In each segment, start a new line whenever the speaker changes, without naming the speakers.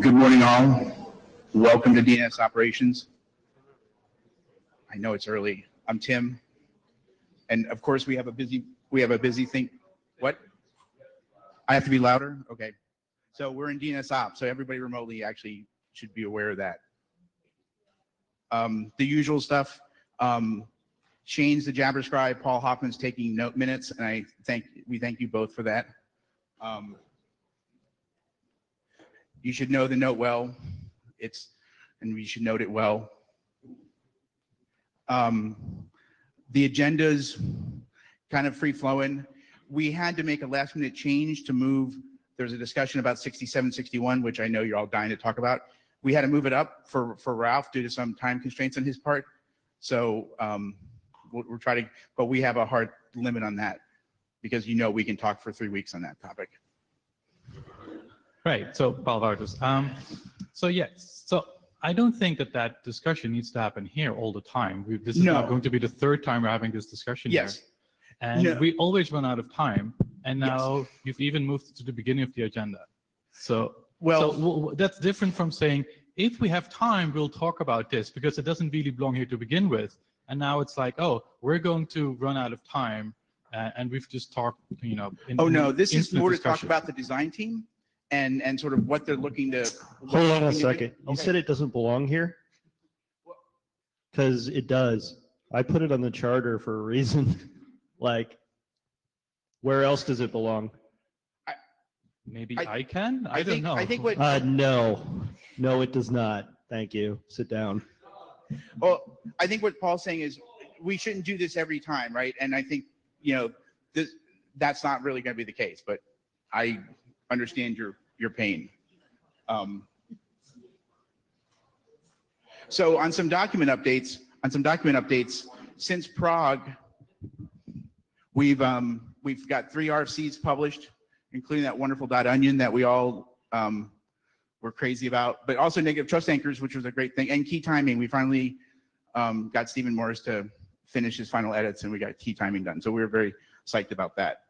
Good morning, all. Welcome to DNS Operations. I know it's early. I'm Tim. And of course, we have a busy, we have a busy thing. What? I have to be louder? Okay. So we're in DNS Ops, so everybody remotely actually should be aware of that. Um, the usual stuff. Um, Shane's the Jabber Scribe, Paul Hoffman's taking note minutes, and I thank, we thank you both for that. Um, you should know the note well. It's, and we should note it well. Um, the agenda's kind of free flowing. We had to make a last minute change to move. There's a discussion about 67, 61, which I know you're all dying to talk about. We had to move it up for, for Ralph due to some time constraints on his part. So um, we're trying to, but we have a hard limit on that because you know we can talk for three weeks on that topic.
Right, so Paul Vargas. Um, so yes, so I don't think that that discussion needs to happen here all the time. We, this is
No.
going to be the third time we're having this discussion
Yes.
here. And
No.
we always run out of time, and
Yes.
now you've even moved to the beginning of the agenda. So,
Well-
so that's different from saying, if we have time, we'll talk about this, because it doesn't really belong here to begin with. And now it's like, oh, we're going to run out of time, uh, and we've just talked, you know. in-
Oh, no, this is
instant
more to talk about the design team and, and sort of what they're looking to.
Hold on a second. You
Okay.
said it doesn't belong here? Because it does. I put it on the charter for a reason. Like, where else does it belong?
Maybe
I-
I can? I
I
don't
think,
know.
I think what,
Uh, no, no, it does not. Thank you. Sit down.
Well, I think what Paul's saying is we shouldn't do this every time, right? And I think, you know, this, that's not really going to be the case, but I understand your, your pain. Um, So on some document updates, on some document updates, since Prague, we've, um, we've got three RFCs published, including that wonderful dot onion that we all, um, were crazy about, but also negative trust anchors, which was a great thing, and key timing. We finally, um, got Stephen Morris to finish his final edits and we got key timing done. So we were very psyched about that.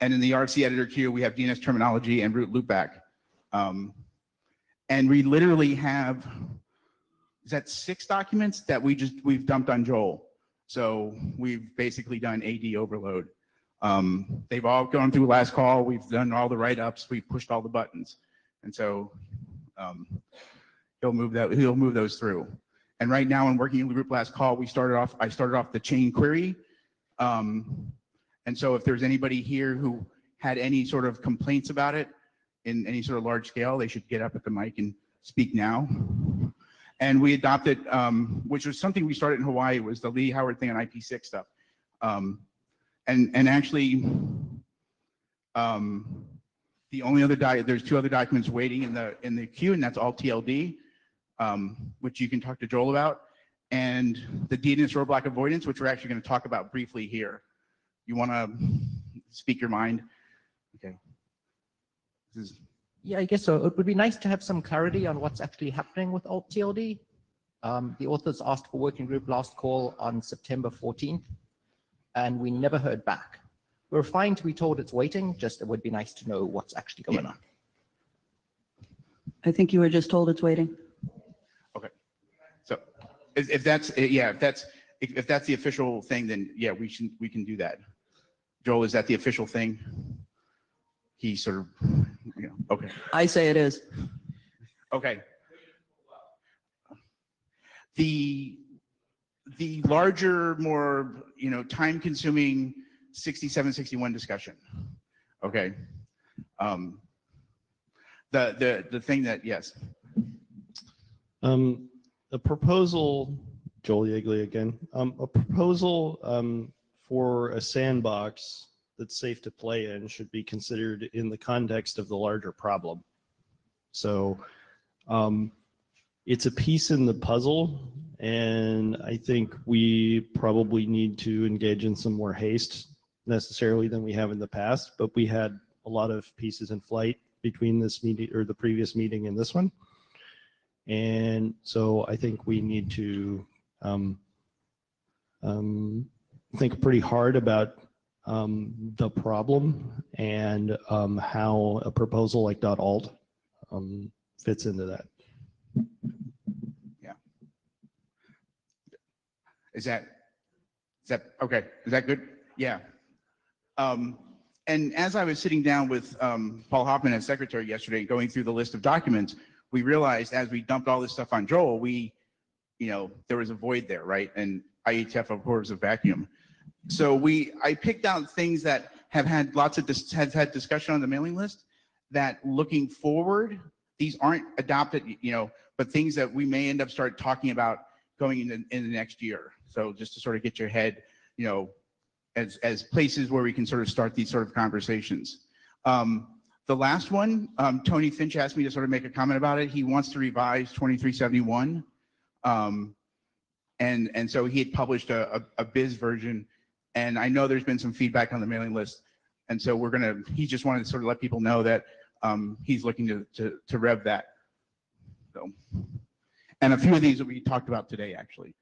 And in the RFC editor queue, we have DNS terminology and root loopback. Um, and we literally have is that six documents that we just, we've dumped on Joel. So we've basically done AD overload. Um, they've all gone through last call. We've done all the write-ups. We've pushed all the buttons. And so, um, he'll move that, he'll move those through. And right now in working in the group last call, we started off, I started off the chain query. Um, and so if there's anybody here who had any sort of complaints about it in any sort of large scale, they should get up at the mic and speak now. And we adopted, um, which was something we started in Hawaii, was the Lee Howard thing on IP6 stuff. Um, and, and actually, um, the only other there's two other documents waiting in the, in the queue, and that's alt TLD, um, which you can talk to Joel about. And the DNS roadblock avoidance, which we're actually going to talk about briefly here. You want to speak your mind? Okay. This is,
Yeah, I guess so. It would be nice to have some clarity on what's actually happening with Alt TLD. Um, the authors asked for working group last call on September 14th, and we never heard back. We're fine to be told it's waiting, just it would be nice to know what's actually going on.
I think you were just told it's waiting. Okay.
So if, if that's, eh, yeah, if that's, if, if that's the official thing, then yeah, we should, we can do that. Joel, is that the official thing? He sort of, you know, okay.
I say it is.
Okay. The, the larger, more, you know, time consuming 67, 61 discussion. Okay. Um, the, the, the thing that, yes,
Um, a proposal, Joel Jaeggli again, um, a proposal, um, for a sandbox that's safe to play in should be considered in the context of the larger problem. So, um, it's a piece in the puzzle and I think we probably need to engage in some more haste necessarily than we have in the past, but we had a lot of pieces in flight between this meeting or the previous meeting and this one. And so I think we need to um, um, think pretty hard about um, the problem and um, how a proposal like .alt um, fits into that.
is that, is that, okay, is that good? Yeah. Um, and as I was sitting down with, um, Paul Hoffman as secretary yesterday, going through the list of documents, we realized as we dumped all this stuff on Joel, we, you know, there was a void there, right? And IETF abhors a vacuum. So we, I picked out things that have had lots of, dis- has had discussion on the mailing list that looking forward, these aren't adopted, you know, but things that we may end up start talking about going in, in the next year. So just to sort of get your head, you know, as, as places where we can sort of start these sort of conversations. Um, the last one, um, Tony Finch asked me to sort of make a comment about it. He wants to revise 2371. Um, and, and so he had published a, a, a bis version and I know there's been some feedback on the mailing list. And so we're gonna, he just wanted to sort of let people know that, um, he's looking to, to, to rev that. So, and a few of these that we talked about today, actually.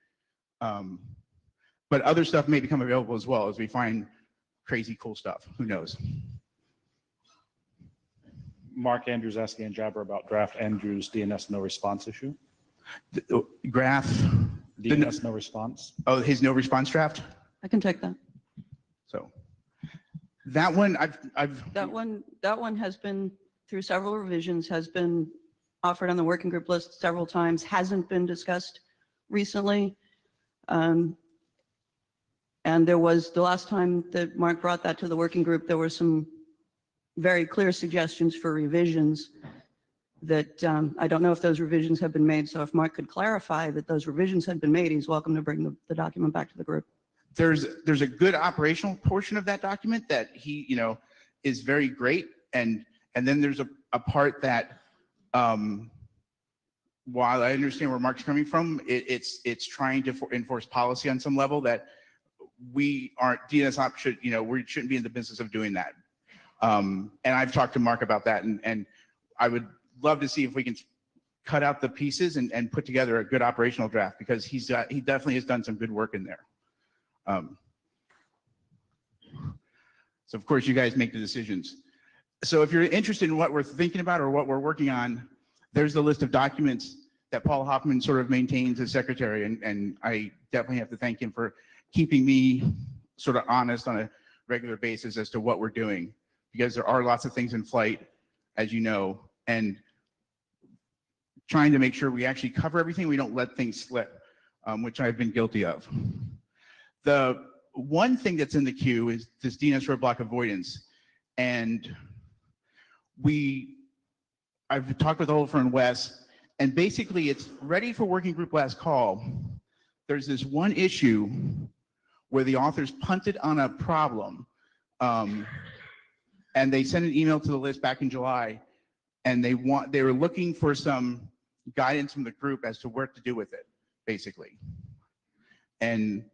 But other stuff may become available as well as we find crazy cool stuff. Who knows?
Mark Andrews asking Jabber about draft Andrews DNS no response issue.
The- oh, Graph, The no-
DNS no response.
oh, his no response draft.
I can take that.
So that one, I've, I've,
That one, that one has been through several revisions, has been offered on the working group list several times, hasn't been discussed recently. Um, And there was, the last time that Mark brought that to the working group, there were some very clear suggestions for revisions that um, I don't know if those revisions have been made. So if Mark could clarify that those revisions had been made, he's welcome to bring the, the document back to the group.
there's, there's a good operational portion of that document that he, you know, is very great. And, and then there's a, a part that, um, while I understand where Mark's coming from, it, it's, it's trying to for- enforce policy on some level that we aren't, DNS op should, you know, we shouldn't be in the business of doing that. Um, and I've talked to Mark about that and, and I would love to see if we can cut out the pieces and, and put together a good operational draft because he's got, he definitely has done some good work in there. Um, So of course, you guys make the decisions. So if you're interested in what we're thinking about or what we're working on, there's the list of documents that Paul Hoffman sort of maintains as secretary, and, and I definitely have to thank him for keeping me sort of honest on a regular basis as to what we're doing, because there are lots of things in flight, as you know, and trying to make sure we actually cover everything, we don't let things slip, um, which I've been guilty of. The one thing that's in the queue is this DNS roadblock avoidance. And we, I've talked with Oliver and Wes, and basically it's ready for working group last call. There's this one issue where the authors punted on a problem. Um, and they sent an email to the list back in July and they want, they were looking for some guidance from the group as to what to do with it, basically. And,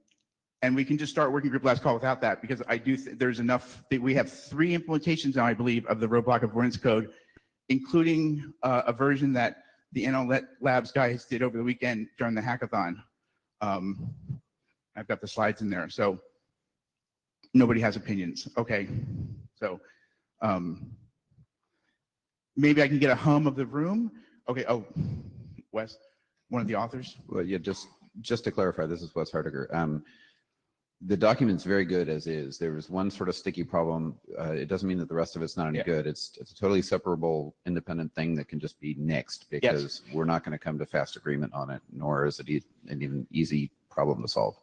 and we can just start working group last call without that because I do, th- there's enough, that we have three implementations now, I believe, of the roadblock avoidance code, including uh, a version that the NLnet Labs guys did over the weekend during the hackathon. Um, I've got the slides in there, so nobody has opinions. Okay, so um, maybe I can get a hum of the room. Okay, oh, Wes, one of the authors.
Well, yeah, just, just to clarify, this is Wes Hardaker. Um, the document's very good as is. There was one sort of sticky problem. Uh, it doesn't mean that the rest of it's not any
Yeah.
good. It's, it's a totally separable, independent thing that can just be nixed because we're not going to come to fast agreement on it, nor is it e- an even easy problem to solve.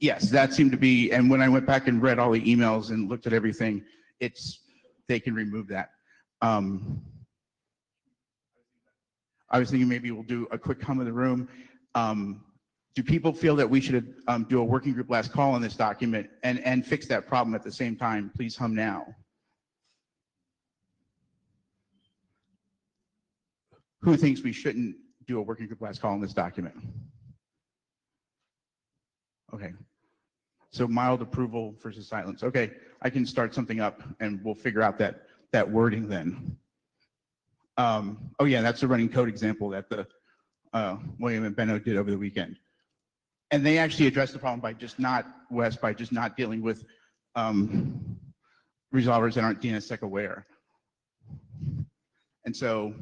Yes, that seemed to be, and when I went back and read all the emails and looked at everything, it's, they can remove that. Um, I was thinking maybe we'll do a quick hum of the room. Um, do people feel that we should um, do a working group last call on this document and, and fix that problem at the same time? Please hum now. Who thinks we shouldn't do a working group last call on this document? Okay. So mild approval versus silence. Okay, I can start something up and we'll figure out that, that wording then. Um, oh yeah, that's a running code example that the, uh, Willem and Benno did over the weekend. And they actually addressed the problem by just not, West, by just not dealing with, um, resolvers that aren't DNSSEC aware. And so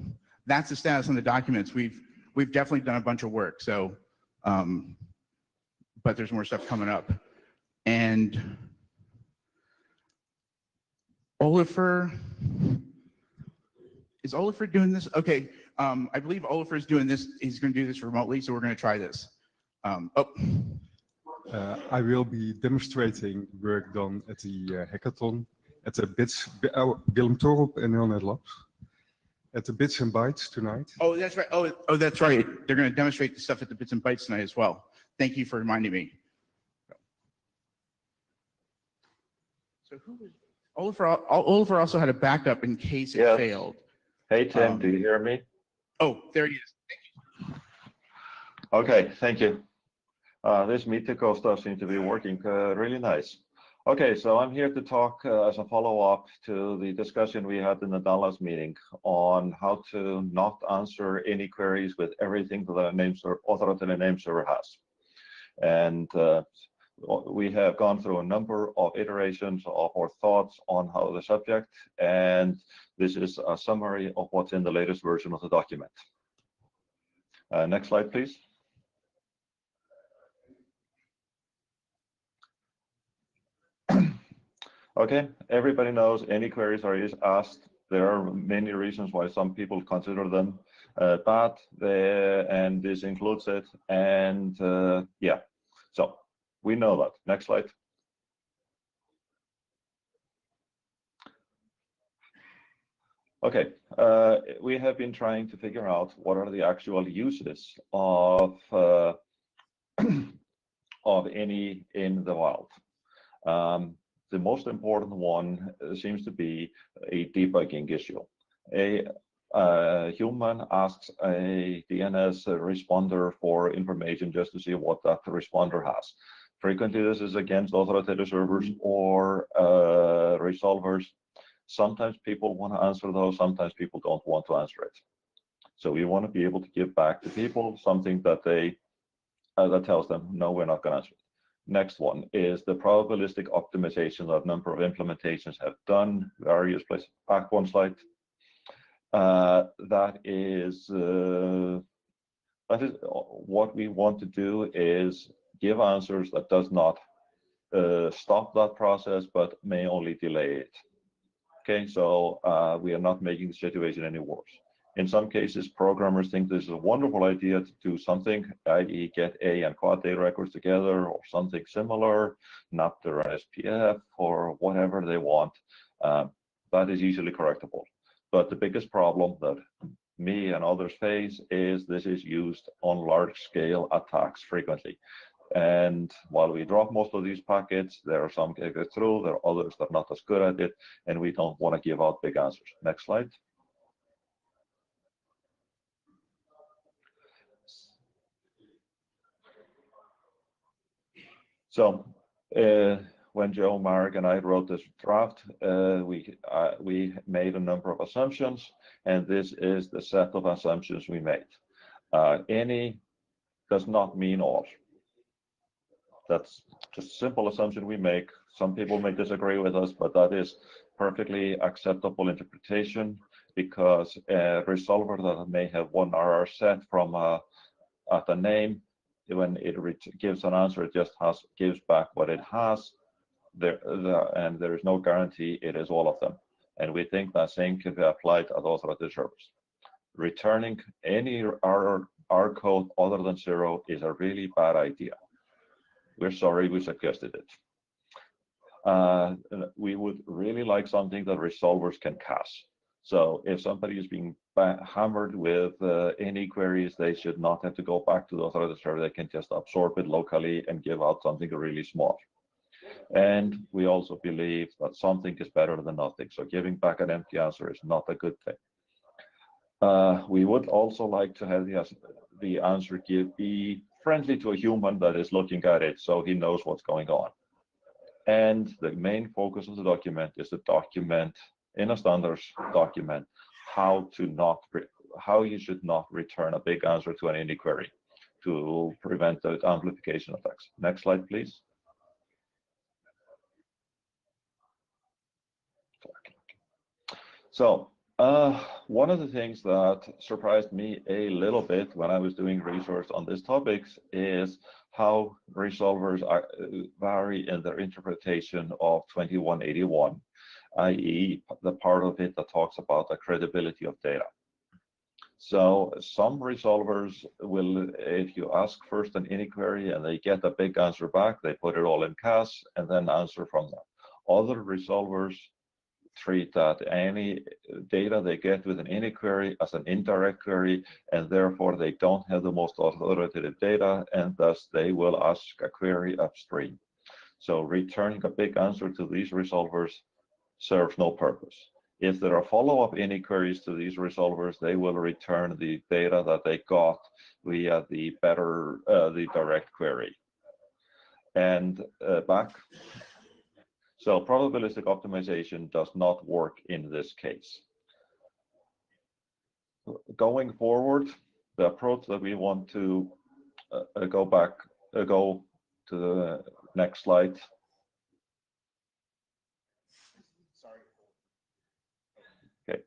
that's the status on the documents. We've, we've definitely done a bunch of work, so, um, but there's more stuff coming up. And Oliver, is Oliver doing this? Okay, um, I believe Oliver is doing this. He's going to do this remotely, so we're going to try this. Um, oh,
Uh, I will be demonstrating work done at the uh, hackathon at the Bits, oh, Willem Toorop and NLnet Labs. At the Bits and Bytes tonight.
oh, that's right. Oh, oh, that's right. They're going to demonstrate the stuff at the Bits and Bytes tonight as well. Thank you for reminding me. So who was, Oliver, Oliver also had a backup in case it
Yes.
failed.
Hey, Tim,
Um,
do you hear me?
Oh, there he is.
Okay, thank you. Uh, this Meetecho stuff seems to be working uh, really nice. Okay, so I'm here to talk uh, as a follow-up to the discussion we had in the Dallas meeting on how to not answer any queries with everything that a name server, authoritative name server has. And uh, we have gone through a number of iterations of our thoughts on how the subject, and this is a summary of what's in the latest version of the document. Uh, next slide, please. Okay, everybody knows any queries are asked. There are many reasons why some people consider them uh, bad, there, and this includes it. And uh, yeah, so we know that. Next slide. Okay, uh, we have been trying to figure out what are the actual uses of uh, of any in the wild. Um, the most important one seems to be a debugging issue. A uh, human asks a DNS responder for information just to see what that responder has. Frequently, this is against authoritative servers or uh, resolvers. Sometimes people want to answer those, sometimes people don't want to answer it. So we want to be able to give back to people something that they uh, that tells them, no, we're not going to answer it. Next one is the probabilistic optimization that a number of implementations have done, various places. Back one slide. Uh, that is uh, That is uh, what we want to do is give answers that does not stop that process, but may only delay it. Okay, so we are not making the situation any worse. In some cases, programmers think this is a wonderful idea to do something, i.e. get A and quad data records together or something similar, not their SPF or whatever they want. That is easily correctable. But the biggest problem that me and others face is this is used on large scale attacks frequently. And while we drop most of these packets, there are some that get through, there are others that are not as good at it, and we don't want to give out big answers. Next slide. So uh, when Joe, Mark, and I wrote this draft, uh, we uh, we made a number of assumptions, and this is the set of assumptions we made. Uh, any does not mean all. That's just a simple assumption we make. Some people may disagree with us, but that is perfectly acceptable interpretation because a resolver that may have one RR set from a, at a name, when it gives an answer, it just has gives back what it has. The, and there is no guarantee it is all of them. And we think that same can be applied to authoritative servers. Returning any R, R code other than zero is a really bad idea. We're sorry we suggested it. Uh, we would really like something that resolvers can cache. So if somebody is being hammered with uh, any queries, they should not have to go back to the authoritative server. They can just absorb it locally and give out something really small. And we also believe that something is better than nothing. So giving back an empty answer is not a good thing. Uh, we would also like to have the, the answer give be friendly to a human that is looking at it so he knows what's going on. And the main focus of the document is to document in a standards document how to not how you should not return a big answer to an any query to prevent the amplification effects. Next slide, please. So uh, one of the things that surprised me a little bit when I was doing research on these topics is how resolvers are, vary in their interpretation of 2181, i.e. the part of it that talks about the credibility of data. So some resolvers will, if you ask first an any query and they get a big answer back, they put it all in cache and then answer from that. Other resolvers treat that any data they get with an any query as an indirect query, and therefore they don't have the most authoritative data, and thus they will ask a query upstream. So returning a big answer to these resolvers serves no purpose. If there are follow-up any queries to these resolvers, they will return the data that they got via the better, uh, the direct query. And uh, back so probabilistic optimization does not work in this case. Going forward, the approach that we want to uh, go back, uh, go to the next slide. Okay.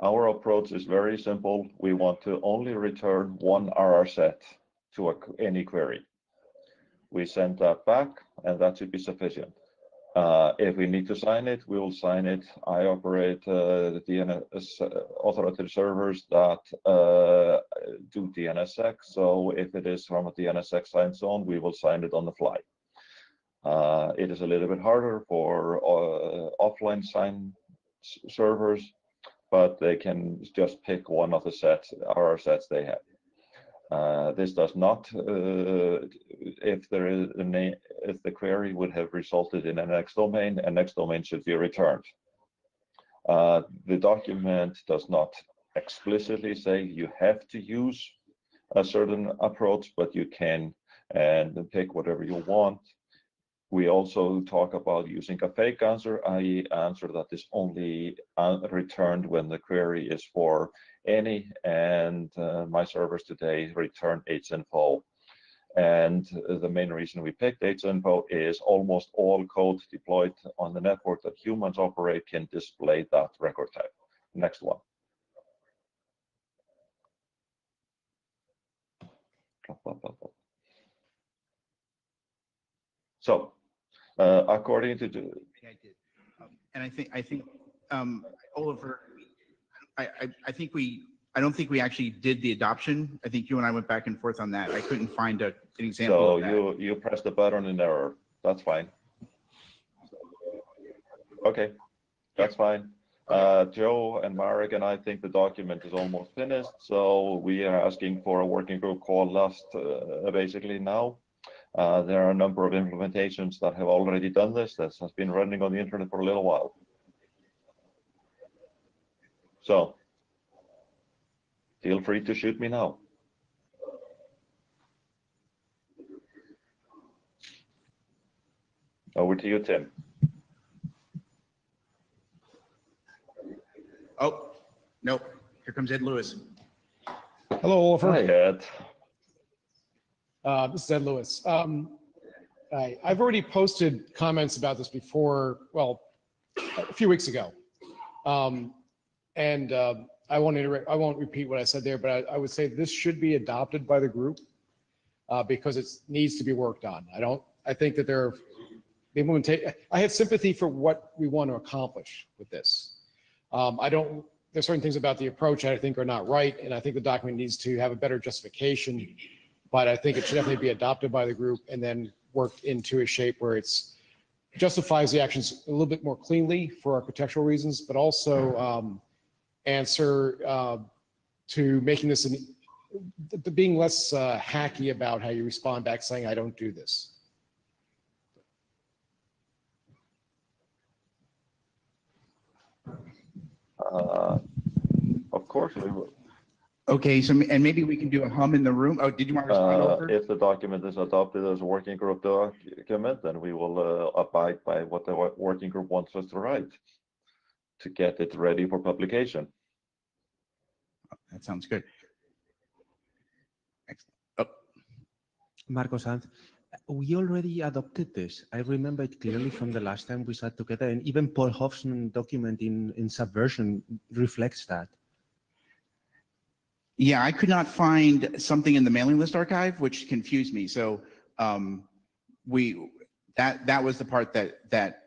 Our approach is very simple. We want to only return one RR set to a, any query we send that back and that should be sufficient. Uh, if we need to sign it, we will sign it. I operate uh, the DNS uh, authoritative servers that uh, do DNSSEC. So if it is from a DNSSEC sign zone, we will sign it on the fly. Uh, it is a little bit harder for uh, offline sign servers, but they can just pick one of the sets, RR sets they have. Uh, this does not, uh, if the query would have resulted in an NXDOMAIN, an NXDOMAIN should be returned. Uh, the document does not explicitly say you have to use a certain approach, but you can and pick whatever you want. We also talk about using a fake answer, i.e. answer that is only uh, returned when the query is for any, and uh, my servers today return HINFO. And the main reason we picked HINFO is almost all code deployed on the network that humans operate can display that record type. Next one. So, uh, according to the,
I did. Um, And I think, I think, um, Oliver, I, I, I think we, I don't think we actually did the adoption. I think you and I went back and forth on that. I couldn't find a, an example
so
of that.
you, you press the button in error. That's fine. Okay, that's fine. Uh, Joe and Marek and I think the document is almost finished, so we are asking for a working group call last, uh, basically now. Uh, there are a number of implementations that have already done this. This has been running on the internet for a little while. So feel free to shoot me now. Over to you, Tim.
Oh, nope. Here comes Ed Lewis.
Hello, Oliver.
Hi, Ed.
Uh, This is Ed Lewis. Um, I- I've already posted comments about this before, well, a few weeks ago. Um, And uh, I won't, I won't repeat what I said there, but I- I would say this should be adopted by the group uh, because it needs to be worked on. I don't, I think that there, the implementation, I have sympathy for what we want to accomplish with this. Um, I don't, there's certain things about the approach I think are not right, and I think the document needs to have a better justification but I think it should definitely be adopted by the group and then worked into a shape where it's justifies the actions a little bit more cleanly for architectural reasons, but also um, answer uh, to making this, an- being less uh, hacky about how you respond back saying, I don't do this.
Uh, Of course, we will.
Okay, so, and maybe we can do a hum in the room. Oh, did you want to respond,
Uh,
Oliver?
If the document is adopted as a working group document, then we will uh, abide by what the wo- working group wants us to write to get it ready for publication.
That sounds good. Excellent. Oh,
Marco Sanz, we already adopted this. I remember it clearly from the last time we sat together, and even Paul Hoffman document in, in Subversion reflects that.
Yeah, I could not find something in the mailing list archive, which confused me. So um, we, that, that was the part that, that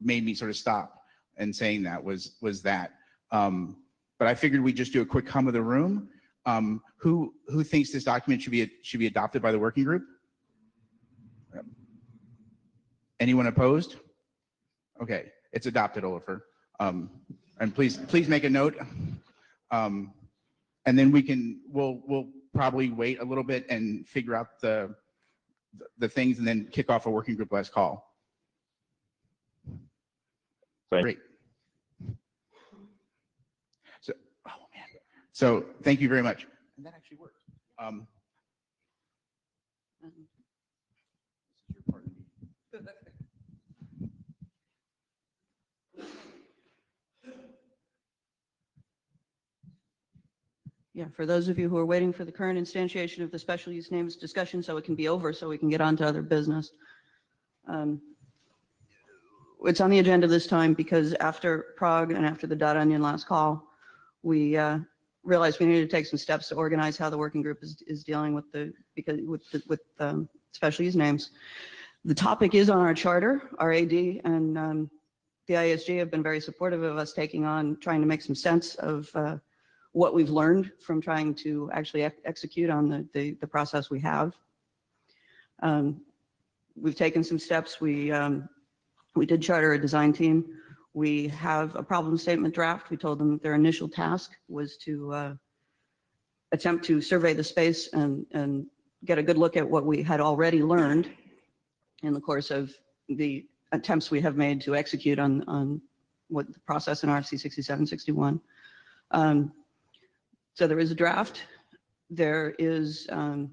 made me sort of stop and saying that was, was that. Um, But I figured we'd just do a quick hum of the room. Um, Who, who thinks this document should be, should be adopted by the working group? Anyone opposed? Okay, it's adopted, Oliver. Um, And please, please make a note. Um, and then we can, we'll, we'll probably wait a little bit and figure out the, the things and then kick off a working group last call.
Thank-
Great. So, oh man. So thank you very much. And that actually worked. Um,
Um,
this is your part of the meeting.
Yeah, for those of you who are waiting for the current instantiation of the special use names discussion so it can be over, so we can get on to other business. Um, It's on the agenda this time because after Prague and after the dot onion last call, we uh, realized we needed to take some steps to organize how the working group is, is dealing with the, because with, the- with um, special use names. The topic is on our charter, our AD, and um, the IESG have been very supportive of us taking on, trying to make some sense of uh, what we've learned from trying to actually ex- execute on the, the, the process we have. Um, We've taken some steps. We, um, we did charter a design team. We have a problem statement draft. We told them their initial task was to uh, attempt to survey the space and, and get a good look at what we had already learned in the course of the attempts we have made to execute on, on what the process in RFC 6761. Um, So there is a draft. There is um,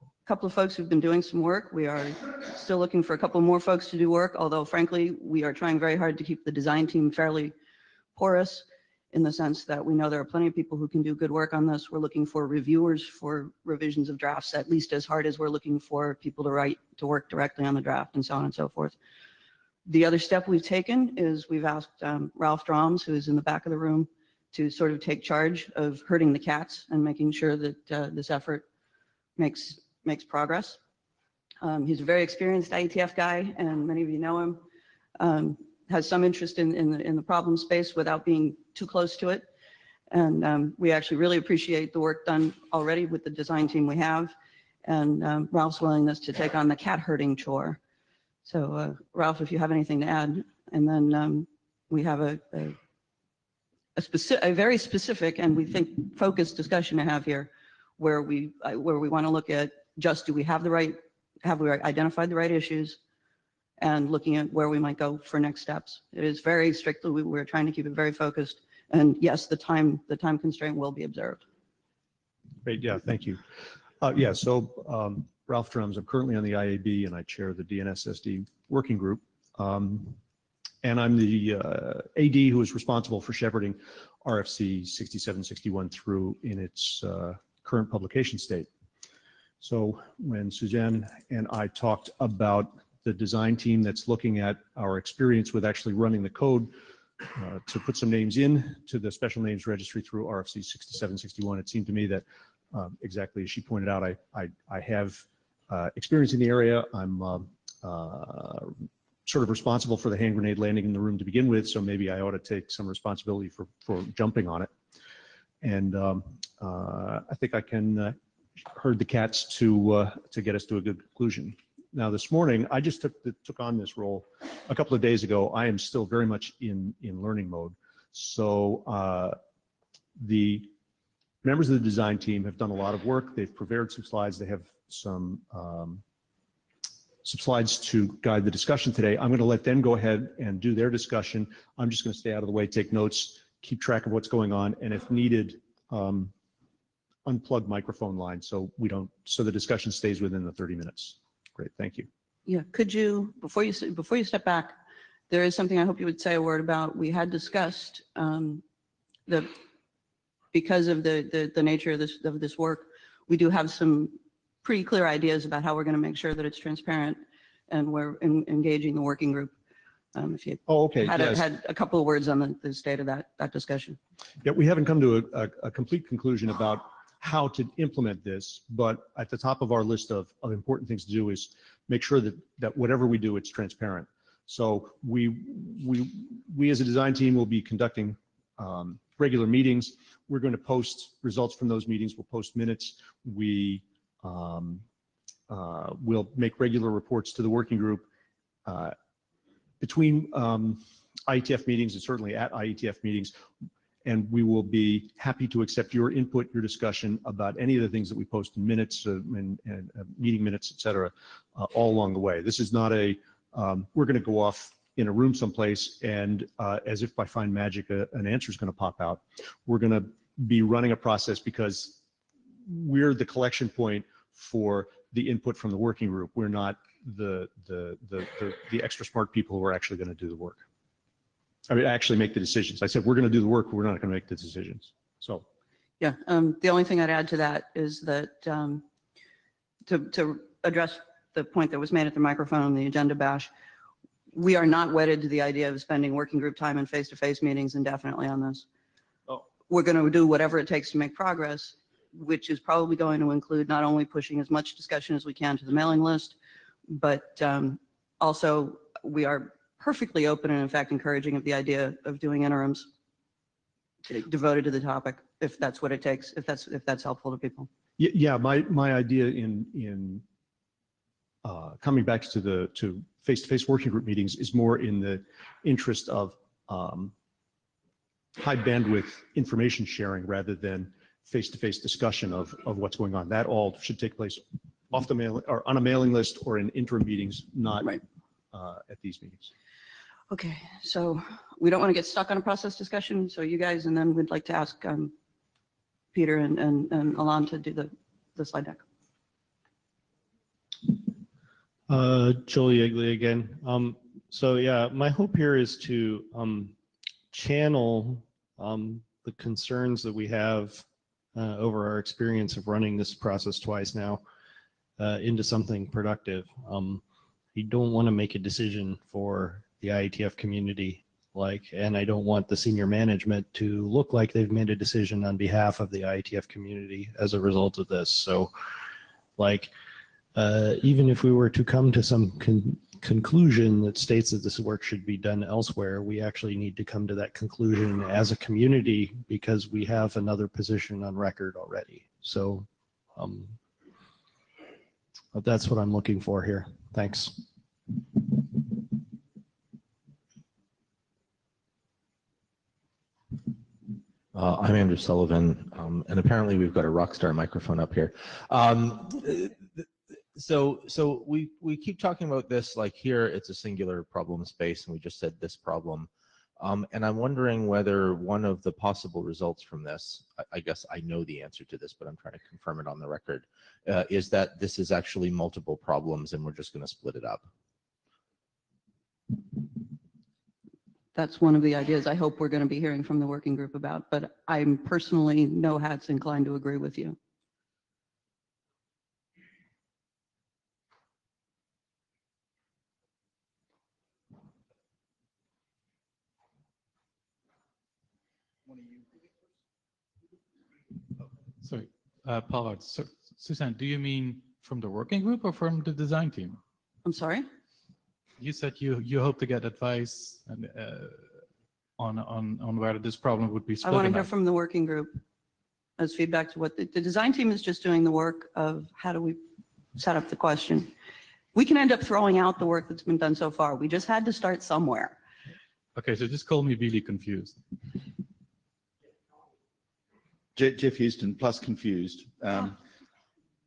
a couple of folks who've been doing some work. We are still looking for a couple more folks to do work, although frankly, we are trying very hard to keep the design team fairly porous in the sense that we know there are plenty of people who can do good work on this. We're looking for reviewers for revisions of drafts at least as hard as we're looking for people to write, to work directly on the draft and so on and so forth. The other step we've taken is we've asked um, Ralph Droms, who is in the back of the room, to sort of take charge of herding the cats and making sure that uh, this effort makes, makes progress. Um, He's a very experienced IETF guy, and many of you know him. Um, Has some interest in, in the, in the problem space without being too close to it. And um, we actually really appreciate the work done already with the design team we have and um, Ralph's willingness to take on the cat herding chore. So uh, Ralph, if you have anything to add, and then um, we have a, a, a specific, a very specific and we think focused discussion to have here where we, uh, where we want to look at just do we have the right, have we identified the right issues? And looking at where we might go for next steps. It is very strictly, we- we're trying to keep it very focused. And yes, the time, the time constraint will be observed.
Great, yeah, thank you. Uh, yeah, so, um, Ralph Droms, I'm currently on the IAB and I chair the DNSSD working group. Um, and I'm the, uh, AD who is responsible for shepherding RFC 6761 through in its, uh, current publication state. So when Suzanne and I talked about the design team that's looking at our experience with actually running the code uh, to put some names in to the special names registry through RFC 6761, it seemed to me that um, exactly as she pointed out, I, I, I have uh, experience in the area. I'm um, uh, sort of responsible for the hand grenade landing in the room to begin with, so maybe I ought to take some responsibility for, for jumping on it. And um, uh, I think I can uh, herd the cats to, uh, to get us to a good conclusion. Now, this morning, I just took, the- took on this role a couple of days ago. I am still very much in, in learning mode. So uh, the members of the design team have done a lot of work. They've prepared some slides. They have some um, some slides to guide the discussion today. I'm going to let them go ahead and do their discussion. I'm just going to stay out of the way, take notes, keep track of what's going on, and if needed, um, unplug microphone line so we don't, so the discussion stays within the 30 minutes. Great, thank you.
Yeah, could you, before you, before you step back, there is something I hope you would say a word about. We had discussed um, the, because of the, the, the nature of this, of this work, we do have some pretty clear ideas about how we're going to make sure that it's transparent and we're en- engaging the working group. Um, If you
Oh, okay,
had, a-
yes.
had a couple of words on the, the state of that, that discussion.
Yeah, we haven't come to a, a, a complete conclusion about how to implement this, but at the top of our list of, of important things to do is make sure that, that whatever we do, it's transparent. So we, we, we as a design team will be conducting um, regular meetings. We're going to post results from those meetings. We'll post minutes. We um, uh, will make regular reports to the working group. Uh, Between um, IETF meetings and certainly at IETF meetings, and we will be happy to accept your input, your discussion about any of the things that we post in minutes uh, and, uh, meeting minutes, et cetera, uh, all along the way. This is not a, um, we're going to go off in a room someplace and uh, as if by fine magic, a- an answer is going to pop out. We're going to be running a process because we're the collection point for the input from the working group. We're not the, the, the, the, the extra smart people who are actually going to do the work. I mean, actually make the decisions. I said, we're going to do the work, we're not going to make the decisions. So,
Yeah, um, the only thing I'd add to that is that, um, to, to address the point that was made at the microphone on the agenda bash, we are not wedded to the idea of spending working group time and face-to-face meetings indefinitely on this.
Oh.
We're going to do whatever it takes to make progress, which is probably going to include not only pushing as much discussion as we can to the mailing list, but, um, also we are perfectly open and in fact encouraging of the idea of doing interims devoted to the topic, if that's what it takes, if that's, if that's helpful to people.
yeah, my, my idea in, in uh, coming back to the, to face-to-face working group meetings is more in the interest of um, high bandwidth information sharing rather than face-to-face discussion of, of what's going on. That all should take place off the mail, or on a mailing list or in interim meetings, not
Right.
uh, at these meetings.
Okay, so we don't want to get stuck on a process discussion, so you guys, and then we'd like to ask um, Peter and, and, and Alain to do the, the slide deck.
Uh, Joel Jaeggli again. Um, so yeah, my hope here is to, um, channel, um, the concerns that we have, uh, over our experience of running this process twice now, uh, into something productive. Um, you don't want to make a decision for the IETF community, like, and I don't want the senior management to look like they've made a decision on behalf of the IETF community as a result of this. So, Like, uh, even if we were to come to some con- conclusion that states that this work should be done elsewhere, we actually need to come to that conclusion as a community because we have another position on record already. So, um, that's what I'm looking for here. Thanks.
Uh, I'm Andrew Sullivan, um, and apparently we've got a rock star microphone up here. Um, so, so we we keep talking about this like here it's a singular problem space, and we just said this problem. Um, and I'm wondering whether one of the possible results from this, I, I guess I know the answer to this, but I'm trying to confirm it on the record, uh, is that this is actually multiple problems, and we're just going to split it up.
That's one of the ideas I hope we're going to be hearing from the working group about, but I'm personally no hats inclined to agree with you.
Sorry, uh, Paul, so, Suzanne, do you mean from the working group or from the design team?
I'm sorry?
You said you, you hope to get advice and, uh, on, on, on whether this problem would be
I want to hear from the working group as feedback to what, the, the design team is just doing the work of how do we set up the question. We can end up throwing out the work that's been done so far. We just had to start somewhere.
Okay, so just call me really confused.
Je- Geoff Huston, plus confused. Um,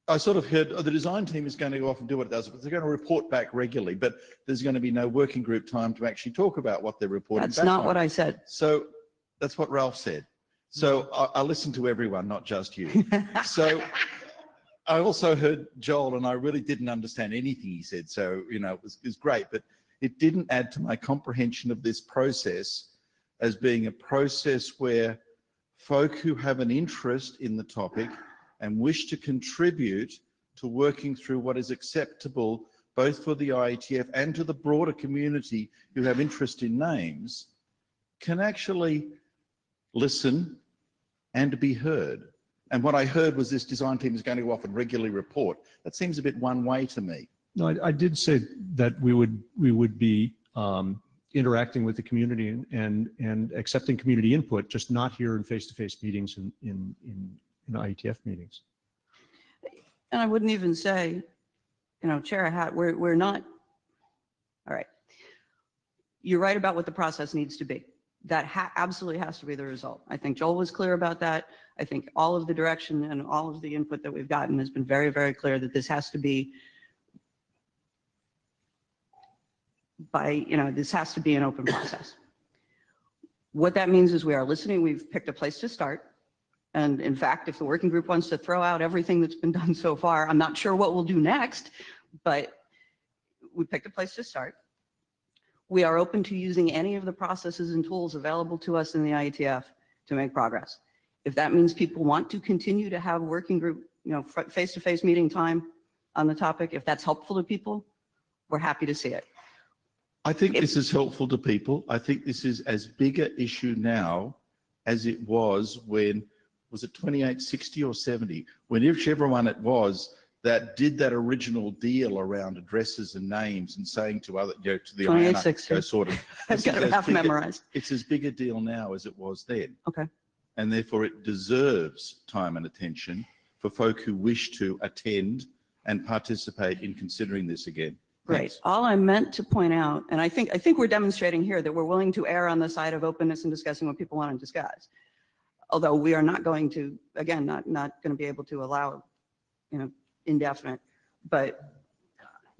I sort of heard, oh, the design team is going to go off and do what it does, but they're going to report back regularly, but there's going to be no working group time to actually talk about what they're reporting
That's not
on.
what I said.
So that's what Ralph said. So I, I listened to everyone, not just you. So I also heard Joel and I really didn't understand anything he said. So, you know, it was, it was great, but it didn't add to my comprehension of this process as being a process where folk who have an interest in the topic and wish to contribute to working through what is acceptable both for the IETF and to the broader community who have interest in names can actually listen and be heard. And what I heard was this design team is going to go off and regularly report. That seems a bit one way to me.
No, I, I did say that we would, we would be um, interacting with the community and- and, and accepting community input, just not here in face-to-face meetings and in, in, in IETF meetings.
And I wouldn't even say, you know, chair hat, we're, we're not, all right. You're right about what the process needs to be. That ha- absolutely has to be the result. I think Joel was clear about that. I think all of the direction and all of the input that we've gotten has been very, very clear that this has to be by, you know, this has to be an open process. What that means is we are listening. We've picked a place to start. And in fact, if the working group wants to throw out everything that's been done so far, I'm not sure what we'll do next, but we picked a place to start. We are open to using any of the processes and tools available to us in the IETF to make progress. If that means people want to continue to have working group, you know, face-to-face meeting time on the topic, if that's helpful to people, we're happy to see it.
I think this is helpful to people. I think this is as big a issue now as it was when, was it 2860 or 70? When whichever one it was that did that original deal around addresses and names and saying to other, you know, to the IANA,
2860.
go sort of.
I've got it half
big a-
memorized.
It's as big a deal now as it was then.
Okay.
And therefore it deserves time and attention for folk who wish to attend and participate in considering this again.
Great. All I meant to point out, and I think, I think we're demonstrating here that we're willing to err on the side of openness and discussing what people want to discuss. Although we are not going to, again, not, not going to be able to allow, you know, indefinite, but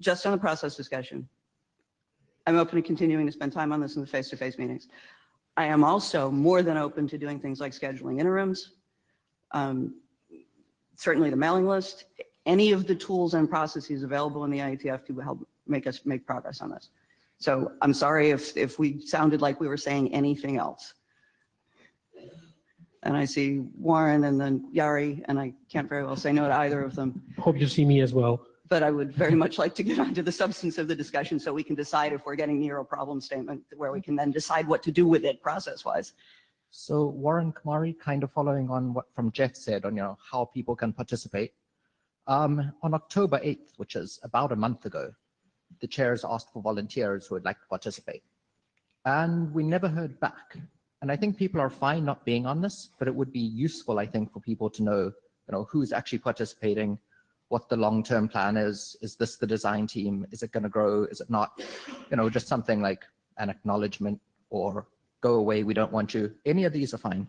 just on the process discussion. I'm open to continuing to spend time on this in the face-to-face meetings. I am also more than open to doing things like scheduling interims, um, certainly the mailing list, any of the tools and processes available in the IETF to help make us make progress on this. So I'm sorry if, if we sounded like we were saying anything else. And I see Warren and then Jari, and I can't very well say no to either of them.
Hope you see me as well.
But I would very much like to get onto the substance of the discussion so we can decide if we're getting near a problem statement where we can then decide what to do with it process-wise.
So Warren Kumari, kind of following on what from Geoff said on, you know, how people can participate. Um, on October 8th, which is about a month ago, the chairs asked for volunteers who would like to participate. And we never heard back. And I think people are fine not being on this, but it would be useful, I think, for people to know, you know, who's actually participating, what the long-term plan is. Is this the design team? Is it going to grow? Is it not? You know, just something like an acknowledgement or go away, we don't want you. Any of these are fine.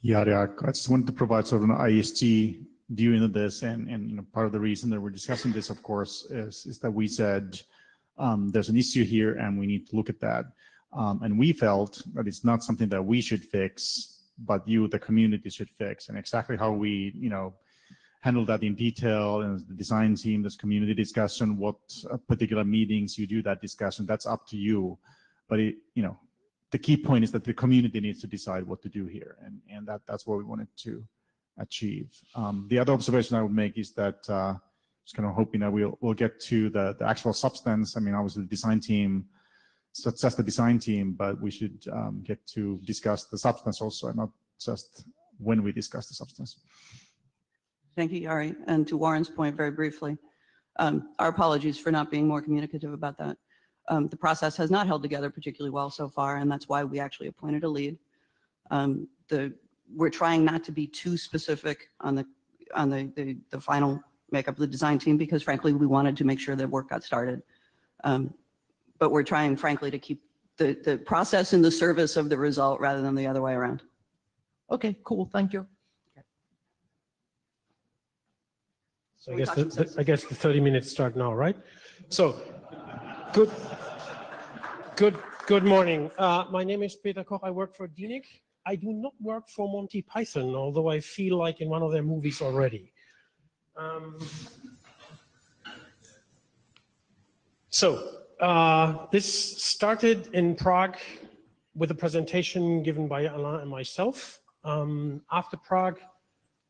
Yeah, yeah, I just wanted to provide sort of an IST into this, and, and part of the reason that we're discussing this, of course, is, is that we said um, there's an issue here and we need to look at that. Um, and we felt that it's not something that we should fix, but you, the community, should fix. And exactly how we, you know, handle that in detail and the design team, this community discussion, what uh, particular meetings you do that discussion, that's up to you. But it, you know, the key point is that the community needs to decide what to do here, and and that that's what we wanted to achieve. Um, the other observation I would make is that uh, just kind of hoping that we'll we'll get to the the actual substance. I mean, obviously the design team, so just the design team, but we should um, get to discuss the substance also, and not just when we discuss the substance.
Thank you, Jari. And to Warren's point, very briefly, um, our apologies for not being more communicative about that. Um, the process has not held together particularly well so far, and that's why we actually appointed a lead. Um, the we're trying not to be too specific on the on the, the the final makeup of the design team because frankly we wanted to make sure that work got started. Um, but we're trying frankly to keep the the process in the service of the result rather than the other way around.
Okay, cool. Thank you.
So I guess, the- the- I guess the 30 minutes start now, right? So, good, good, good morning. Uh, My name is Peter Koch. I work for DENIC. I do not work for Monty Python, although I feel like in one of their movies already. Um, So, uh, this started in Prague with a presentation given by Alain and myself. Um, After Prague,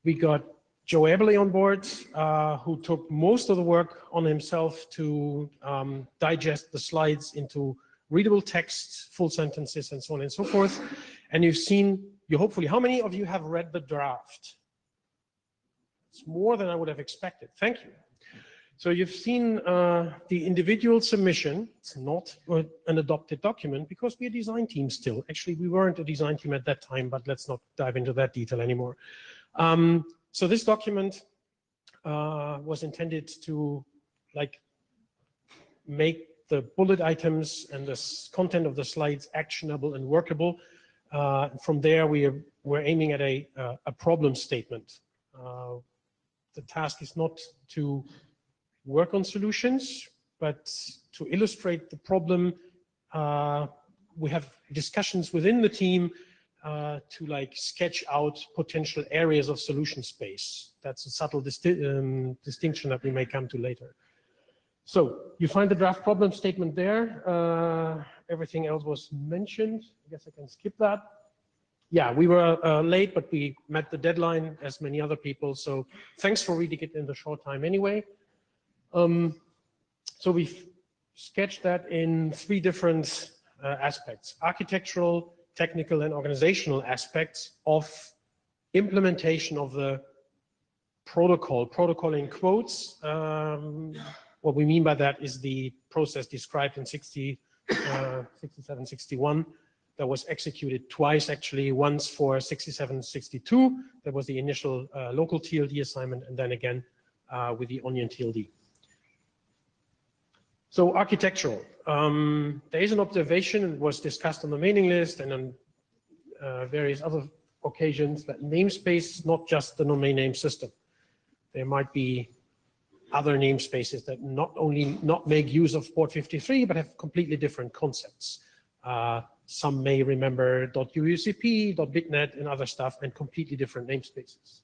we got Joe Abley on board, uh, who took most of the work on himself to um, digest the slides into readable text, full sentences, and so on and so forth. And you've seen, you hopefully, how many of you have read the draft? It's more than I would have expected. Thank you. So you've seen uh, the individual submission. It's not an adopted document because we're a design team still. Actually, we weren't a design team at that time, but let's not dive into that detail anymore. Um, so this document uh, was intended to like make the bullet items and the content of the slides actionable and workable. Uh, from there, we are, we're aiming at a, uh, a problem statement. Uh, the task is not to work on solutions, but to illustrate the problem, uh, we have discussions within the team uh, to like sketch out potential areas of solution space. That's a subtle disti- um, distinction that we may come to later. So you find the draft problem statement there. Uh, everything else was mentioned. I guess I can skip that. Yeah, we were uh, late, but we met the deadline as many other people. So thanks for reading it in the short time anyway. Um, so we've sketched that in three different uh, aspects, architectural, technical, and organizational aspects of implementation of the protocol, protocol in quotes. Um, what we mean by that is the process described in 60, uh, 67, 61 that was executed twice, actually, once for 67, 62. That was the initial uh, local TLD assignment, and then again uh, with the Onion TLD. So architectural, um, there is an observation, it was discussed on the mailing list and on uh, various other occasions that namespace is not just the domain name system. There might be other namespaces that not only not make use of port 53, but have completely different concepts. Uh, some may remember .uucp, .bitnet, and other stuff, and completely different namespaces.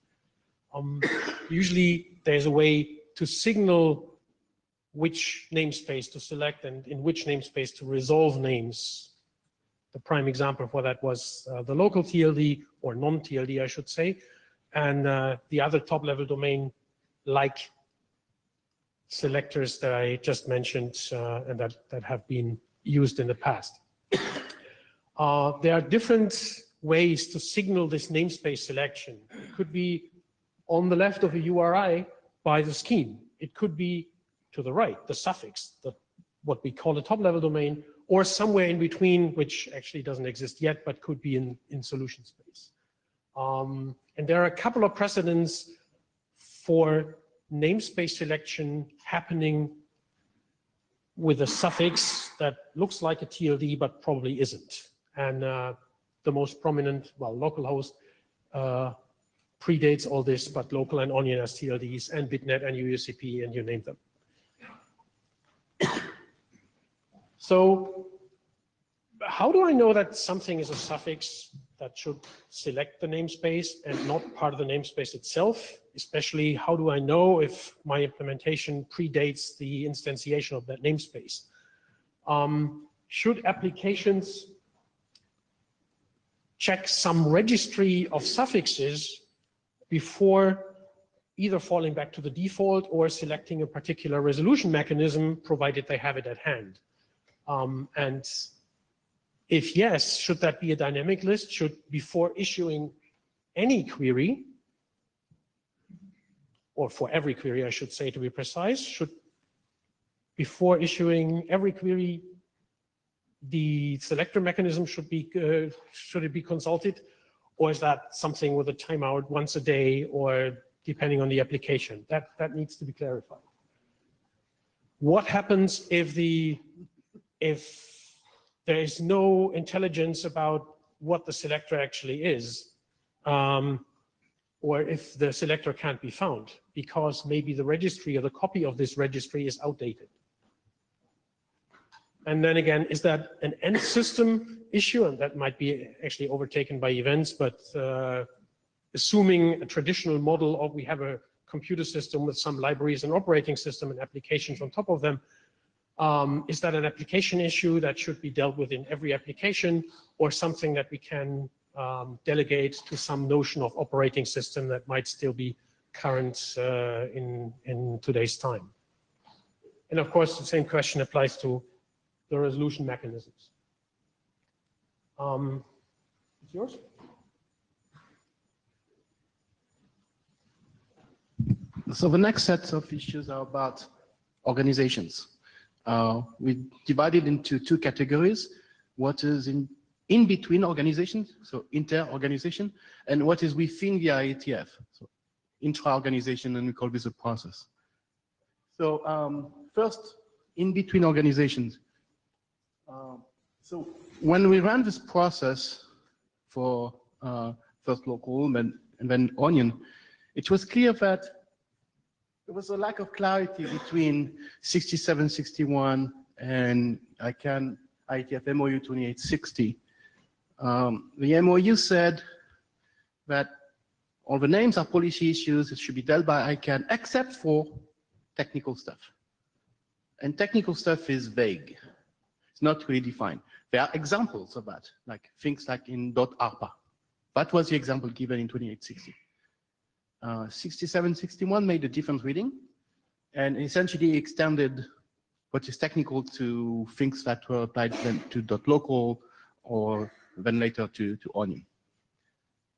Um, usually, there's a way to signal which namespace to select and in which namespace to resolve names. The prime example for that was uh, the local TLD, or non-TLD, I should say, and uh, the other top-level domain like selectors that I just mentioned uh, and that, that have been used in the past. Uh, there are different ways to signal this namespace selection. It could be on the left of a URI by the scheme. It could be to the right, the suffix, the, what we call a top-level domain, or somewhere in between, which actually doesn't exist yet, but could be in, in solution space. Um, and there are a couple of precedents for namespace selection happening with a suffix that looks like a TLD, but probably isn't. And uh, the most prominent, well, localhost uh, predates all this, but local and onion as TLDs and BitNet and UUCP and you name them. so how do I know that something is a suffix that should select the namespace and not part of the namespace itself? Especially, how do I know if my implementation predates the instantiation of that namespace? Um, should applications check some registry of suffixes before either falling back to the default or selecting a particular resolution mechanism, provided they have it at hand? Um, and if yes, should that be a dynamic list? Should before issuing any query, or for every query, I should say to be precise, should before issuing every query, the selector mechanism should be uh, should it be consulted, or is that something with a timeout once a day, or depending on the application? That that needs to be clarified. What happens if the if there is no intelligence about what the selector actually is, um, or if the selector can't be found because maybe the registry or the copy of this registry is outdated. And then again, is that an end system issue? And that might be actually overtaken by events, but uh, assuming a traditional model of we have a computer system with some libraries and operating system and applications on top of them, um, is that an application issue that should be dealt with in every application or something that we can um, delegate to some notion of operating system that might still be current uh, in, in today's time? And of course, the same question applies to the resolution mechanisms. Um, it's yours?
So the next set of issues are about organizations. Uh, we divided into two categories. What is in, in between organizations, so inter-organization, and what is within the IETF, so intra-organization, and we call this a process. So um, first, in between organizations. Uh, so when we ran this process for uh, first local and, and then onion, it was clear that there was a lack of clarity between 67, 61 and ICANN IETF MOU 2860. Um, the MOU said that all the names are policy issues, it should be dealt by ICANN except for technical stuff. And technical stuff is vague. It's not really defined. There are examples of that, like things like in .arpa. That was the example given in 2860. Uh, 67, 61 made a different reading and essentially extended what is technical to things that were applied then to .local or then later to, to Onion.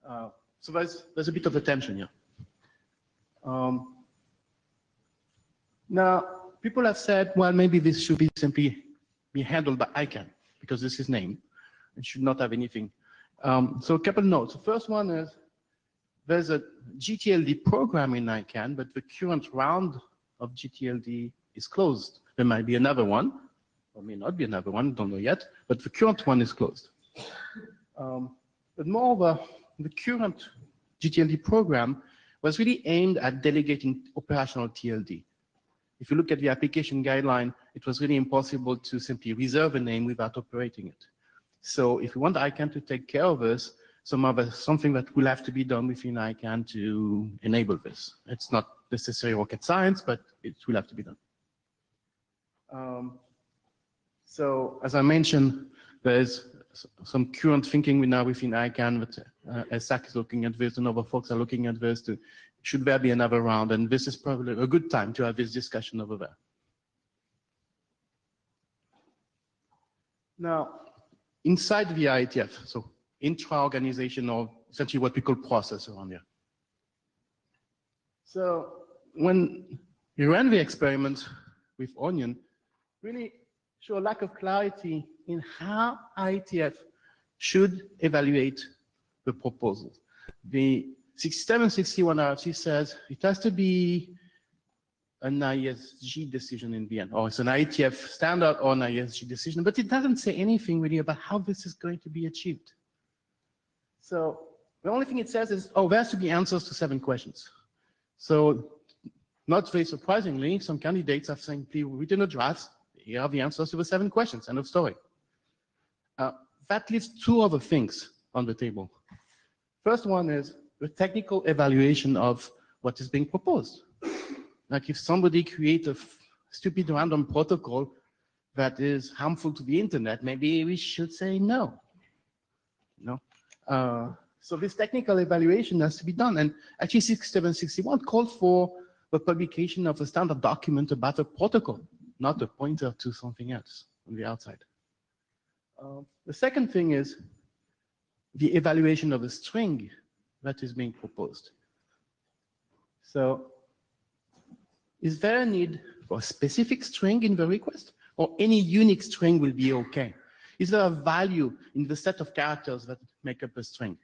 Uh, so there's, there's a bit of a tension here. Um, now, people have said, well, maybe this should be simply be handled by ICANN because this is name. It should not have anything. Um, so a couple notes. The first one is there's a GTLD program in ICANN, but the current round of GTLD is closed. There might be another one, or may not be another one, don't know yet, but the current one is closed. Um, but moreover, the current GTLD program was really aimed at delegating operational TLD. If you look at the application guideline, it was really impossible to simply reserve a name without operating it. So if you want ICANN to take care of this, some other something that will have to be done within ICANN to enable this. It's not necessarily rocket science, but it will have to be done. Um, so as I mentioned, there's some current thinking we now within ICANN that uh, SSAC is looking at this and other folks are looking at this to, should there be another round? And this is probably a good time to have this discussion over there. Now, inside the IETF, so intra-organizational, essentially what we call process around here. So when we ran the experiment with Onion, really show a lack of clarity in how IETF should evaluate the proposal. The 6761 RFC says it has to be an IESG decision in the end, or it's an IETF standard or an IESG decision, but it doesn't say anything really about how this is going to be achieved. So the only thing it says is, oh, there to be answers to seven questions. So not very surprisingly, some candidates have simply written a draft. Here are the answers to the seven questions, end of story. Uh, that leaves two other things on the table. First one is the technical evaluation of what is being proposed. Like if somebody create a stupid random protocol that is harmful to the internet, maybe we should say no. No. Uh, so this technical evaluation has to be done. And actually 6761 called for the publication of a standard document about a protocol, not a pointer to something else on the outside. Uh, the second thing is the evaluation of a string that is being proposed. So is there a need for a specific string in the request or any unique string will be okay? Is there a value in the set of characters that make up a string?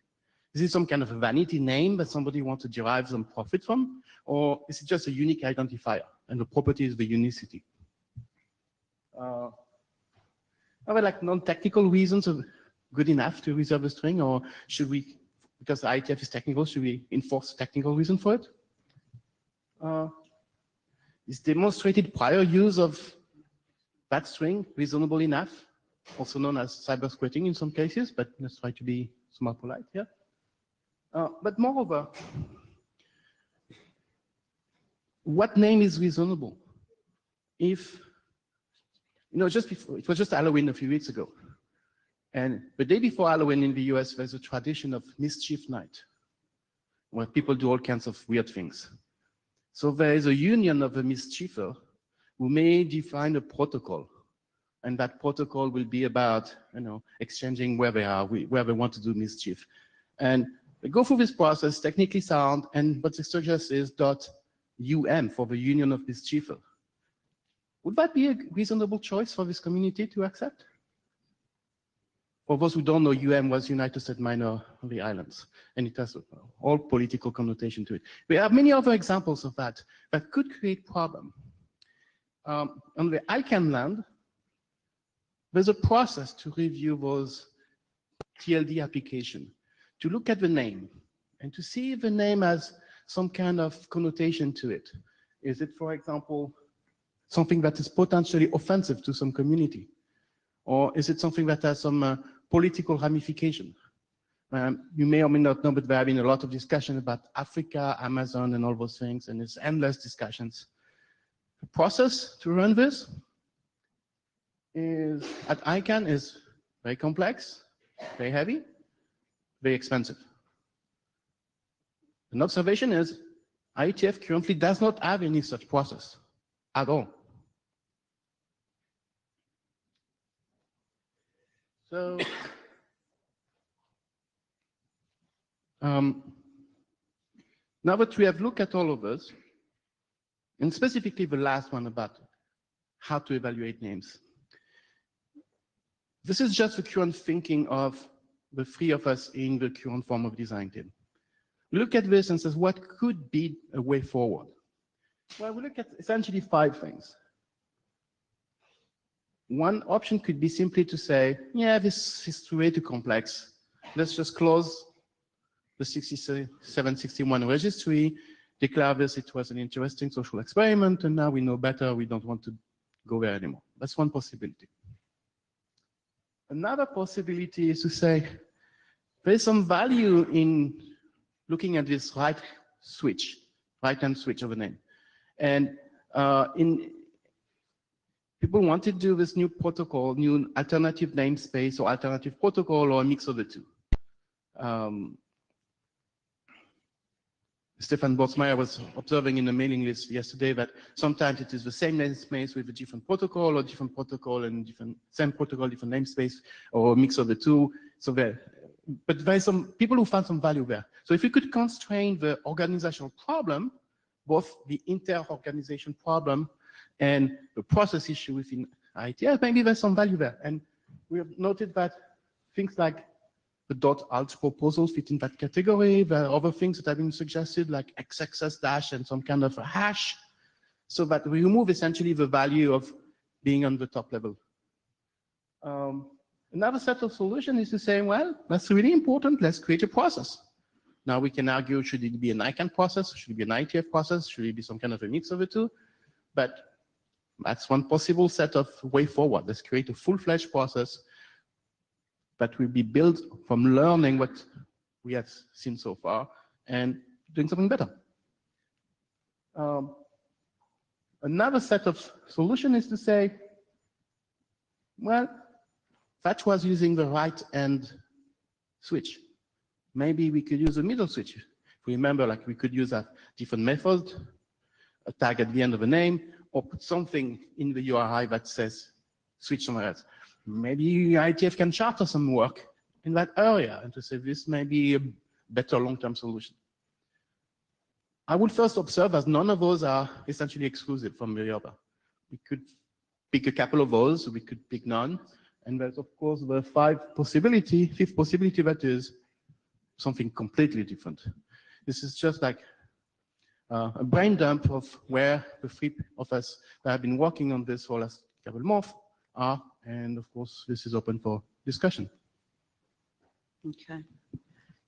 Is it some kind of a vanity name that somebody wants to derive some profit from? Or is it just a unique identifier and the property is the unicity? Uh, are there like non-technical reasons of good enough to reserve a string or should we, because the IETF is technical, should we enforce technical reason for it? Uh, is demonstrated prior use of that string reasonable enough? Also known as cyber squatting in some cases, but let's try to be somewhat polite here. Uh, but moreover, what name is reasonable? If, you know, just before, it was just Halloween a few weeks ago. And the day before Halloween in the US, there's a tradition of mischief night, where people do all kinds of weird things. So there is a union of a mischiever who may define a protocol. And that protocol will be about, you know, exchanging where they are, where they want to do mischief. And they go through this process, technically sound, and what it suggests is dot UM for the union of mischiever. Would that be a reasonable choice for this community to accept? For those who don't know, UM was United States Minor on the Islands, and it has all political connotation to it. We have many other examples of that that could create problem. Um, on the ICANN land, there's a process to review those TLD application, to look at the name and to see if the name has some kind of connotation to it. Is it, for example, something that is potentially offensive to some community? Or is it something that has some uh, political ramification? Um, you may or may not know, but there have been a lot of discussion about Africa, Amazon, and all those things, and it's endless discussions. The process to run this is at ICANN is very complex, very heavy, very expensive. An observation is IETF currently does not have any such process at all. So, um, now that we have looked at all of this, and specifically the last one about how to evaluate names. This is just the current thinking of the three of us in the current form of design team. Look at this and says, what could be a way forward? Well, we look at essentially five things. One option could be simply to say, yeah, this is way too complex. Let's just close the 6761 registry, declare this it was an interesting social experiment, and now we know better, we don't want to go there anymore. That's one possibility. Another possibility is to say, there's some value in looking at this right switch, right-hand switch of a name. And uh, in people want to do this new protocol, new alternative namespace or alternative protocol or a mix of the two. Um, Stéphane Bortzmeyer was observing in the mailing list yesterday that sometimes it is the same namespace with a different protocol or different protocol and different same protocol, different namespace or a mix of the two. So there, but there's some people who found some value there. So if we could constrain the organizational problem both the inter-organization problem and the process issue within IETF, maybe there's some value there. And we have noted that things like the dot alt proposal fit in that category. There are other things that have been suggested like XXS dash and some kind of a hash so that we remove essentially the value of being on the top level. Um, another set of solution is to say, well, that's really important. Let's create a process. Now we can argue, should it be an ICANN process? Should it be an IETF process? Should it be some kind of a mix of the two? But that's one possible set of way forward. Let's create a full-fledged process that will be built from learning what we have seen so far and doing something better. Um, another set of solution is to say, well, that was using the right end switch. Maybe we could use a middle switch. If we remember, like we could use a different method, a tag at the end of a name, or put something in the URI that says switch somewhere else. Maybe IETF can charter some work in that area and to say this may be a better long-term solution. I would first observe as none of those are essentially exclusive from the other. We could pick a couple of those, we could pick none, and there's of course the five possibility, fifth possibility that is something completely different. This is just like uh, a brain dump of where the three of us that have been working on this for last couple of months are, and of course this is open for discussion.
Okay.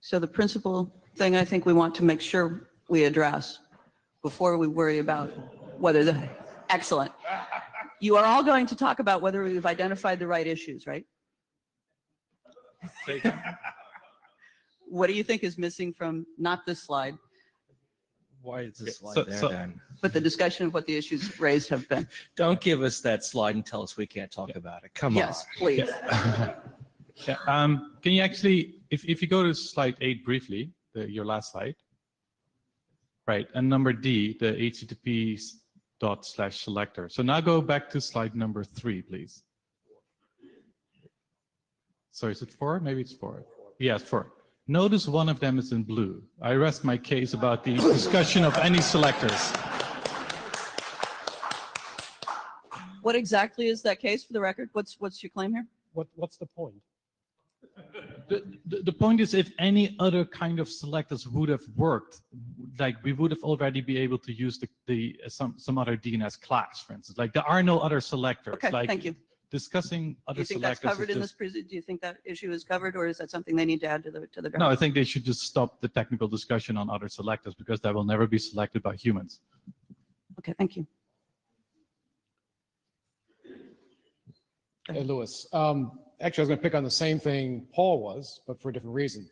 So the principal thing I think we want to make sure we address before we worry about whether the, excellent. You are all going to talk about whether we've identified the right issues, right? What do you think is missing from, not this slide,
Why is this slide
so-
there
so-
then?
But the discussion of what the issues raised have been?
Don't give us that slide and tell us we can't talk about it. Come on.
Yes, please.
Yeah, um, can you actually, if, if you go to slide eight briefly, the, your last slide. Right, and number D, the HTTP dot slash selector. So now go back to slide number three, please. Sorry, is it four? Maybe it's four. Yes, four. Notice one of them is in blue. I rest my case about the discussion of any selectors.
What exactly is that case for the record? What's, what's your claim here?
What, what's the point?
The, the, the point is if any other kind of selectors would have worked, like we would have already be able to use the, the, uh, some, some other DNS class, for instance. Like there are no other selectors.
Okay,
like
thank you.
Discussing
Do
other
you think that's
selectors.
covered
is
in this,
just-
presi- do you think that issue is covered or is that something they need to add to the, to the draft?
No, I think they should just stop the technical discussion on other selectors because they will never be selected by humans.
Okay, thank you.
Hey, Louis. Um, Actually, I was going to pick on the same thing Paul was, but for a different reason.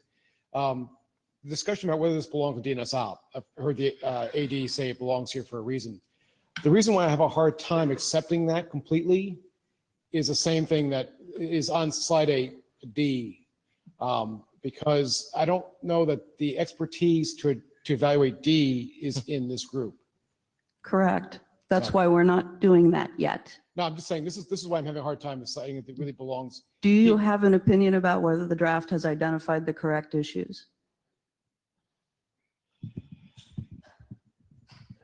Um, the Discussion about whether this belongs to DNSOP. I've heard the uh, AD say it belongs here for a reason. The reason why I have a hard time accepting that completely is the same thing that is on slide eight D. Um, Because I don't know that the expertise to, to evaluate D is in this group.
Correct. That's
So-
why we're not doing that yet.
No, I'm just saying, this is, this is why I'm having a hard time deciding if it really belongs.
Do you have an opinion about whether the draft has identified the correct issues?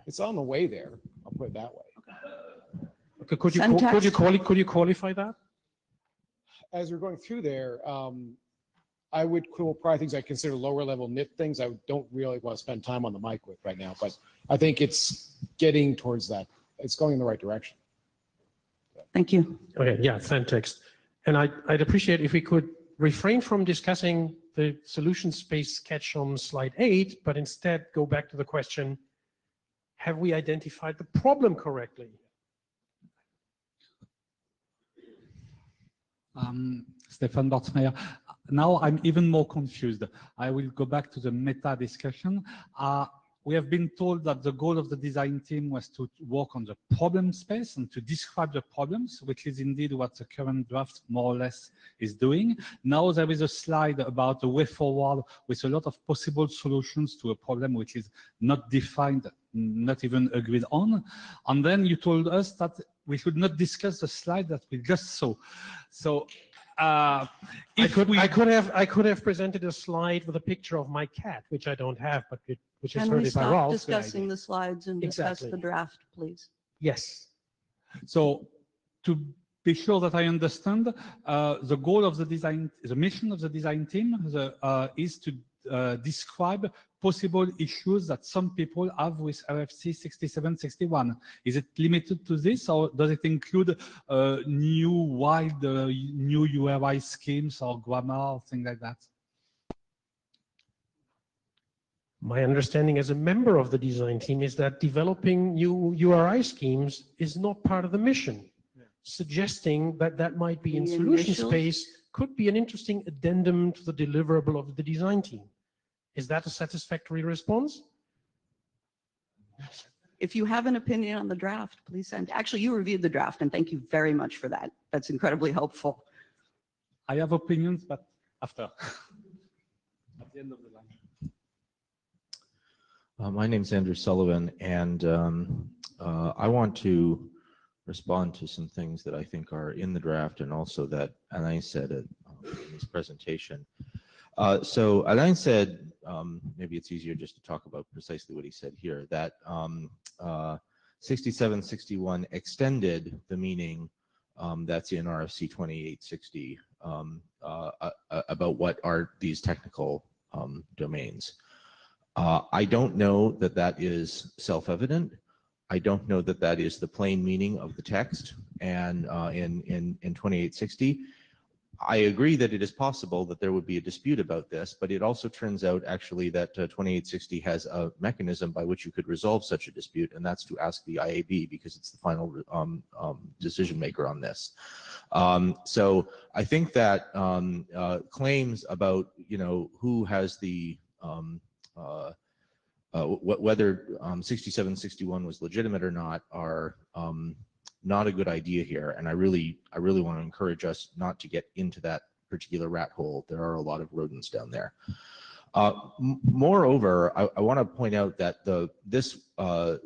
It's on the way there. I'll put it that way.
Okay, Could you, qual- could you
Syntax?
quali, could you qualify that?
As we're going through there, um, I would call probably things I consider lower level nit things I don't really want to spend time on the mic with right now, but I think it's getting towards that. It's going in the right direction.
Thank you.
Okay, yeah, syntax. And I, I'd appreciate if we could refrain from discussing the solution space sketch on slide eight, but instead go back to the question, have we identified the problem correctly?
Um, Stéphane Bortzmeyer. Now I'm even more confused. I will go back to the meta discussion. Uh, we have been told that the goal of the design team was to work on the problem space and to describe the problems, which is indeed what the current draft more or less is doing. Now there is a slide about the way forward with a lot of possible solutions to a problem which is not defined, not even agreed on. And then you told us that we should not discuss the slide that we just saw. So Uh,
I could,
we-
I could have, I could have presented a slide with a picture of my cat, which I don't have, but it, which is
Can we
heard by
stop
Ralph.
discussing the slides and discuss
Exactly.
the draft, please?
Yes.
So to be sure that I understand, uh, the goal of the design, the mission of the design team the, uh, is to uh, describe possible issues that some people have with RFC 6761. Is it limited to this or does it include uh, new wild, uh, new URI schemes or grammar or things like that?
My understanding as a member of the design team is that developing new URI schemes is not part of the mission. Suggesting that that might be in
The
solution
initials?
space could be an interesting addendum to the deliverable of the design team. Is that a satisfactory response?
If you have an opinion on the draft, please send. Actually, you reviewed the draft, and thank you very much for that. That's incredibly helpful.
I have opinions, but after. At the end of the line.
Uh, my name's Andrew Sullivan, and um, uh, I want to respond to some things that I think are in the draft and also that Alain said it, uh, in his presentation. Uh, so Alain said, um, maybe it's easier just to talk about precisely what he said here, that um, uh, 6761 extended the meaning um, that's in RFC 2860 um, uh, uh, uh, about what are these technical um, domains. Uh, I don't know that that is self-evident. I don't know that that is the plain meaning of the text. And uh, in, in, in 2860, I agree that it is possible that there would be a dispute about this, but it also turns out actually that uh, 2860 has a mechanism by which you could resolve such a dispute, and that's to ask the IAB because it's the final um, um, decision maker on this. Um, so I think that um, uh, claims about you know who has the um, uh, uh, wh- whether um, 6761 was legitimate or not are not a good idea here. And I really, I really want to encourage us not to get into that particular rat hole. There are a lot of rodents down there. Uh, moreover, I, I want to point out that the this uh,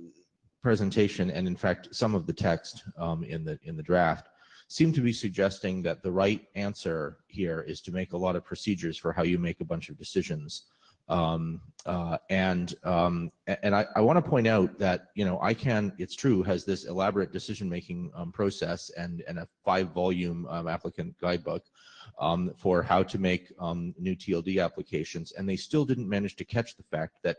presentation and in fact some of the text um, in the in the draft seem to be suggesting that the right answer here is to make a lot of procedures for how you make a bunch of decisions um, uh, and um, and I, I want to point out that you know ICANN, it's true, has this elaborate decision-making um, process and and a five-volume um, applicant guidebook um, for how to make um, new TLD applications, and they still didn't manage to catch the fact that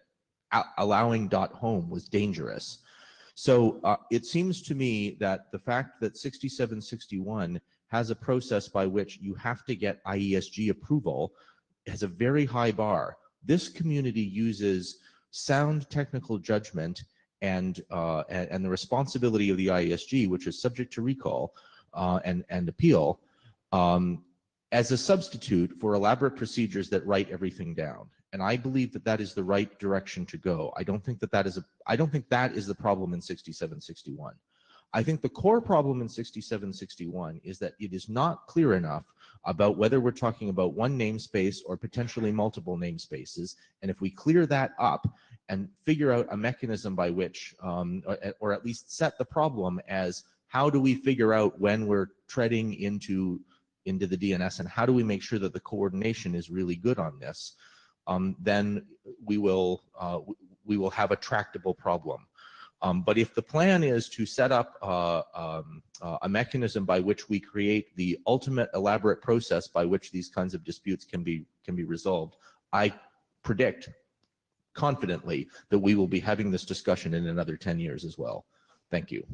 allowing .home was dangerous. So uh, it seems to me that the fact that 6761 has a process by which you have to get IESG approval has a very high bar. This community uses sound technical judgment and, uh, and, and the responsibility of the IESG, which is subject to recall uh, and, and appeal, um, as a substitute for elaborate procedures that write everything down. And I believe that that is the right direction to go. I don't think that that is a, I don't think that is the problem in 6761. I think the core problem in 6761 is that it is not clear enough about whether we're talking about one namespace or potentially multiple namespaces. And if we clear that up and figure out a mechanism by which, um, or, or at least set the problem as how do we figure out when we're treading into, into the DNS and how do we make sure that the coordination is really good on this, um, then we will, uh, we will have a tractable problem. Um, but if the plan is to set up uh, um, uh, a mechanism by which we create the ultimate elaborate process by which these kinds of disputes can be can be resolved, I predict confidently that we will be having this discussion in another 10 years as well. Thank you.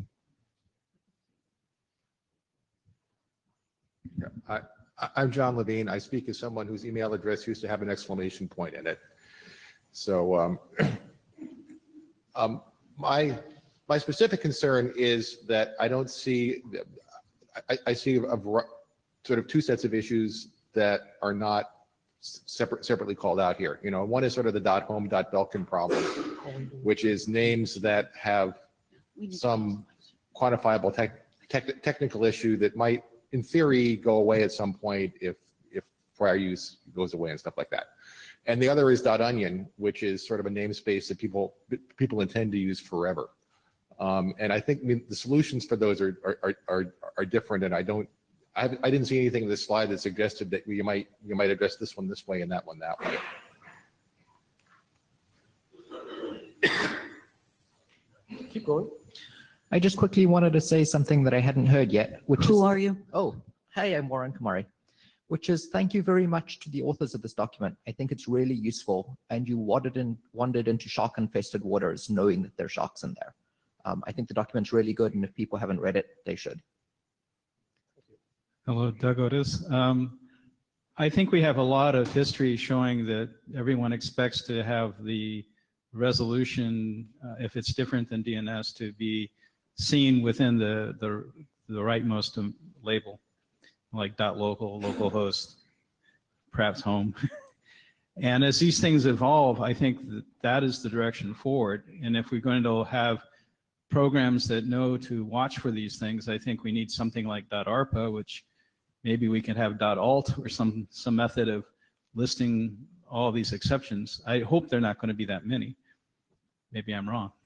I, I- I'm John Levine. I speak as someone whose email address used to have an exclamation point in it. So um, um, my, my specific concern is that I don't see, I, I see a sort of two sets of issues that are not separate, separately called out here. You know, one is sort of the dot home, dot Belkin problem, which is names that have some quantifiable tech, tech, technical issue that might, in theory, go away at some point if, if prior use goes away and stuff like that. And the other is dot onion, which is sort of a namespace that people, people intend to use forever. Um, and I think I mean, the solutions for those are, are, are, are, are different and I don't, I, I didn't see anything in this slide that suggested that you might, you might address this one this way and that one that way.
Keep going.
I just quickly wanted to say something that I hadn't heard yet, which is.
Who are you?
Oh, hey, I'm Warren Kumari, which is thank you very much to the authors of this document. I think it's really useful and you wandered in, wandered into shark infested waters knowing that there are sharks in there. Um, I think the document's really good and if people haven't read it, they should.
Hello, Doug Otis. Um, I think we have a lot of history showing that everyone expects to have the resolution, uh, if it's different than DNS, to be seen within the, the, the rightmost label, like dot local, local host, perhaps home. And as these things evolve, I think that that is the direction forward. And if we're going to have programs that know to watch for these things, I think we need something like .arpa, which maybe we can have .alt or some, some method of listing all these exceptions. I hope they're not going to be that many. Maybe I'm wrong.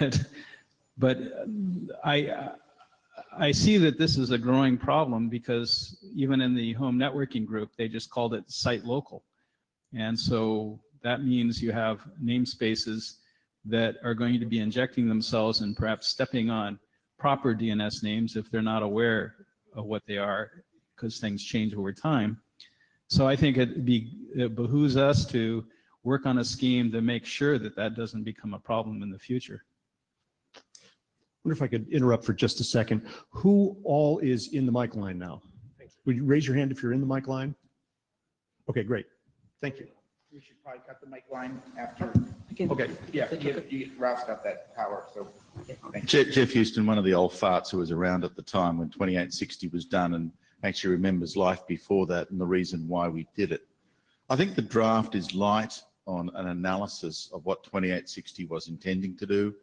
But, but I, I see that this is a growing problem because even in the home networking group, they just called it site local. And so that means you have namespaces that are going to be injecting themselves and perhaps stepping on proper DNS names if they're not aware of what they are because things change over time. So I think it, be, it behooves us to work on a scheme to make sure that that doesn't become a problem in the future.
Wonder if I could interrupt for just a second. Who all is in the mic line now? Would you raise your hand if you're in the mic line? Okay, great. Thank you.
We should probably cut the mic line after.
Okay.
Yeah, you, you, Ralph's got that power, so. thank you.
Geoff, Geoff Huston, one of the old farts who was around at the time when 2860 was done and actually remembers life before that and the reason why we did it. I think the draft is light on an analysis of what 2860 was intending to do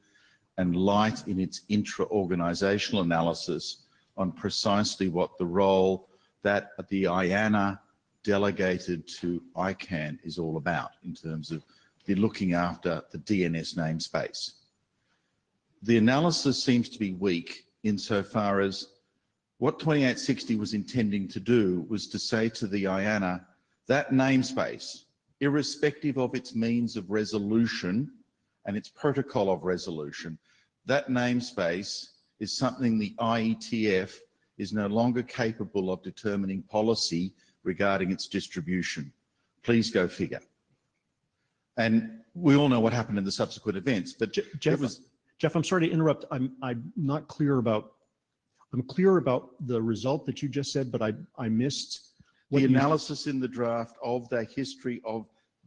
and light in its intra-organizational analysis on precisely what the role that the IANA delegated to ICANN is all about in terms of the looking after the DNS namespace. The analysis seems to be weak insofar as what 2860 was intending to do was to say to the IANA, that namespace, irrespective of its means of resolution and its protocol of resolution, that namespace is something the IETF is no longer capable of determining policy regarding its distribution. Please go figure. And we all know what happened in the subsequent events, but
Geoff, Geoff, I'm sorry to interrupt. I'm, I'm not clear about, I'm clear about the result that you just said, but I, I missed.
the analysis in the draft of the history of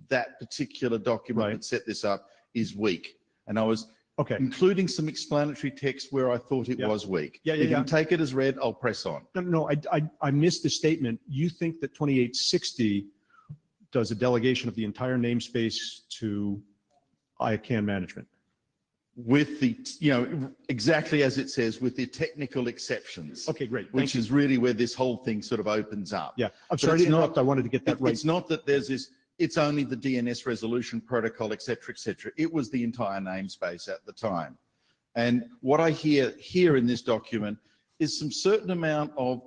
that particular document that set this up is weak. And I was
okay.
including some explanatory text where I thought it
Yeah.
was weak.
Yeah, yeah,
If you
yeah.
can take it as read, I'll press on.
No, no, I, I, I missed the statement. You think that 2860 does a delegation of the entire namespace to ICANN management?
With the, you know, exactly as it says, with the technical exceptions.
Okay, great. Thank
Which
you.
is really where this whole thing sort of opens up.
Yeah, I'm
But
sorry to
it's not-
I wanted to get that right.
It's not that there's this, it's only the DNS resolution protocol, et cetera, et cetera. It was the entire namespace at the time. And what I hear here in this document is some certain amount of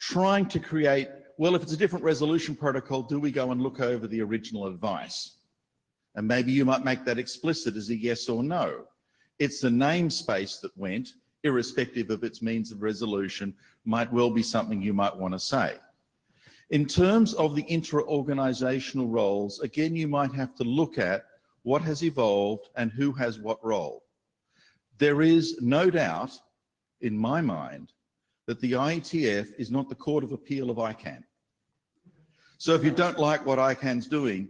trying to create, well, if it's a different resolution protocol, do we go and look over the original advice? And maybe you might make that explicit as a yes or no. It's the namespace that went, irrespective of its means of resolution, might well be something you might want to say. In terms of the intra-organizational roles, again, you might have to look at what has evolved and who has what role. There is no doubt, in my mind, that the IETF is not the Court of Appeal of ICANN. So if you don't like what ICANN's doing,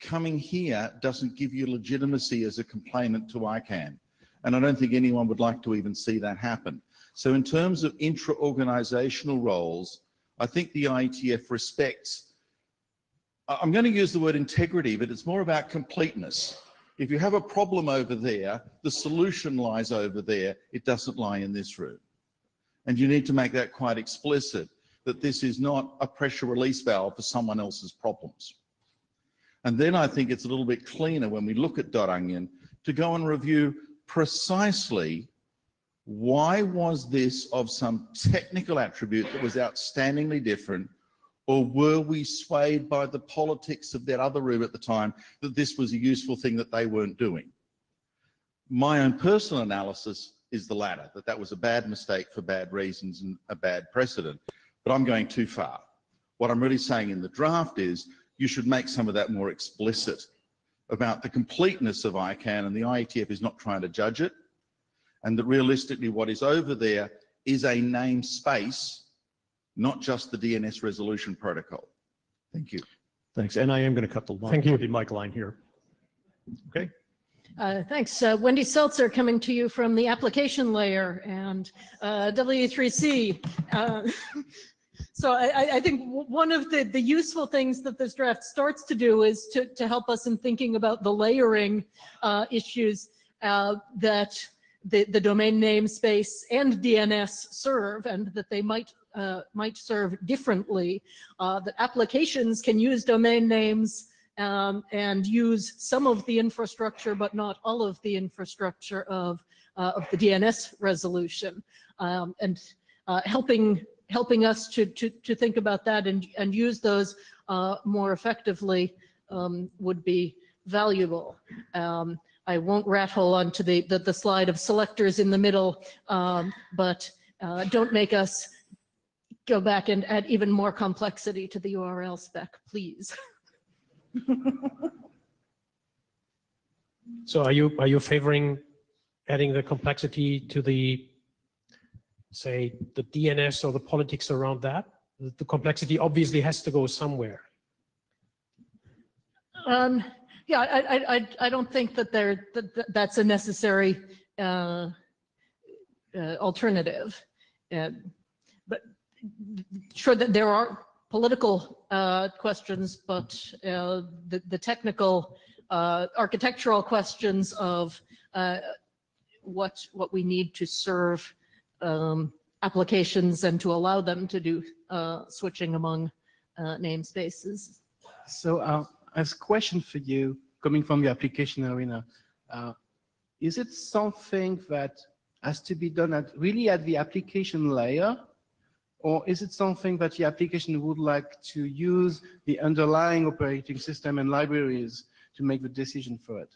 coming here doesn't give you legitimacy as a complainant to ICANN. And I don't think anyone would like to even see that happen. So in terms of intra-organizational roles, I think the IETF respects, I'm going to use the word integrity, but it's more about completeness. If you have a problem over there, the solution lies over there. It doesn't lie in this room. And you need to make that quite explicit, that this is not a pressure release valve for someone else's problems. And then I think it's a little bit cleaner when we look at Dot Onion to go and review precisely Why was this of some technical attribute that was outstandingly different? Or were we swayed by the politics of that other room at the time that this was a useful thing that they weren't doing? My own personal analysis is the latter, that that was a bad mistake for bad reasons and a bad precedent. But I'm going too far. What I'm really saying in the draft is you should make some of that more explicit about the completeness of ICANN and the IETF is not trying to judge it. And that realistically what is over there is a namespace, not just the DNS resolution protocol. Thank you.
Thanks. And I am going to cut the line,
Thank you.
the mic line here. Okay.
Uh, Thanks. Uh, Wendy Seltzer coming to you from the application layer and uh, W3C. Uh, So I, I- I think one of the, the useful things that this draft starts to do is to, to help us in thinking about the layering uh, issues uh, that the, the domain name space and DNS serve and that they might, uh, might serve differently. Uh, That applications can use domain names um, and use some of the infrastructure, but not all of the infrastructure of, uh, of the DNS resolution. Um, and uh, helping, helping us to, to, to think about that and, and use those uh, more effectively um, would be valuable. Um, I won't rattle onto the, the, the slide of selectors in the middle, um, but uh, don't make us go back and add even more complexity to the URL spec, please.
So are you, are you favoring adding the complexity to the, say, the DNS or the politics around that? The the complexity obviously has to go somewhere.
Um, yeah, I, I, I, don't think that there, that, that- that's a necessary, uh, uh, alternative. Uh, But sure that there are political, uh, questions, but, uh, the, the technical, uh, architectural questions of, uh, what, what we need to serve, um, applications and to allow them to do, uh, switching among, uh, namespaces.
So uh, as a question for you, coming from the application arena, uh, is it something that has to be done at really at the application layer? Or is it something that the application would like to use the underlying operating system and libraries to make the decision for it?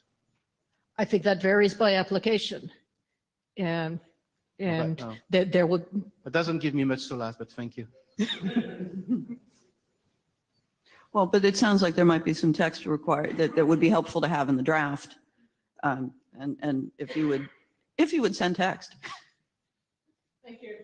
I think that varies by application. And, and
no.
there, would,
It doesn't give me much solace, but thank you.
Well, but it sounds like there might be some text required that, that would be helpful to have in the draft. Um, And, and if you would, if you would send text.
Thank you.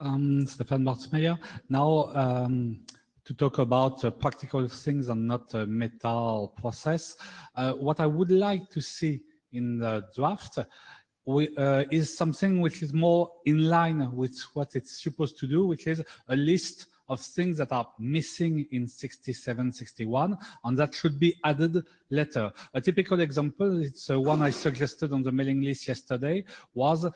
Um, Stéphane Bortzmeyer. Now, um, to talk about uh, practical things and not uh, metal process, uh, what I would like to see in the draft we, uh, is something which is more in line with what it's supposed to do, which is a list of things that are missing in 67, 61, and that should be added later. A typical example, it's uh, one I suggested on the mailing list yesterday, was uh,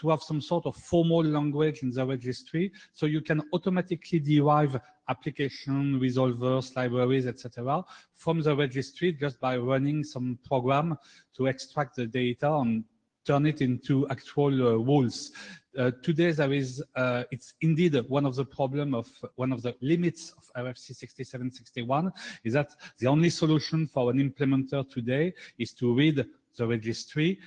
to have some sort of formal language in the registry, so you can automatically derive application, resolvers, libraries, etc., from the registry just by running some program to extract the data and turn it into actual uh, rules. Uh, today there is, uh, it's indeed one of the problem of, one of the limits of RFC 6761 is that the only solution for an implementer today is to read the registry,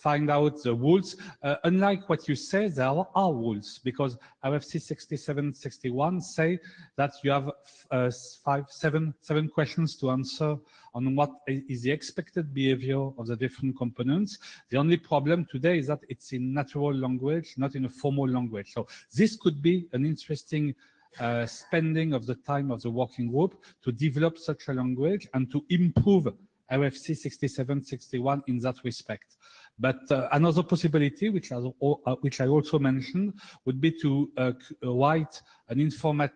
find out the rules. Uh, unlike what you say, there are, rules because RFC 6761 say that you have uh, five, seven, seven questions to answer on what is the expected behavior of the different components. The only problem today is that it's in natural language, not in a formal language. So this could be an interesting uh, spending of the time of the working group to develop such a language and to improve RFC 6761 in that respect. But uh, another possibility, which, has, uh, which I also mentioned, would be to uh, uh, write an informat,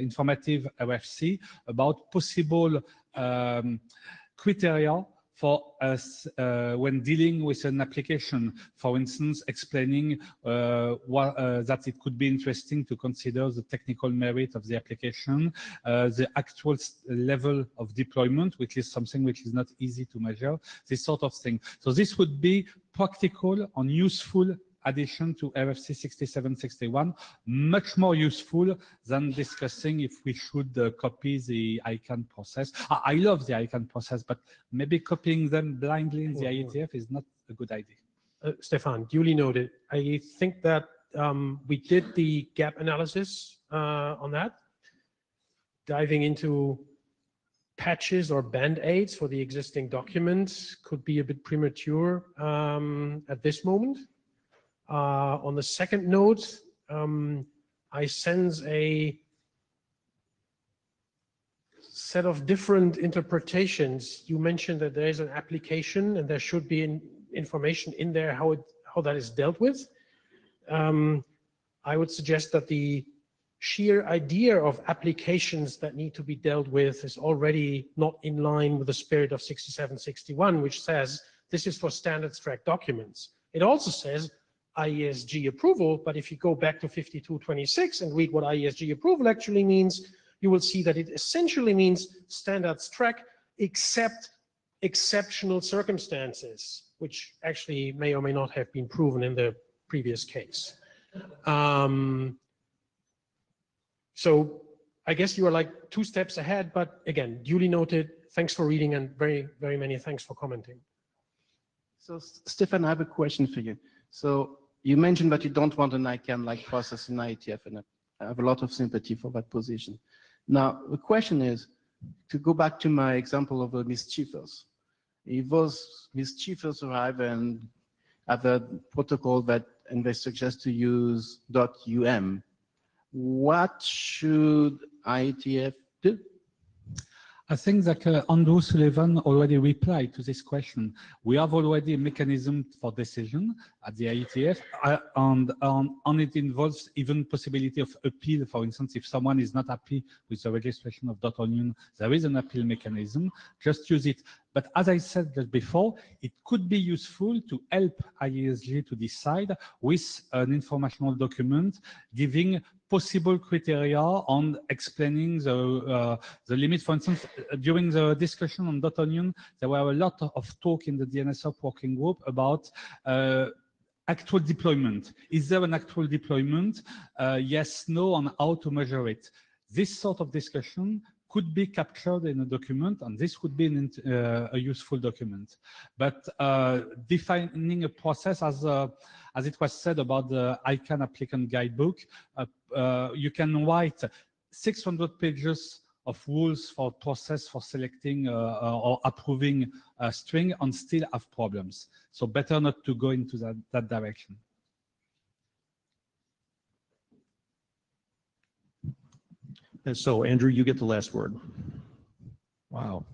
informative RFC about possible um, criteria for us uh, when dealing with an application, for instance, explaining uh, what, uh, that it could be interesting to consider the technical merit of the application, uh, the actual level of deployment, which is something which is not easy to measure, this sort of thing. So this would be practical and useful addition to RFC 6761, much more useful than discussing if we should uh, copy the ICANN process. I, I love the ICANN process, but maybe copying them blindly in the
Mhm.
IETF is not a good idea.
Uh, Stéphane, duly noted. I think that um, we did the gap analysis uh, on that, diving into patches or band-aids for the existing documents could be a bit premature um, at this moment. Uh, On the second note, um, I sense a set of different interpretations. You mentioned that there is an application and there should be in- information in there how it, how that is dealt with. Um, I would suggest that the sheer idea of applications that need to be dealt with is already not in line with the spirit of 6761, which says this is for standards track documents. It also says IESG approval, but if you go back to 5226 and read what IESG approval actually means, you will see that it essentially means standards track except exceptional circumstances, which actually may or may not have been proven in the previous case. Um, so I guess you are like two steps ahead, but again, duly noted. Thanks for reading and very, very many thanks for commenting.
So Stéphane, I have a question for you. So you mentioned that you don't want an ICANN-like process in IETF, and I have a lot of sympathy for that position. Now, the question is, to go back to my example of the mischievous, if those mischievous arrive and have a protocol that, and they suggest to use .um, what should IETF do?
I think that uh, Andrew Sullivan already replied to this question. We have already a mechanism for decision at the IETF, uh, and, um, and it involves even possibility of appeal. For instance, if someone is not happy with the registration of .onion, there is an appeal mechanism. Just use it. But as I said just before, it could be useful to help IESG to decide with an informational document giving possible criteria on explaining the uh, the limit. For instance, during the discussion on dot .onion, there were a lot of talk in the DNSOP working group about uh, actual deployment. Is there an actual deployment? Uh, yes, no, on how to measure it. This sort of discussion could be captured in a document, and this would be an, uh, a useful document. But uh, defining a process as uh, as it was said about the ICANN applicant guidebook, uh, uh, you can write 600 pages of rules for process for selecting uh, uh, or approving a string and still have problems. So better not to go into that, that direction.
And so Andrew, you get the last word.
Wow.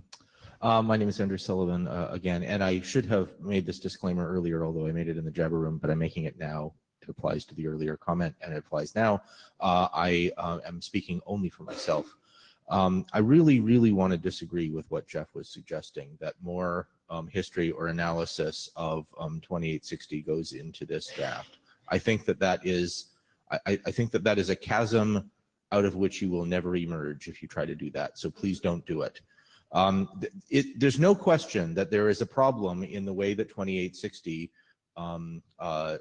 Uh, my name is Andrew Sullivan uh, again, and I should have made this disclaimer earlier, although I made it in the Jabber room, but I'm making it now. It applies to the earlier comment and it applies now. Uh, I uh, am speaking only for myself. Um, I really, really want to disagree with what Geoff was suggesting, that more um, history or analysis of um, 2860 goes into this draft. I think that that is, I, I I think that that is a chasm out of which you will never emerge if you try to do that. So please don't do it. Um, it, there's no question that there is a problem in the way that 2860 um, uh,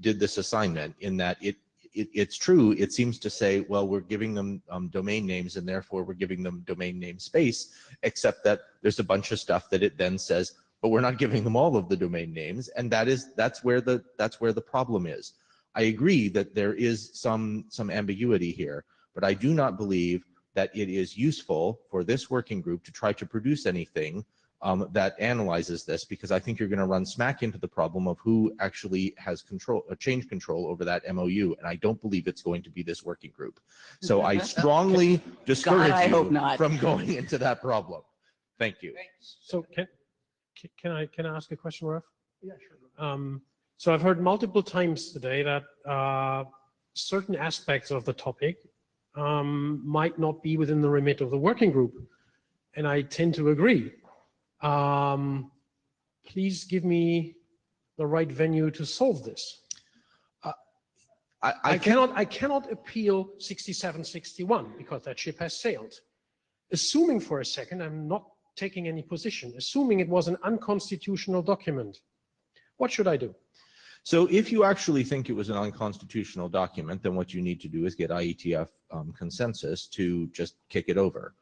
did this assignment in that it, it, it's true. It seems to say, well, we're giving them um, domain names and therefore we're giving them domain name space, except that there's a bunch of stuff that it then says, but we're not giving them all of the domain names. And that is, that's where the, that's where the problem is. I agree that there is some, some ambiguity here, but I do not believe that it is useful for this working group to try to produce anything um, that analyzes this because I think you're going to run smack into the problem of who actually has control, uh, change control over that MOU, and I don't believe it's going to be this working group. So I strongly discourage
I hope
you
not.
from going into that problem. Thank you.
So can, can I, can I ask a question, Ralph? Yeah, sure. Um, so I've heard multiple times today that uh, certain aspects of the topic um, might not be within the remit of the working group. And I tend to agree. Um, please give me the right venue to solve this.
I,
I cannot, I cannot appeal 6761 because that ship has sailed. Assuming for a second, I'm not taking any position, assuming it was an unconstitutional document, what should I do?
So if you actually think it was an unconstitutional document, then what you need to do is get IETF um, consensus to just kick it over.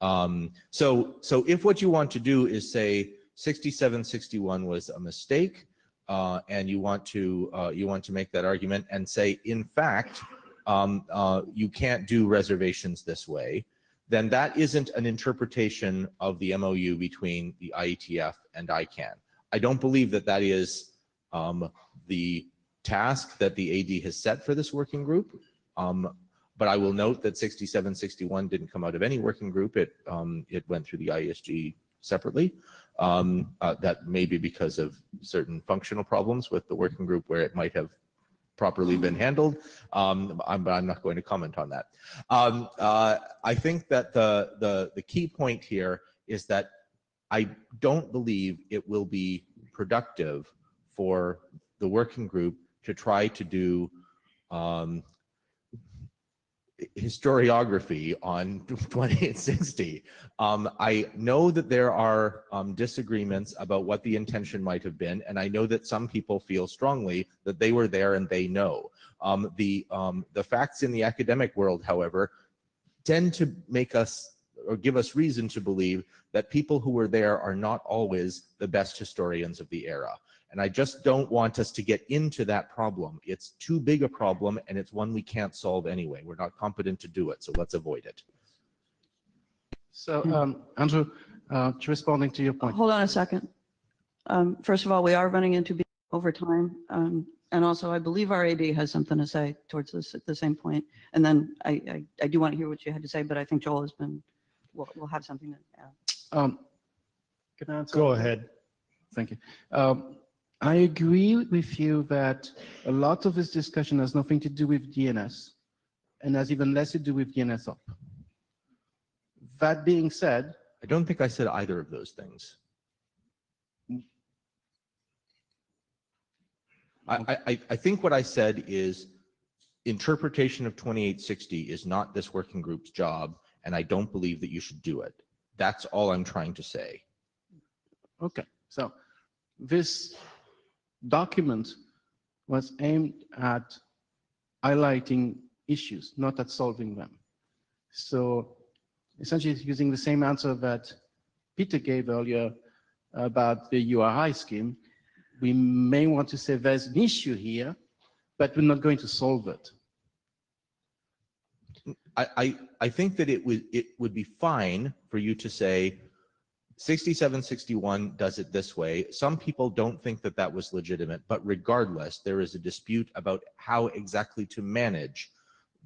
Um, so, so if what you want to do is say 6761 was a mistake, uh, and you want to uh, you want to make that argument and say, in fact, um, uh, you can't do reservations this way, then that isn't an interpretation of the MOU between the IETF and ICANN. I don't believe that that is um, the task that the AD has set for this working group. Um, but I will note that 6761 didn't come out of any working group. It um, it went through the ISG separately. Um, uh, that may be because of certain functional problems with the working group where it might have properly been handled. Um, I'm, but I'm not going to comment on that. Um, uh, I think that the, the, the key point here is that I don't believe it will be productive for the working group to try to do um, historiography on 2860. Um, I know that there are um, disagreements about what the intention might have been, and I know that some people feel strongly that they were there and they know. Um, the, um, the facts in the academic world, however, tend to make us or give us reason to believe that people who were there are not always the best historians of the era. And I just don't want us to get into that problem. It's too big a problem and it's one we can't solve anyway. We're not competent to do it, so let's avoid it.
So, um, Andrew, uh, to responding to your point.
Hold on a second. Um, First of all, we are running into be- overtime. um, And also, I believe our AD has something to say towards this at the same point. And then I, I, I do want to hear what you had to say, but I think Joel has been, will, will have something to add.
Um, Can I answer?
Go ahead.
Thank you. Um, I agree with you that a lot of this discussion has nothing to do with DNS and has even less to do with DNSOP. That being said,
I don't think I said either of those things. I, I- I, I think what I said is interpretation of 2860 is not this working group's job, and I don't believe that you should do it. That's all I'm trying to say.
Okay, so this document was aimed at highlighting issues, not at solving them. So essentially using the same answer that Peter gave earlier about the URI scheme. We may want to say there's an issue here, but we're not going to solve it.
I, I, I think that it would, it would be fine for you to say 6761 does it this way. Some people don't think that that was legitimate, but regardless, there is a dispute about how exactly to manage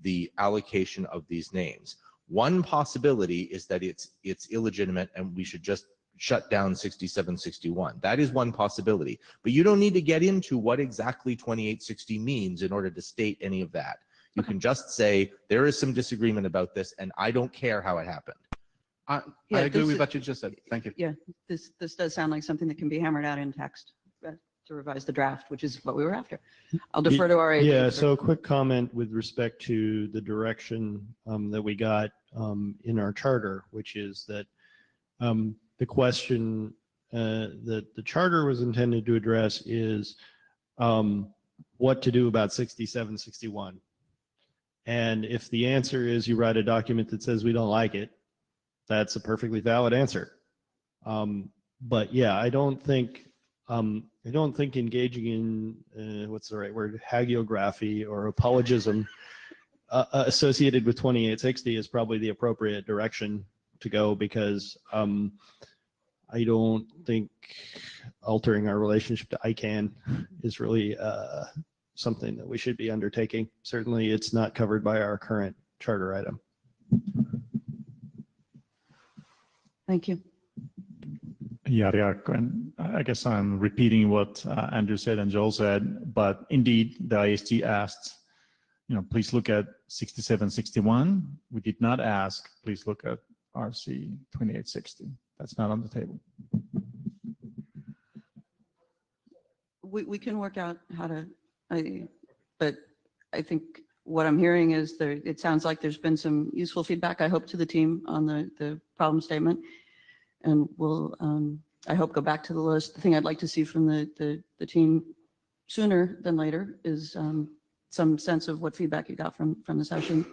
the allocation of these names. One possibility is that it's, it's illegitimate and we should just shut down 6761. That is one possibility, but you don't need to get into what exactly 2860 means in order to state any of that. You can just say, there is some disagreement about this and I don't care how it happened.
I,
Yeah,
I agree
this
with
is-
what you just said. Thank you.
Yeah, this, this does sound like something that can be hammered out in text uh, to revise the draft, which is what we were after. I'll defer to our.
Yeah,
for-
so a quick comment with respect to the direction um, that we got um, in our charter, which is that um, the question uh, that the charter was intended to address is um, what to do about 6761. And if the answer is you write a document that says we don't like it, that's a perfectly valid answer. Um, but yeah, I don't think um, I don't think engaging in uh, what's the right word hagiography or apologism uh, uh, associated with 2860 is probably the appropriate direction to go because um, I don't think altering our relationship to ICANN is really uh, something that we should be undertaking. Certainly, it's not covered by our current charter item.
Thank you.
Yeah, Riak, and I guess I'm repeating what uh, Andrew said and Joel said, but indeed the IST asked, you know, please look at 6761. We did not ask, please look at RC 2860. That's not on the table.
We, we can work out how to, I, but I think what I'm hearing is there, it sounds like there's been some useful feedback, I hope, to the team on the, the problem statement. And we'll, um, I hope, go back to the list. The thing I'd like to see from the, the, the team sooner than later is, um, some sense of what feedback you got from, from the session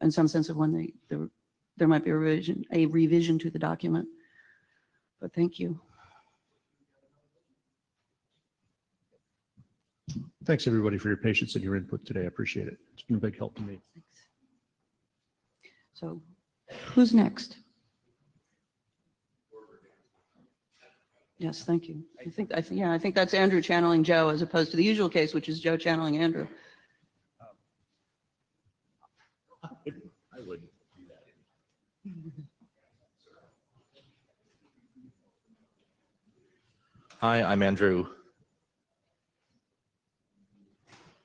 and some sense of when they, there, there might be a revision, a revision to the document. But thank you.
Thanks, everybody, for your patience and your input today. I appreciate it. It's been a big help to me. Thanks.
So who's next? Yes, thank you. I think, I think, yeah, I think that's Andrew channeling Joe as opposed to the usual case, which is Joe channeling Andrew.
I wouldn't do that. Hi, I'm Andrew.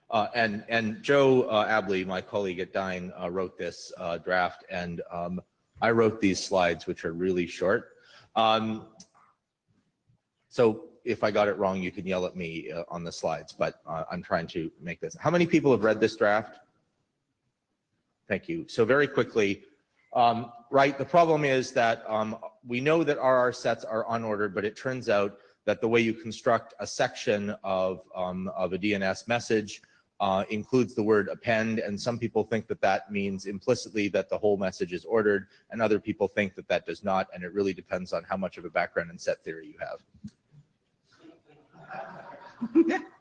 Uh, and, and Joe uh, Abley, my colleague at Dyn, uh, wrote this uh, draft, and um, I wrote these slides, which are really short. Um, so if I got it wrong, you can yell at me uh, on the slides, but uh, I'm trying to make this. How many people have read this draft? Thank you. So very quickly, um, right, the problem is that um, we know that RR sets are unordered, but it turns out that the way you construct a section of, um, of a DNS message uh, includes the word append, and some people think that that means implicitly that the whole message is ordered, and other people think that that does not, and it really depends on how much of a background in set theory you have.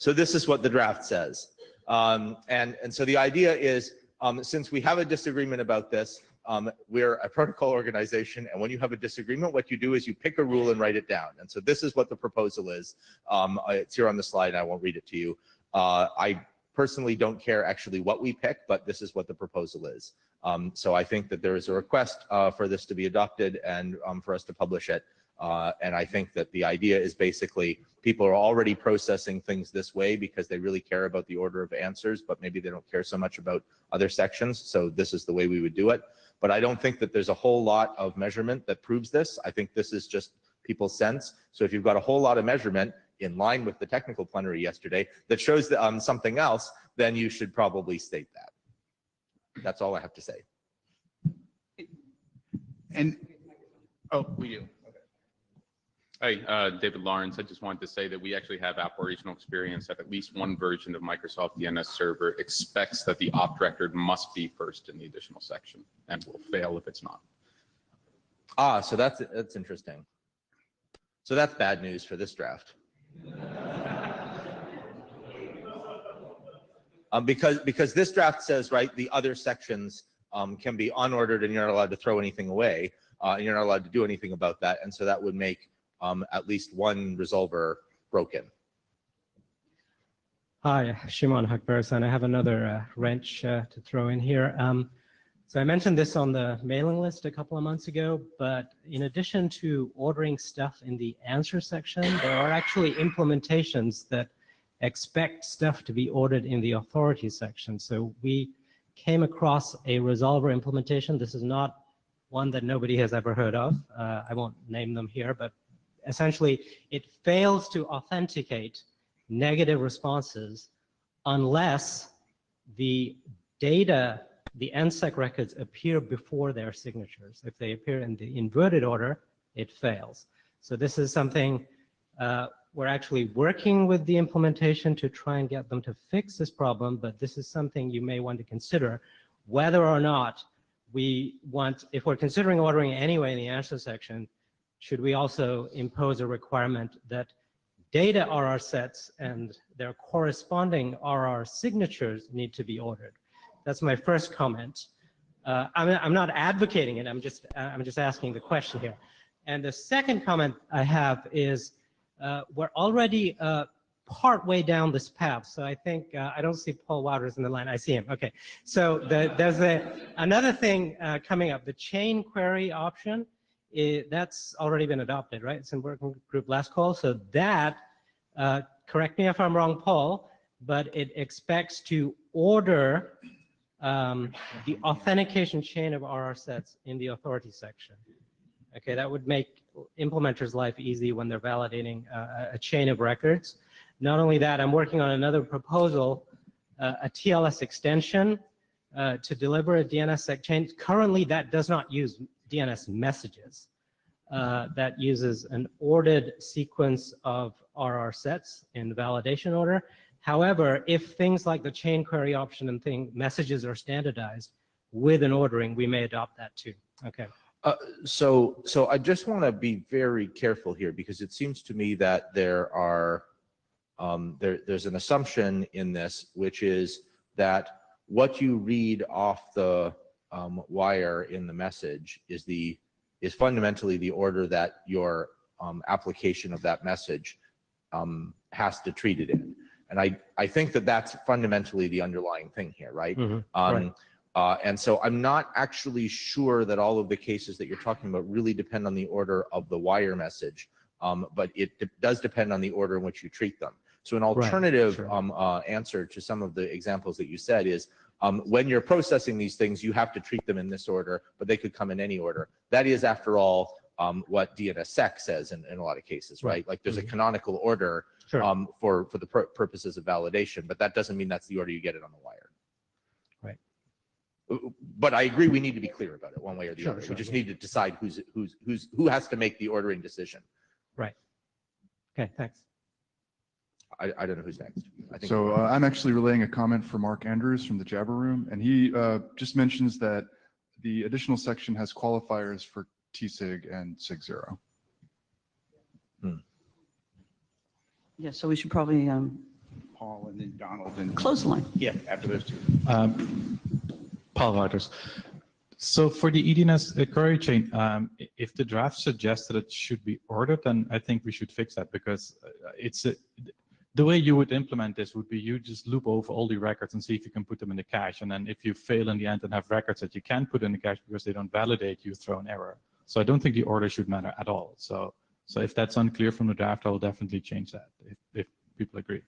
So this is what the draft says. Um, and, and so the idea is, um, since we have a disagreement about this, um, we're a protocol organization, and when you have a disagreement, what you do is you pick a rule and write it down. And so this is what the proposal is. Um, it's here on the slide, and I won't read it to you. Uh, I personally don't care actually what we pick, but this is what the proposal is. Um, so I think that there is a request uh, for this to be adopted and um, for us to publish it. Uh, and I think that the idea is basically people are already processing things this way because they really care about the order of answers, but maybe they don't care so much about other sections. So this is the way we would do it. But I don't think that there's a whole lot of measurement that proves this. I think this is just people's sense. So if you've got a whole lot of measurement in line with the technical plenary yesterday that shows that, um, something else, then you should probably state that. That's all I have to say.
And, oh, we do.
Hi, uh, David Lawrence. I just wanted to say that we actually have operational experience that at least one version of Microsoft DNS Server expects that the opt record must be first in the additional section and will fail if it's not.
Ah, so that's, that's interesting. So that's bad news for this draft. Um, because, because this draft says, right, the other sections um, can be unordered and you're not allowed to throw anything away. Uh, and you're not allowed to do anything about that. And so that would make um, at least one resolver broken.
Hi, Shumon Hakbarsan. I have another uh, wrench uh, to throw in here. Um, so I mentioned this on the mailing list a couple of months ago, but in addition to ordering stuff in the answer section, there are actually implementations that expect stuff to be ordered in the authority section. So we came across a resolver implementation. This is not one that nobody has ever heard of. Uh, I won't name them here, but essentially it fails to authenticate negative responses unless the data, the NSEC records appear before their signatures. If they appear in the inverted order, it fails. So this is something uh, we're actually working with the implementation to try and get them to fix this problem, but this is something you may want to consider whether or not we want, if we're considering ordering anyway in the answer section, should we also impose a requirement that data RR sets and their corresponding RR signatures need to be ordered? That's my first comment. Uh, I'm, I'm not advocating it, I'm just, I'm just asking the question here. And the second comment I have is uh, we're already uh, part way down this path. So I think, uh, I don't see Paul Wouters in the line. I see him. Okay. So the, there's a, another thing uh, coming up, the chain query option. It, that's already been adopted, right? It's in working group last call. So that, uh, correct me if I'm wrong, Paul, but it expects to order um, the authentication chain of RR sets in the authority section. Okay, that would make implementers' life easy when they're validating uh, a, chain of records. Not only that, I'm working on another proposal, uh, a TLS extension uh, to deliver a DNSSEC chain. Currently, that does not use DNS messages. Uh, that uses an ordered sequence of RR sets in validation order. However, if things like the chain query option and thing messages are standardized with an ordering, we may adopt that too. Okay.
Uh, so, so I just want to be very careful here because it seems to me that there are, um, there, there's an assumption in this, which is that what you read off the um, wire in the message is the, is fundamentally the order that your um, application of that message um, has to treat it in. And I, I think that that's fundamentally the underlying thing here, right?
Mhm,
Um,
right.
uh, and so I'm not actually sure that all of the cases that you're talking about really depend on the order of the wire message, um, but it de- does depend on the order in which you treat them. So an alternative
sure.
um, uh, answer to some of the examples that you said is um, when you're processing these things, you have to treat them in this order, but they could come in any order. That is, after all, um, what DNSSEC says in, in a lot of cases, right?
Right.
Like there's a
Mhm.
canonical order
Sure.
um, for for the pur- purposes of validation, but that doesn't mean that's the order you get it on the wire.
Right.
But I agree, we need to be clear about it one way or the
Sure,
other. We just
yeah.
need to decide who's who's who's who has to make the ordering decision.
Right. Okay, thanks.
I, I don't know who's next. I think
So uh, I'm actually relaying a comment from Mark Andrews from the Jabber Room, and he uh, just mentions that the additional section has qualifiers for TSIG and SIG zero.
Yeah, so we should probably um,
Paul and then Donald and.
close the line.
Yeah, after those two.
Um, Paul Wouters. So for the EDNS uh, query chain, um, i- if the draft suggests that it should be ordered, then I think we should fix that because uh, it's a, the way you would implement this would be you just loop over all the records and see if you can put them in the cache. And then if you fail in the end and have records that you can't put in the cache because they don't validate, you throw an error. So I don't think the order should matter at all. So so if that's unclear from the draft, I will definitely change that if, if people agree.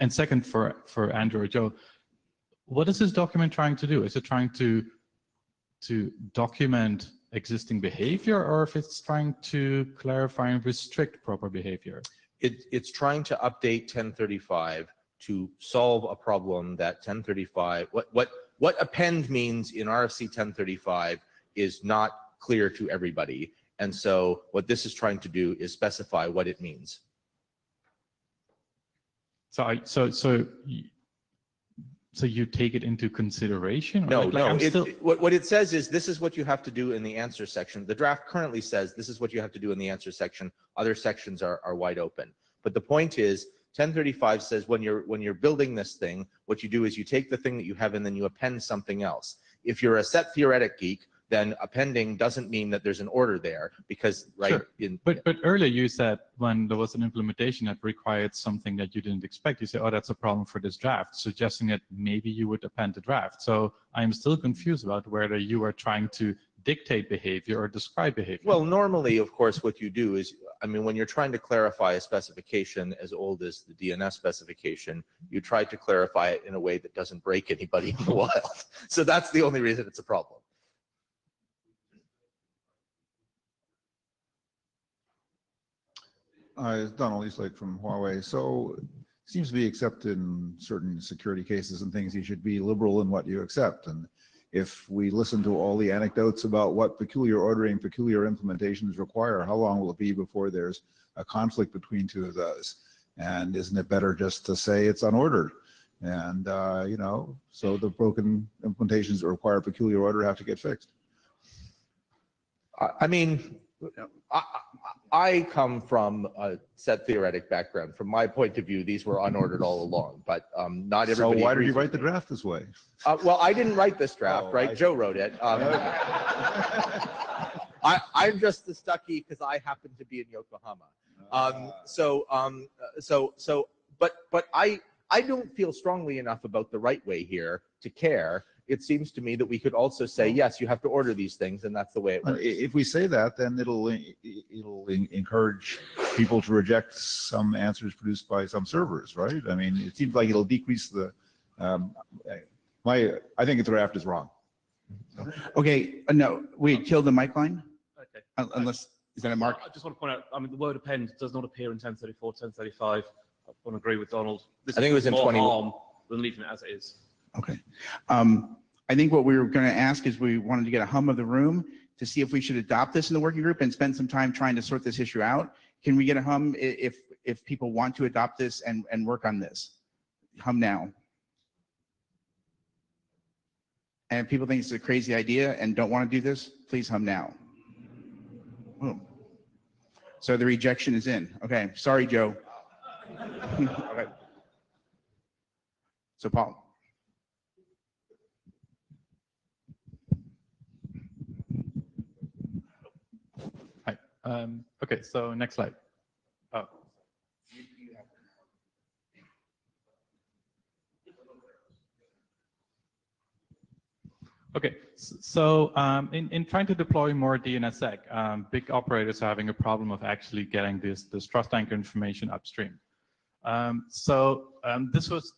And second, for for Andrew or Joe, what is this document trying to do? Is it trying to to document existing behavior, or if it's trying to clarify and restrict proper behavior?
It, it's trying to update 1035 to solve a problem that 1035 what what what append means in RFC 1035 is not clear to everybody. And so what this is trying to do is specify what it means.
So I so so so you take it into consideration? or
No,
like- like
no.
I'm
It,
still-
it- what, what it says is this is what you have to do in the answer section. The draft currently says this is what you have to do in the answer section. Other sections are, are wide open. But the point is 1035 says when you're when you're building this thing, what you do is you take the thing that you have and then you append something else. If you're a set theoretic geek, then appending doesn't mean that there's an order there because right
Sure.
in
But but earlier you said when there was an implementation that required something that you didn't expect, you say, oh, that's a problem for this draft, suggesting that maybe you would append the draft. So I'm still confused about whether you are trying to dictate behavior or describe behavior.
Well, normally, of course, what you do is, I mean, when you're trying to clarify a specification as old as the DNS specification, you try to clarify it in a way that doesn't break anybody in the wild. So that's the only reason it's a problem.
Uh, Donald Eastlake from Huawei. So seems to be accepted in certain security cases and things, you should be liberal in what you accept. And if we listen to all the anecdotes about what peculiar ordering, peculiar implementations require, how long will it be before there's a conflict between two of those? And isn't it better just to say it's unordered? And, uh, you know, so the broken implementations that require peculiar order have to get fixed.
I mean, I, I come from a set theoretic background. From my point of view, these were unordered all along, but um, not everybody.
So
everybody.
why did you write
with
the
me.
draft this way?
Uh, well, I didn't write this draft,
Oh,
right?
I
Joe wrote it. Um, I, I'm just the stucky because I happen to be in Yokohama. Um, so, um, so, so, but, but I, I don't feel strongly enough about the right way here to care. It seems to me that we could also say, yes, you have to order these things, and that's the way it works.
If we say that, then it'll, i- i- it'll encourage people to reject some answers produced by some servers, right? I mean, it seems like it'll decrease the, um, my, I think the draft is wrong.
Okay, uh, no, wait, kill the mic line? Un- Unless, is that a mark?
I just want to point out, I mean, the word append does not appear in 1034, 1035. I want to agree with Donald. This
I think it was in
more
20
harm Than leaving it as it is.
Okay. Um, I think what we were going to ask is we wanted to get a hum of the room to see if we should adopt this in the working group and spend some time trying to sort this issue out. Can we get a hum if, if people want to adopt this and, and work on this? Hum now. And people think it's a crazy idea and don't want to do this, please hum now. Boom. So the rejection is in. Okay, sorry, Joe. Okay. So Paul.
Hi. Um, okay, so next slide. Oh. Okay, so um, in, in trying to deploy more DNSSEC, um, big operators are having a problem of actually getting this, this trust anchor information upstream. Um, so um, this was,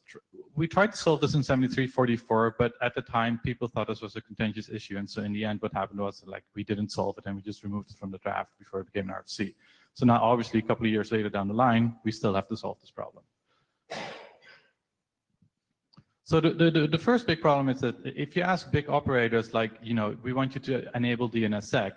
we tried to solve this in 7344, but at the time people thought this was a contentious issue. And so in the end, what happened was like we didn't solve it and we just removed it from the draft before it became an RFC. So now obviously a couple of years later down the line, we still have to solve this problem. So the, the, the- first big problem is that if you ask big operators like, you know, we want you to enable DNSSEC,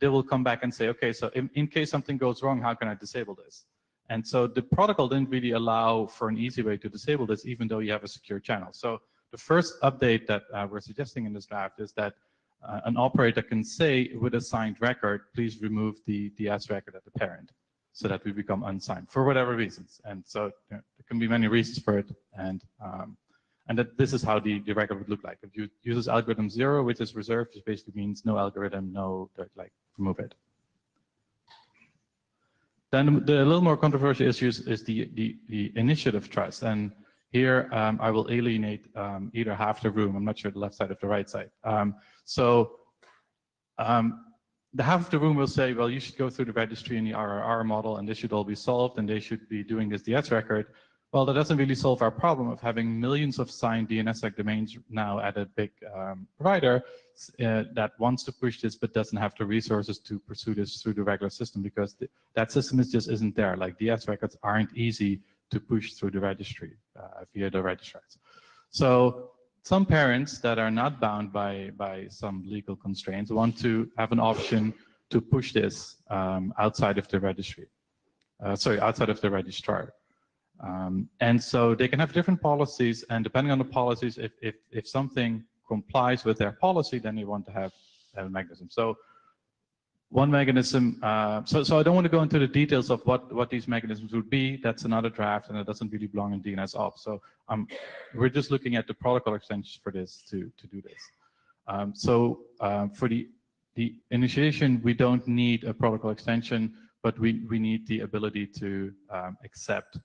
they will come back and say, okay, so in, in case something goes wrong, how can I disable this? And so the protocol didn't really allow for an easy way to disable this, even though you have a secure channel. So the first update that uh, we're suggesting in this draft is that uh, an operator can say with a signed record, please remove the DS record at the parent so that we become unsigned for whatever reasons. And so you know, there can be many reasons for it. And um, and that this is how the, the record would look like. If you use algorithm zero, which is reserved, which basically means no algorithm, no, like remove it. Then the little more controversial issues is the, the, the initiative trust. And here um, I will alienate um, either half the room. I'm not sure the left side or the right side. Um, so um, the half of the room will say, well, you should go through the registry in the RRR model and this should all be solved and they should be doing this DS record. Well, that doesn't really solve our problem of having millions of signed DNSSEC domains now at a big um, provider uh, that wants to push this but doesn't have the resources to pursue this through the regular system because th that system is just isn't there. Like DS records aren't easy to push through the registry uh, via the registrars. So some parents that are not bound by, by some legal constraints want to have an option to push this um, outside of the registry, uh, sorry, outside of the registrar. Um, and so they can have different policies, and depending on the policies, if, if, if something complies with their policy, then you want to have, have a mechanism. So one mechanism, uh, so, so I don't want to go into the details of what, what these mechanisms would be. That's another draft, and it doesn't really belong in DNS ops. So um, we're just looking at the protocol extensions for this to, to do this. Um, so um, for the, the initiation, we don't need a protocol extension, but we, we need the ability to um, accept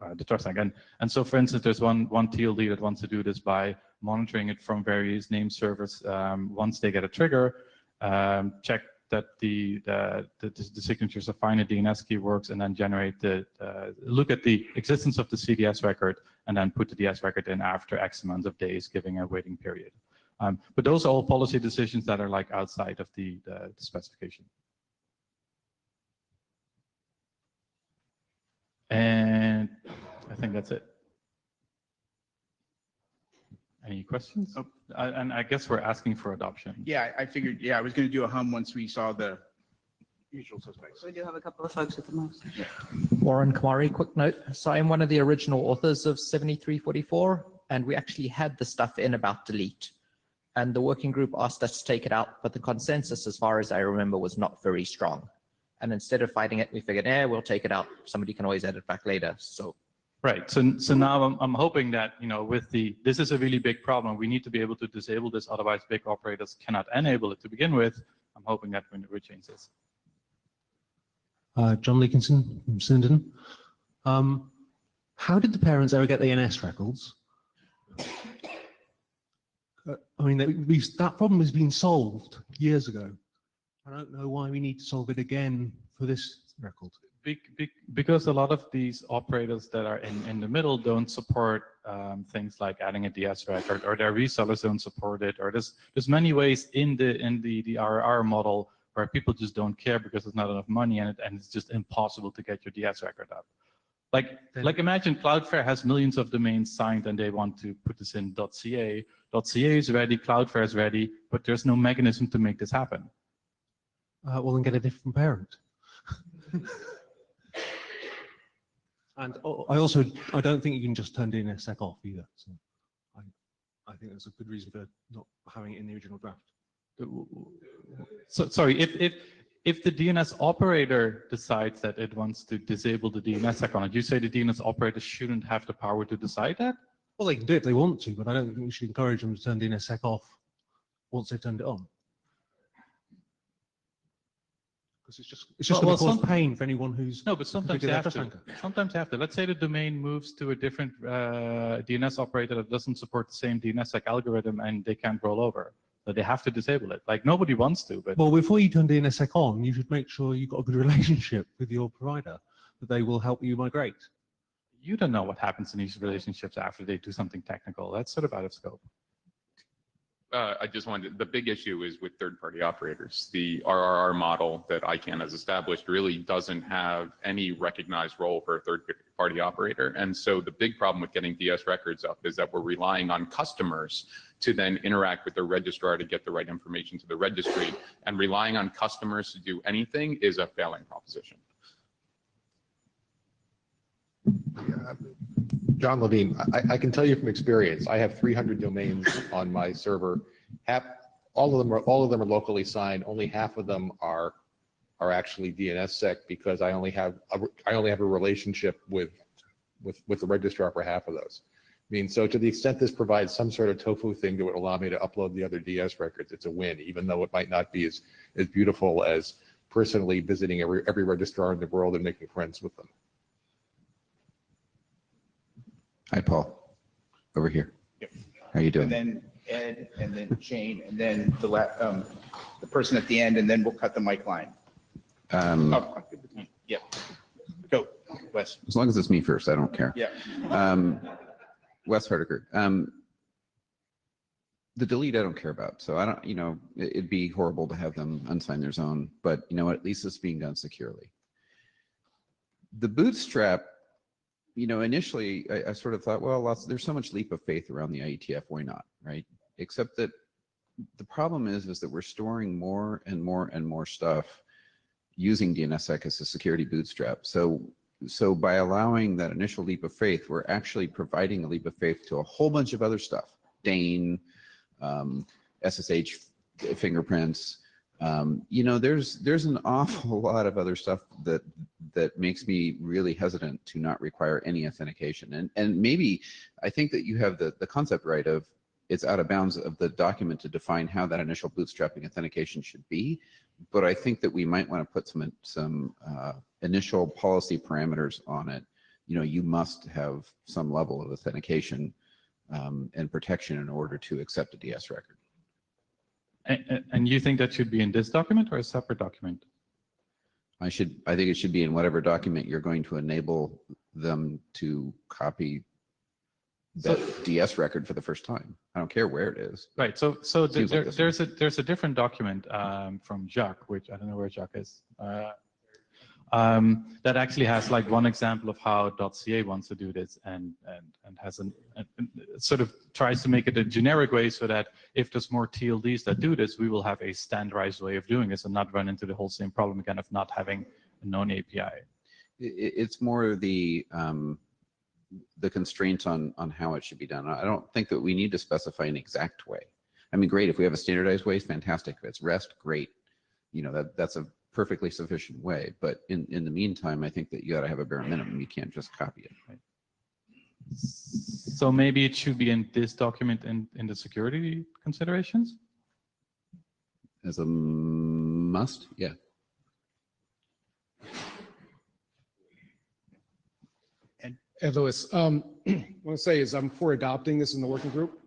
uh, the trust again. And so, for instance, there's one one TLD that wants to do this by monitoring it from various name servers. Um, once they get a trigger, um, check that the, the, the the signatures of fine a DNS key works, and then generate the uh, look at the existence of the CDS record, and then put the DS record in after X amount of days, giving a waiting period. Um, but those are all policy decisions that are like outside of the, the, the specification. And I think that's it. Any questions? Oh, I- and I guess we're asking for adoption.
Yeah, I I figured, yeah, I was going to do a hum once we saw the usual suspects.
We do have a couple of folks at the most.
Warren Kumari, quick note. So I'm one of the original authors of 7344, and we actually had the stuff in about delete. And the working group asked us to take it out, but the consensus, as far as I remember, was not very strong. And instead of fighting it, we figured, eh, we'll take it out. Somebody can always edit it back later. So
Right. So, so now I'm, I'm hoping that, you know, with the, this is a really big problem. We need to be able to disable this. Otherwise, big operators cannot enable it to begin with. I'm hoping that we we change this.
Uh, John Leekinson from Swindon. Um, how did the parents ever get the NS records? Uh, I mean, they, we, that problem has been solved years ago. I don't know why we need to solve it again for this record.
Be, be, because a lot of these operators that are in, in the middle don't support um, things like adding a DS record, or their resellers don't support it, or there's there's many ways in the in the the RR model where people just don't care because there's not enough money in it and it's just impossible to get your DS record up. Like, like imagine Cloudflare has millions of domains signed and they want to put this in .ca. .ca is ready, Cloudflare is ready, but there's no mechanism to make this happen.
Uh, well, then get a different parent. and oh, I also I don't think you can just turn DNSSEC off either. So I I think that's a good reason for not having it in the original draft.
So, sorry, if, if, if the DNS operator decides that it wants to disable the DNSSEC on it, you say the DNS operator shouldn't have the power to decide that?
Well, they can do it if they want to, but I don't think we should encourage them to turn DNSSEC off once they've turned it on. Because it's just it's just
Well,
going to
well,
cause pain for anyone who's
No, but sometimes you have to. Sometimes you have to. Let's say the domain moves to a different uh, DNS operator that doesn't support the same DNSSEC algorithm and they can't roll over. So they have to disable it. Like nobody wants to, but
Well, before you turn DNSSEC on, you should make sure you've got a good relationship with your provider, that they will help you migrate.
you don't know what happens in these relationships after they do something technical. That's sort of out of scope.
Uh, I just wanted, the big issue is with third-party operators. The RRR model that ICANN has established really doesn't have any recognized role for a third-party operator. And so the big problem with getting DS records up is that we're relying on customers to then interact with the registrar to get the right information to the registry. And relying on customers to do anything is a failing proposition.
John Levine, I, I can tell you from experience, I have 300 domains on my server. Half, all of them are, all of them are locally signed. Only half of them are, are actually DNSSEC because I only have, a- I only have a relationship with, with, with the registrar for half of those. I mean, so to the extent this provides some sort of tofu thing that would allow me to upload the other DS records, it's a win, even though it might not be as, as beautiful as personally visiting every, every registrar in the world and making friends with them.
Hi, Paul. Over here.
Yep.
How you doing?
And then Ed, and then Shane, and then the la, um, the person at the end, and then we'll cut the mic line.
Um,
Oh, Yep. Go, Wes.
as long as it's me first, I don't care.
Yeah.
Um, Wes Hardaker. Um, the delete I don't care about. So I don't, you know, it- it'd be horrible to have them unsign their zone, but you know what? At least it's being done securely. The bootstrap, you know, initially I, I sort of thought, well, lots, there's so much leap of faith around the IETF, why not, right? Except that the problem is, is that we're storing more and more and more stuff using DNSSEC as a security bootstrap. So, so by allowing that initial leap of faith, we're actually providing a leap of faith to a whole bunch of other stuff. DANE, um, SSH fingerprints. Um, you know, there's there's an awful lot of other stuff that that makes me really hesitant to not require any authentication. And and maybe I think that you have the the concept right of it's out of bounds of the document to define how that initial bootstrapping authentication should be. But I think that we might want to put some some uh, initial policy parameters on it. You know, you must have some level of authentication um, and protection in order to accept a DS record.
And, and you think that should be in this document or a separate document?
I should, I think it should be in whatever document you're going to enable them to copy that DS record for the first time. I don't care where it is.
Right. So so
like
there,
this
there's a there's a different document um, from Jacques, which I don't know where Jacques is. Uh, um, that actually has like one example of how .ca wants to do this, and and and has an, an, an- sort of tries to make it a generic way so that if there's more TLDs that do this, we will have a standardized way of doing this and not run into the whole same problem again of not having a known API.
It's more the, um, the constraints on, on how it should be done. I don't think that we need to specify an exact way. I mean, great, if we have a standardized way, fantastic. If it's REST, great. You know, that, that's a perfectly sufficient way. But in, in the meantime, I think that you gotta have a bare minimum. You can't just copy it. right?
So maybe it should be in this document in, in the security considerations?
As a must, yeah.
Ed Lewis, um, what I want to say is I'm for adopting this in the working group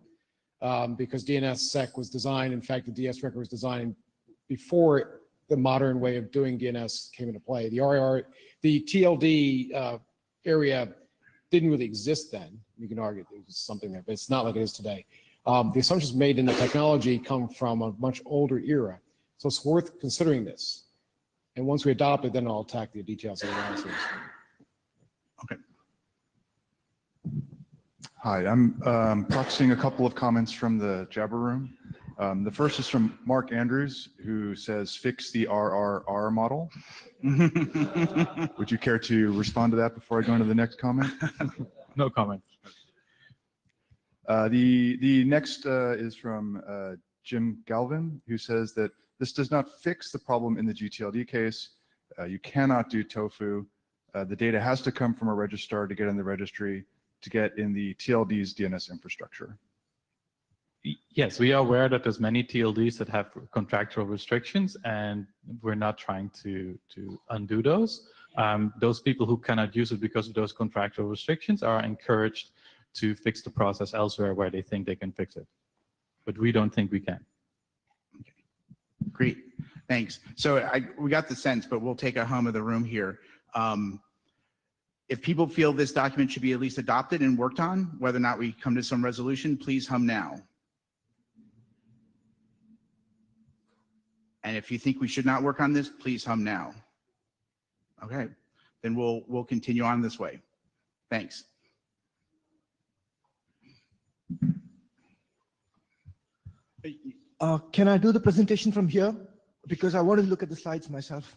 um, because DNSSEC was designed, in fact, the DS record was designed before the modern way of doing DNS came into play. The RIR, the TLD uh, area didn't really exist then. You can argue there was something there, but it's not like it is today. Um, The assumptions made in the technology come from a much older era. So it's worth considering this. And once we adopt it, then I'll attack the details of the analysis. Okay.
Hi, I'm um, proxying a couple of comments from the Jabber Room. Um, The first is from Mark Andrews, who says, fix the RRR model. Would you care to respond to that before I go into the next comment?
No comment.
Uh, The, the next uh, is from uh, Jim Galvin, who says that this does not fix the problem in the GTLD case. Uh, You cannot do tofu. Uh, The data has to come from a registrar to get in the registry, to get in the TLD's DNS infrastructure.
Yes, we are aware that there's many TLDs that have contractual restrictions, and we're not trying to to undo those. Um, those people who cannot use it because of those contractual restrictions are encouraged to fix the process elsewhere where they think they can fix it. But we don't think we can.
Great, thanks. So I, we got the sense, but we'll take a hum of the room here. Um, If people feel this document should be at least adopted and worked on, whether or not we come to some resolution, please hum now. And if you think we should not work on this, please hum now. Okay, then we'll, we'll continue on this way. Thanks.
Uh, Can I do the presentation from here? Because I want to look at the slides myself.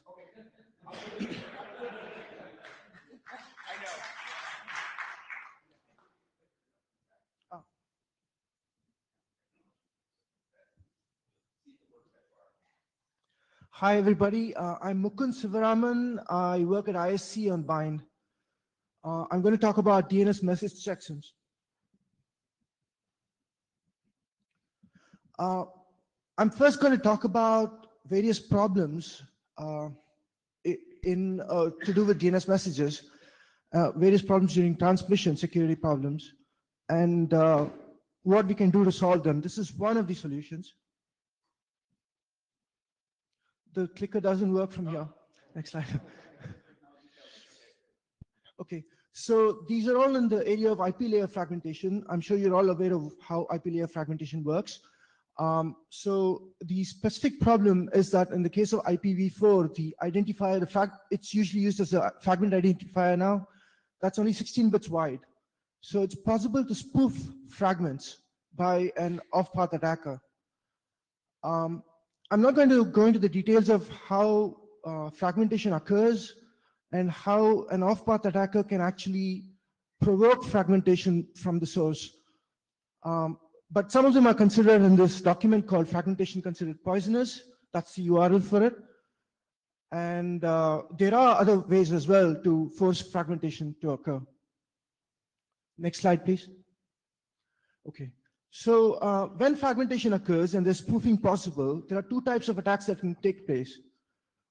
Hi, everybody. Uh, I'm Mukund Sivaraman. I work at ISC on Bind. Uh, I'm going to talk about DNS message checksums. Uh, I'm first going to talk about various problems uh, in uh, to do with DNS messages, uh, various problems during transmission, security problems, and what we can do to solve them. This is one of the solutions. The clicker doesn't work from here. Next slide. Okay, so these are all in the area of IP layer fragmentation. I'm sure you're all aware of how IP layer fragmentation works. Um, so the specific problem is that in the case of IPv4, the identifier, the fact it's usually used as a fragment identifier now, that's only 16 bits wide. So it's possible to spoof fragments by an off-path attacker. Um, I'm not going to go into the details of how uh, fragmentation occurs and how an off-path attacker can actually provoke fragmentation from the source. Um, but some of them are considered in this document called fragmentation considered poisonous. That's the URL for it. And uh, there are other ways as well to force fragmentation to occur. Next slide, please. Okay. So uh, when fragmentation occurs and there's spoofing possible, there are two types of attacks that can take place.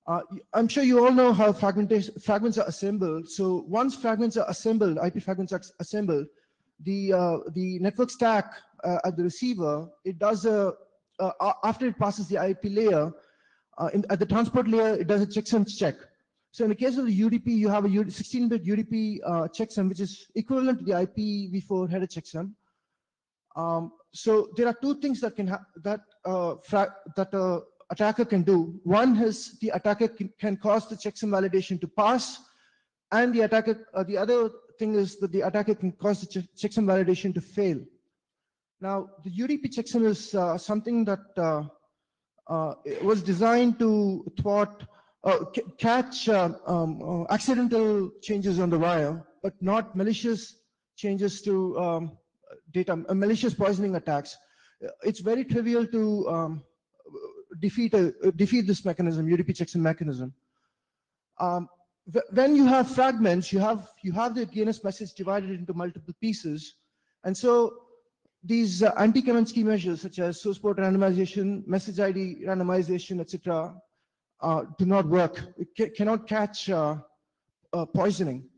Uh, I'm sure you all know how fragments are assembled. So once fragments are assembled, IP fragments are assembled, the, uh, the network stack uh, at the receiver, it does a, after it passes the IP layer, uh, in, at the transport layer, it does a checksum check. So in the case of the UDP, you have a 16-bit UDP uh, checksum, which is equivalent to the IPv4 header checksum. Um, so there are two things that can ha- that uh, that uh, attacker can do. One is the attacker can, can cause the checksum validation to pass, and the attacker uh, the other thing is that the attacker can cause the che- checksum validation to fail. Now the UDP checksum is uh, something that uh, uh, was designed to thwart uh, catch um, accidental changes on the wire, but not malicious changes to um, data, uh, malicious poisoning attacks. It's very trivial to um, defeat a, defeat this mechanism, UDP checksum mechanism. Um, when you have fragments, you have you have the DNS message divided into multiple pieces, and so these uh, anti-Kaminsky measures such as source port randomization, message ID randomization, etc., uh, do not work. It ca- cannot catch uh, uh, poisoning.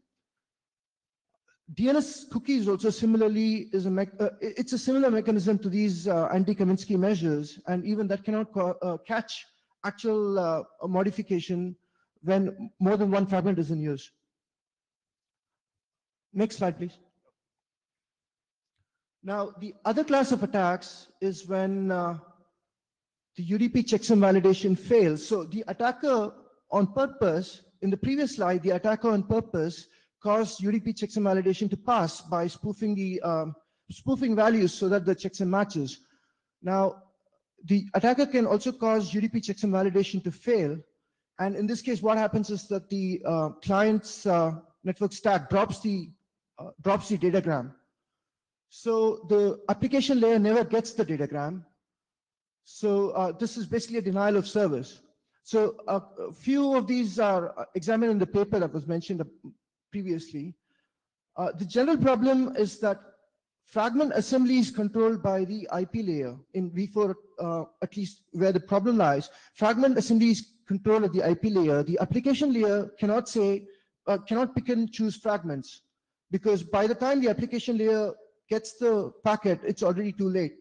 DNS cookies also similarly is a uh, it's a similar mechanism to these uh, anti-Kaminsky measures, and even that cannot uh, catch actual uh, modification when more than one fragment is in use. Next slide, please. Now, the other class of attacks is when uh, the UDP checksum validation fails. So the attacker on purpose, in the previous slide, the attacker on purpose caused UDP checksum validation to pass by spoofing the um, spoofing values so that the checksum matches. Now, the attacker can also cause UDP checksum validation to fail. And in this case, what happens is that the uh, client's uh, network stack drops the uh, drops the datagram. So the application layer never gets the datagram. So uh, this is basically a denial of service. So a few of these are uh, examined in the paper that was mentioned uh, previously. Uh, the general problem is that fragment assembly is controlled by the IP layer in V4, uh, at least where the problem lies. Fragment assembly is controlled at the IP layer. The application layer cannot say, uh, cannot pick and choose fragments because by the time the application layer gets the packet, it's already too late.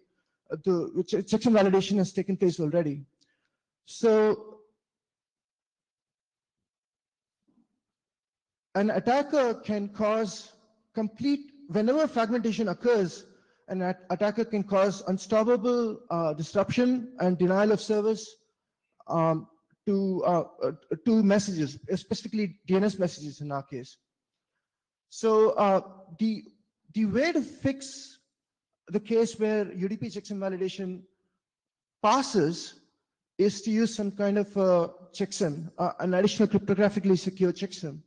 Uh, the ch- checksum validation has taken place already. So an attacker can cause complete, whenever fragmentation occurs, an at- attacker can cause unstoppable uh, disruption and denial of service um, to, uh, uh, to messages, specifically DNS messages in our case. So uh, the, the way to fix the case where UDP checksum validation passes is to use some kind of uh, checksum, uh, an additional cryptographically secure checksum.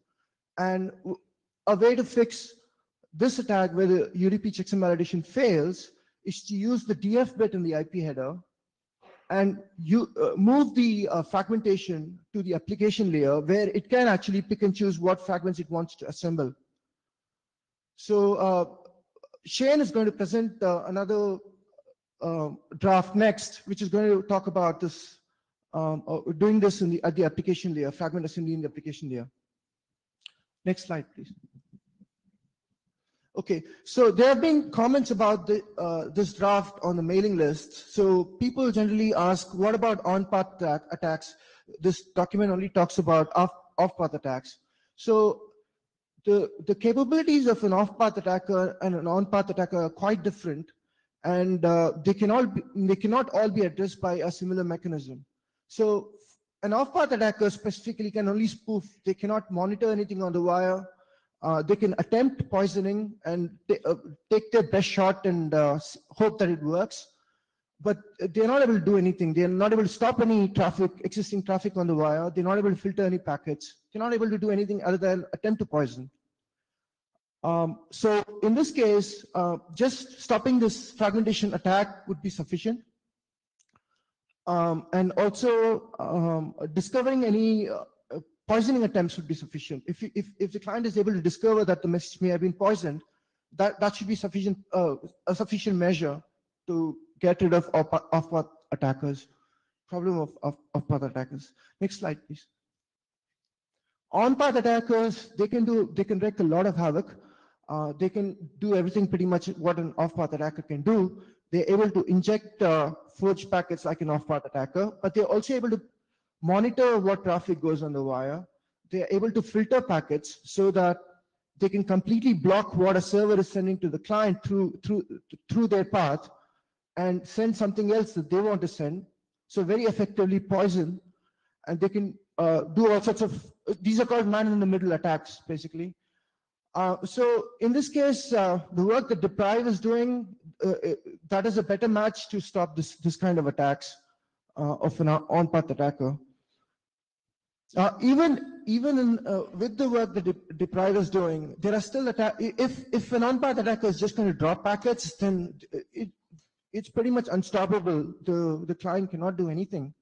And a way to fix this attack where the UDP checksum validation fails is to use the DF bit in the IP header and you uh, move the uh, fragmentation to the application layer where it can actually pick and choose what fragments it wants to assemble. So uh, Shane is going to present uh, another uh, draft next, which is going to talk about this, um, uh, doing this in the, at the application layer, fragment assembly in the application layer. Next slide, please. Okay, so there have been comments about the, uh, this draft on the mailing list. So people generally ask, what about on-path attack, attacks? This document only talks about off, off-path attacks. So the, the capabilities of an off-path attacker and an on-path attacker are quite different, and uh, they can all be, they cannot all be addressed by a similar mechanism. So an off-path attacker specifically can only spoof. They cannot monitor anything on the wire. Uh, they can attempt poisoning and uh, take their best shot and uh, hope that it works. But they're not able to do anything. They're not able to stop any traffic, existing traffic on the wire. They're not able to filter any packets. They're not able to do anything other than attempt to poison. Um, so in this case, uh, just stopping this fragmentation attack would be sufficient. Um, and also um, discovering any uh, poisoning attempts would be sufficient. If, if, if the client is able to discover that the message may have been poisoned, that, that should be sufficient, uh, a sufficient measure to get rid of off- off-path attackers, problem of, of off-path attackers. Next slide, please. On-path attackers, they can do, they can wreak a lot of havoc. Uh, they can do everything pretty much what an off-path attacker can do. They're able to inject uh, forged packets like an off-path attacker, but they're also able to monitor what traffic goes on the wire. They're able to filter packets so that they can completely block what a server is sending to the client through through through their path and send something else that they want to send. So very effectively poison, and they can uh, do all sorts of. These are called man-in-the-middle attacks, basically. Uh, so in this case, uh, the work that DPRIVE is doing, uh, uh, that is a better match to stop this this kind of attacks uh, of an on-path attacker. Even even in, with the work that De- DPRIVE is doing, there are still attack. If if an on-path attacker is just going to drop packets, then it it's pretty much unstoppable. The the client cannot do anything.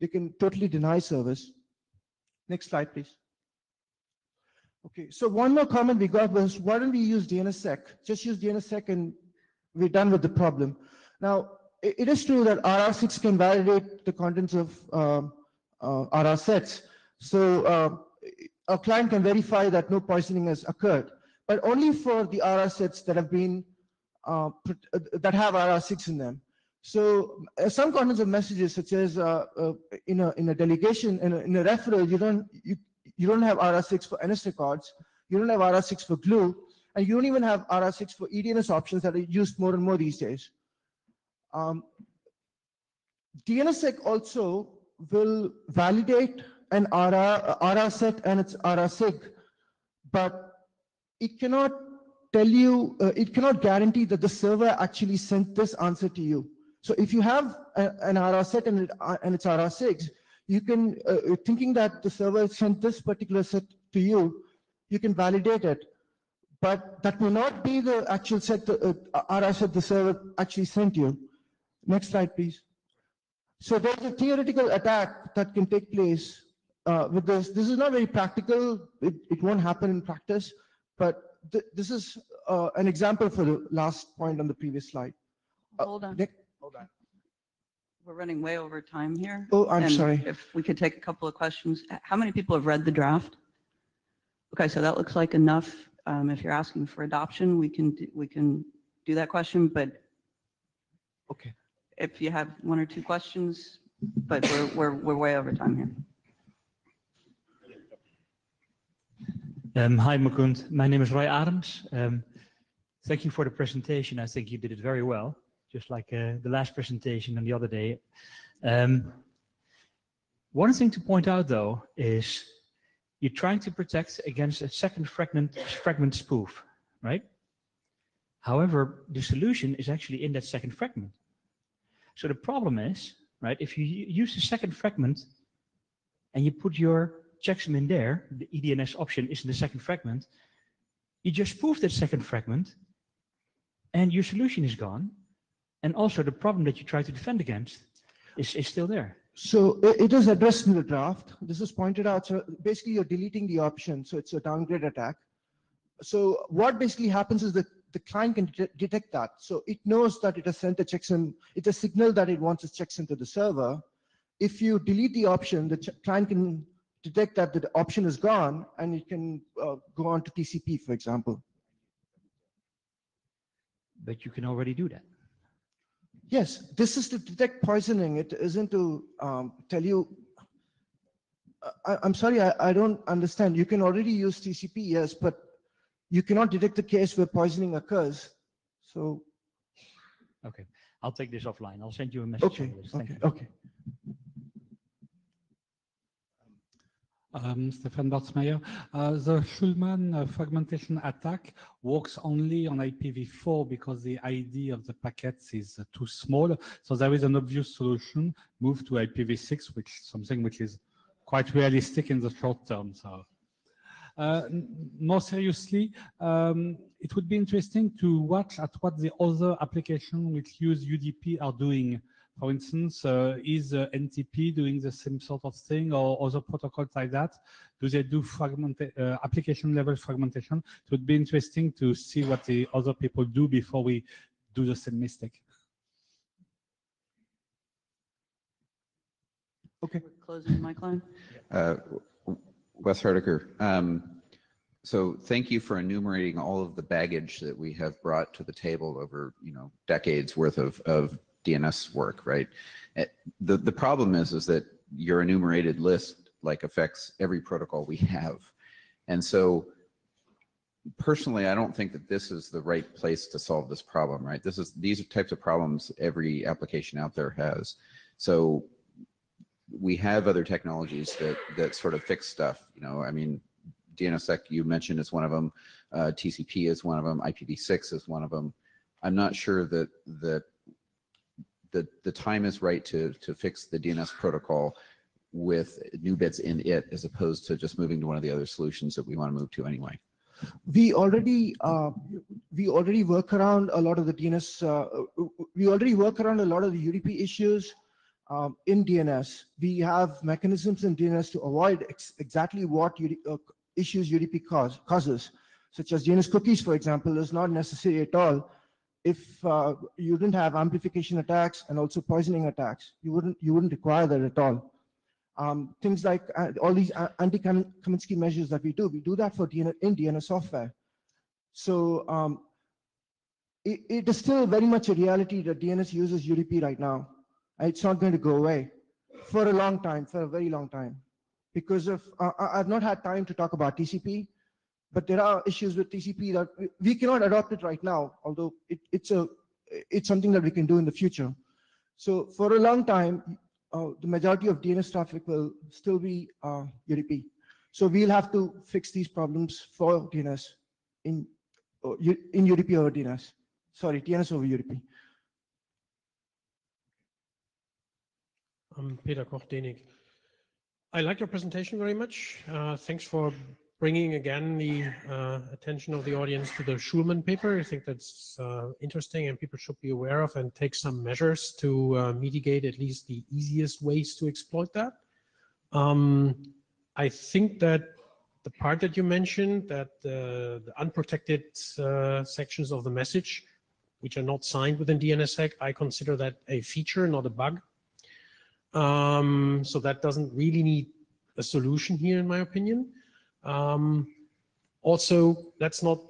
They can totally deny service. Next slide, please. Okay, so one more comment we got was, why don't we use DNSSEC? Just use DNSSEC and we're done with the problem. Now, it is true that RRSIG can validate the contents of um, uh, RR sets. So uh, a client can verify that no poisoning has occurred, but only for the RR sets that have been, uh, uh, that have RRSIG in them. So uh, some contents of messages such as uh, in, a, in a delegation, in a, in a referral, you don't, you, you don't have RRSIG for NS records, you don't have RRSIG for glue, and you don't even have RRSIG for EDNS options that are used more and more these days. Um, DNSSEC also will validate an RR, RR set and its RR sig, but it cannot tell you, uh, it cannot guarantee that the server actually sent this answer to you. So if you have a- an RR set and, it, uh, and it's RRSIG, you can, uh, uh, thinking that the server sent this particular set to you, you can validate it. But that may not be the actual set, the, uh, RR set the server actually sent you. Next slide, please. So there's a theoretical attack that can take place uh, with this. This is not very practical. It, it won't happen in practice, but th- this is uh, an example for the last point on the previous slide.
Hold on.
Nick?
We're running way over time here.
Oh, I'm
and
sorry.
If we could take a couple of questions. How many people have read the draft? Okay, so that looks like enough. Um, If you're asking for adoption, we can, do- we can do that question, but
Okay.
if you have one or two questions, but we're, we're, we're way over time here.
Um, hi, Mukund. My name is Roy Arends. Um, thank you for the presentation. I think you did it very well, just like uh, the last presentation on the other day. Um, one thing to point out, though, is you're trying to protect against a second fragment, fragment spoof, right? However, the solution is actually in that second fragment. So the problem is, right, if you use the second fragment and you put your checksum in there, the EDNS option is in the second fragment, you just spoof that second fragment and your solution is gone. And also the problem that you try to defend against is, is still there.
So it is addressed in the draft. This is pointed out. So basically you're deleting the option. So it's a downgrade attack. So what basically happens is that the client can det- detect that. So it knows that it has sent a checksum. It's a signal that it wants its checksum to the server. If you delete the option, the client can detect that the option is gone and it can uh, go on to TCP, for example.
But you can already do that.
Yes, this is to detect poisoning. It isn't to um, tell you. I, I'm sorry, I, I don't understand. You can already use TCP, yes, but you cannot detect the case where poisoning occurs. So,
Okay, I'll take this offline. I'll send you a message.
okay,
on this. Thank
okay, okay.
Um, Stéphane Bortzmeyer. Uh, the Shulman uh, fragmentation attack works only on IPv4 because the ID of the packets is uh, too small. So there is an obvious solution, move to IPv6, which is something which is quite realistic in the short term. So. Uh, more seriously, um, it would be interesting to watch at what the other applications which use UDP are doing. For instance, uh, is uh, NTP doing the same sort of thing or other protocols like that? Do they do fragment, uh, application level fragmentation? It would be interesting to see what the other people do before we do the same mistake.
Okay.
Closing the mic line.
Uh, Wes Hardaker, um, so thank you for enumerating all of the baggage that we have brought to the table over, you know, decades worth of, of DNS work, right? Eh, The, the problem is, is that your enumerated list like affects every protocol we have. And so personally, I don't think that this is the right place to solve this problem, right? This is, these are types of problems every application out there has. So we have other technologies that that sort of fix stuff. You know, I mean, DNSSEC you mentioned is one of them. Uh, TCP is one of them. IPv6 is one of them. I'm not sure that that the the time is right to to fix the DNS protocol with new bits in it as opposed to just moving to one of the other solutions that we want to move to anyway.
We already, uh, we already work around a lot of the DNS, uh, we already work around a lot of the UDP issues um, in DNS. We have mechanisms in DNS to avoid ex- exactly what UD, uh, issues UDP cause, causes, such as DNS cookies, for example, is not necessary at all. If uh, you didn't have amplification attacks and also poisoning attacks, you wouldn't you wouldn't require that at all. Um, things like uh, all these anti-Kaminsky measures that we do, we do that for DNS, in DNS software. So um, it, it is still very much a reality that DNS uses UDP right now. It's not going to go away for a long time, for a very long time. Because of, uh, I've not had time to talk about TCP, but there are issues with TCP that we- cannot adopt it right now, although it, it's a, it's something that we can do in the future. So for a long time, uh, the majority of DNS traffic will still be uh, UDP. So we'll have to fix these problems for DNS in, uh, in UDP over DNS. Sorry, DNS over UDP.
I'm Peter Koch-DENIC. I like your presentation very much. Uh, Thanks for bringing again the uh, attention of the audience to the Shulman paper. I think that's uh, interesting and people should be aware of and take some measures to uh, mitigate at least the easiest ways to exploit that. Um, I think that the part that you mentioned, that uh, the unprotected uh, sections of the message, which are not signed within DNSSEC, I consider that a feature, not a bug. Um, so that doesn't really need a solution here, in my opinion. Um, also, let's not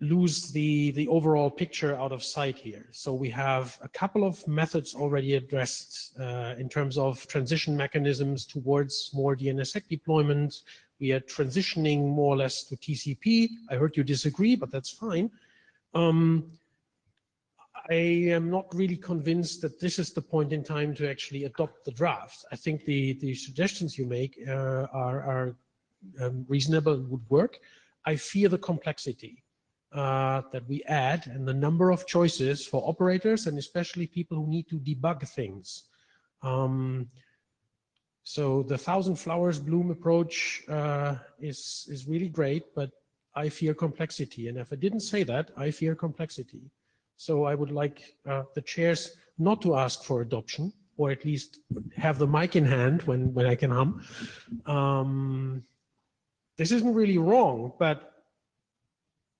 lose the, the overall picture out of sight here. So we have a couple of methods already addressed uh, in terms of transition mechanisms towards more DNSSEC deployment. We are transitioning more or less to TCP. I heard you disagree, but that's fine. Um, I am not really convinced that this is the point in time to actually adopt the draft. I think the, the suggestions you make uh, are, are um, reasonable and would work. I fear the complexity uh, that we add and the number of choices for operators and especially people who need to debug things. Um, so the thousand flowers bloom approach uh, is, is really great, but I fear complexity. And if I didn't say that, I fear complexity. So I would like uh, the chairs not to ask for adoption, or at least have the mic in hand when, when I can hum. Um, this isn't really wrong, but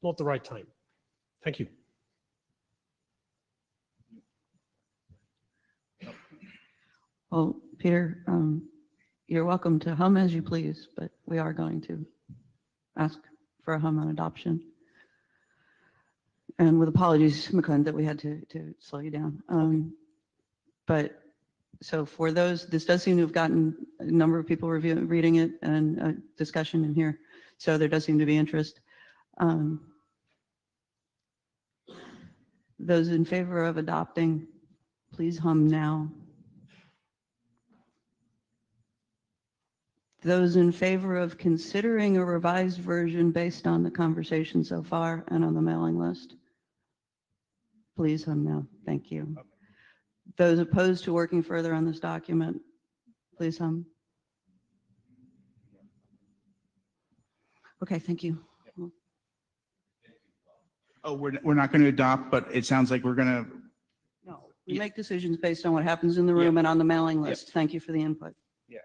not the right time. Thank you.
Well, Peter, um, you're welcome to hum as you please, but we are going to ask for a hum on adoption. And with apologies, Mukund, that we had to, to slow you down. Um, But, so for those, this does seem to have gotten a number of people reading it and a discussion in here. So there does seem to be interest. Um, Those in favor of adopting, please hum now. Those in favor of considering a revised version based on the conversation so far and on the mailing list? Please hum now. Thank you. Those opposed to working further on this document, please hum. Okay, thank you.
Oh, we're, we're not going to adopt, but it sounds like we're going to,
No, we make decisions based on what happens in the room and on the mailing list. Thank you for the input.
Yeah.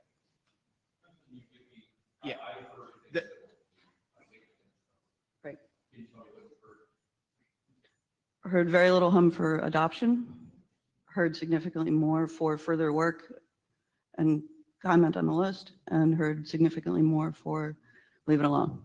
Yeah. The-
Great. Heard very little hum for adoption, heard significantly more for further work and comment on the list, and heard significantly more for leave it alone.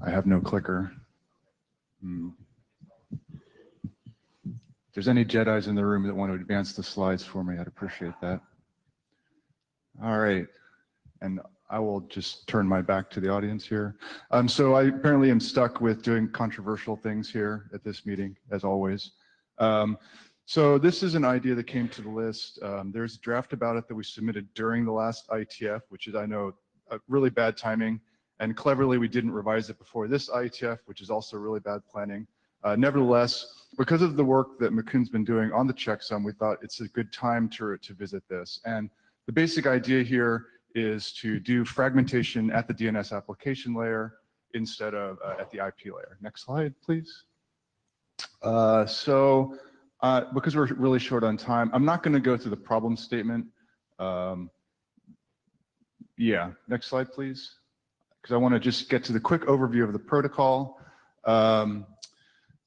I have no clicker. Hmm. If there's any Jedis in the room that want to advance the slides for me, I'd appreciate that. All right. And I will just turn my back to the audience here. Um, so I apparently am stuck with doing controversial things here at this meeting, as always. Um, so this is an idea that came to the list. Um, there's a draft about it that we submitted during the last IETF, which is, I know, really bad timing. And cleverly, we didn't revise it before this IETF, which is also really bad planning. Uh, nevertheless, because of the work that Mukund's been doing on the checksum, we thought it's a good time to, to visit this. And the basic idea here is to do fragmentation at the DNS application layer instead of uh, at the IP layer. Next slide, please. Uh, so uh, because we're really short on time, I'm not going to go through the problem statement. Um, yeah, next slide, please because I want to just get to the quick overview of the protocol. Um,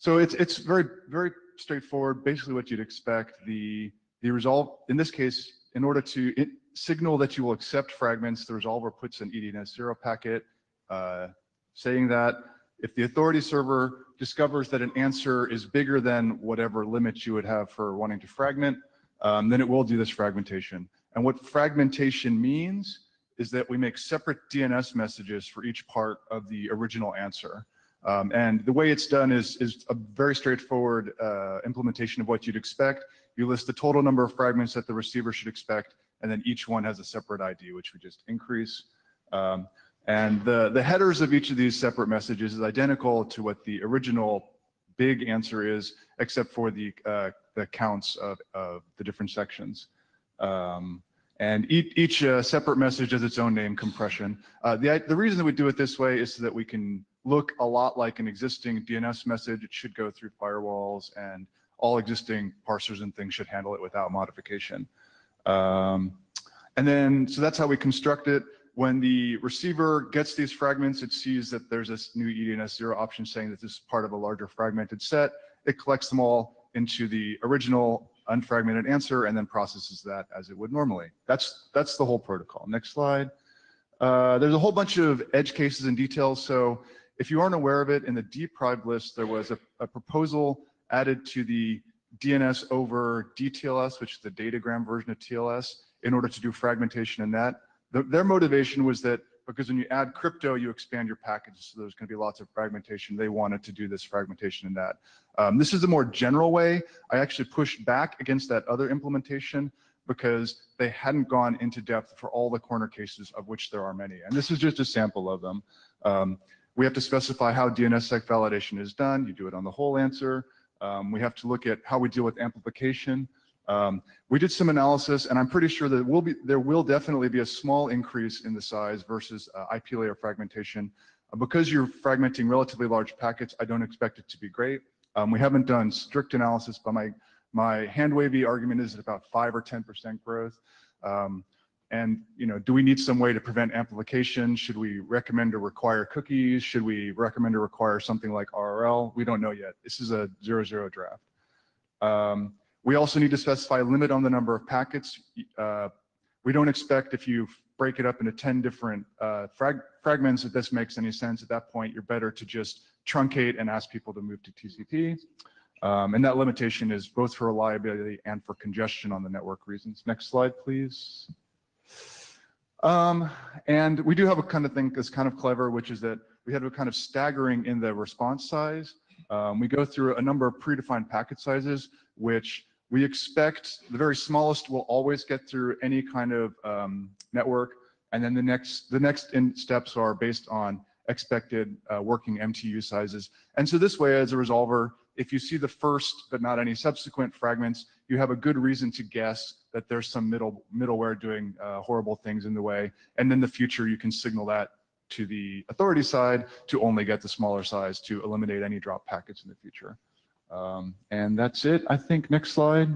so it's it's very very straightforward. Basically, what you'd expect. The the resolve in this case, in order to signal that you will accept fragments, the resolver puts an EDNS zero packet, uh, saying that if the authority server discovers that an answer is bigger than whatever limit you would have for wanting to fragment, um, then it will do this fragmentation. And what fragmentation means is that we make separate DNS messages for each part of the original answer. Um, and the way it's done is, is a very straightforward uh, implementation of what you'd expect. You list the total number of fragments that the receiver should expect, and then each one has a separate ID, which we just increase. Um, and the, the headers of each of these separate messages is identical to what the original big answer is, except for the, uh, the counts of, of the different sections. Um, and each, each uh, separate message has its own name compression. Uh, the, the reason that we do it this way is so that we can look a lot like an existing DNS message. It should go through firewalls and all existing parsers and things should handle it without modification. Um, and then, so that's how we construct it. When the receiver gets these fragments, it sees that there's this new EDNS zero option saying that this is part of a larger fragmented set. It collects them all into the original unfragmented answer and then processes that as it would normally. That's, that's the whole protocol. Next slide. Uh, there's a whole bunch of edge cases and details. So if you aren't aware of it, in the DPRIVE list, there was a, a proposal added to the DNS over DTLS, which is the datagram version of TLS, in order to do fragmentation in that. The- their motivation was that because when you add crypto, you expand your packages, so there's going to be lots of fragmentation. They wanted to do this fragmentation in that. Um, this is a more general way. I actually pushed back against that other implementation because they hadn't gone into depth for all the corner cases, of which there are many. And this is just a sample of them. Um, we have to specify how DNSSEC validation is done. You do it on the whole answer. Um, we have to look at how we deal with amplification. Um, we did some analysis, and I'm pretty sure that will be there will definitely be a small increase in the size versus uh, IP layer fragmentation. Uh, because you're fragmenting relatively large packets, I don't expect it to be great. Um, we haven't done strict analysis, but my my hand wavy argument is about five or 10% growth. Um, and you know, do we need some way to prevent amplification? Should we recommend or require cookies? Should we recommend or require something like RRL? We don't know yet. This is a zero zero draft. Um, we also need to specify a limit on the number of packets. Uh, we don't expect if you break it up into 10 different uh, frag fragments that this makes any sense. At that point, you're better to just truncate and ask people to move to TCP. Um, and that limitation is both for reliability and for congestion on the network reasons. Next slide, please. Um, and we do have a kind of thing that's kind of clever, which is that we have a kind of staggering in the response size. Um, we go through a number of predefined packet sizes, which we expect the very smallest will always get through any kind of um, network. And then the next, the next in steps are based on expected uh, working MTU sizes. And so this way, as a resolver, if you see the first but not any subsequent fragments, you have a good reason to guess that there's some middle middleware doing uh, horrible things in the way. And in the future, you can signal that to the authority side to only get the smaller size to eliminate any drop packets in the future. Um, and that's it, I think. Next slide.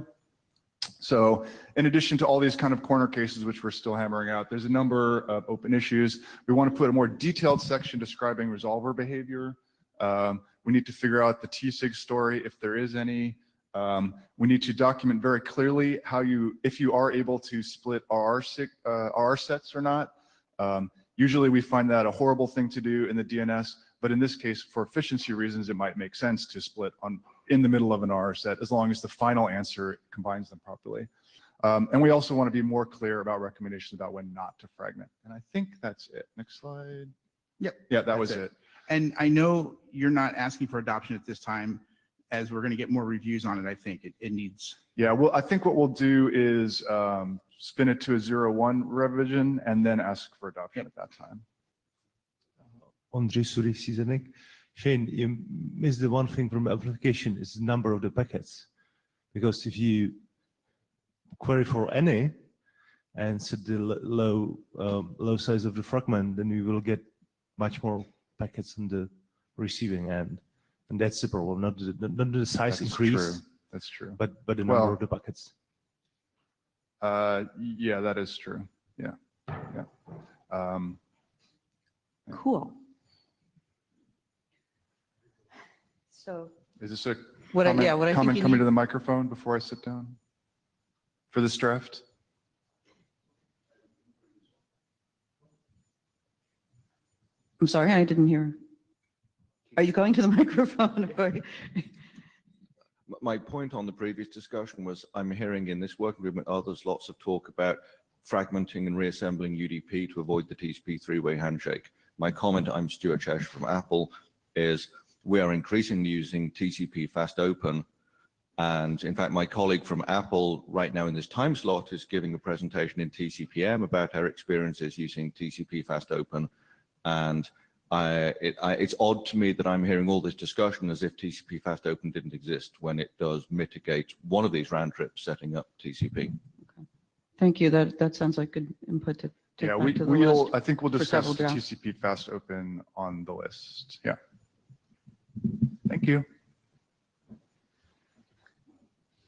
So in addition to all these kind of corner cases, which we're still hammering out, there's a number of open issues. We want to put a more detailed section describing resolver behavior. Um, we need to figure out the TSIG story, if there is any. Um, we need to document very clearly how you, if you are able to split RR, uh, RR sets or not. Um, usually we find that a horrible thing to do in the DNS, but in this case, for efficiency reasons, it might make sense to split on in the middle of an RR set as long as the final answer combines them properly. Um, and we also want to be more clear about recommendations about when not to fragment. And I think that's it. Next slide.
Yep.
Yeah, that was
it.
it.
And I know you're not asking for adoption at this time, as we're going to get more reviews on it, I think. It, it needs,
Yeah, well, I think what we'll do is um, spin it to a zero one revision and then ask for adoption at that time.
Ondřej Surý CZ.NIC. Shane, you missed the one thing from application is the number of the packets. Because if you query for any and set the low, um, low size of the fragment, then you will get much more packets on the receiving end. And that's the problem, not the, not the size
That's
increase.
true. That's true.
But, but the number
Well,
of the buckets.
Uh, yeah, that is true. Yeah, yeah. Um,
Cool. So
Is this a
What I-
comment,
yeah, what I think
comment
you
coming
need-
to the microphone before I sit down? For this draft?
I'm sorry, I didn't hear. Are you going to the microphone?
My point on the previous discussion was I'm hearing in this working group and others lots of talk about fragmenting and reassembling UDP to avoid the TCP three-way handshake. My comment, I'm Stuart Cheshire from Apple, is we are increasingly using TCP fast open. And in fact, my colleague from Apple right now in this time slot is giving a presentation in TCPM about our experiences using TCP fast open. And I, it, I, it's odd to me that I'm hearing all this discussion as if TCP fast open didn't exist when it does mitigate one of these round trips setting up TCP. Okay.
Thank you. That, that sounds like good input to take
Yeah,
back
we,
to the
we'll,
list
I think we'll discuss
several.
TCP fast open on the list. Yeah. Thank you.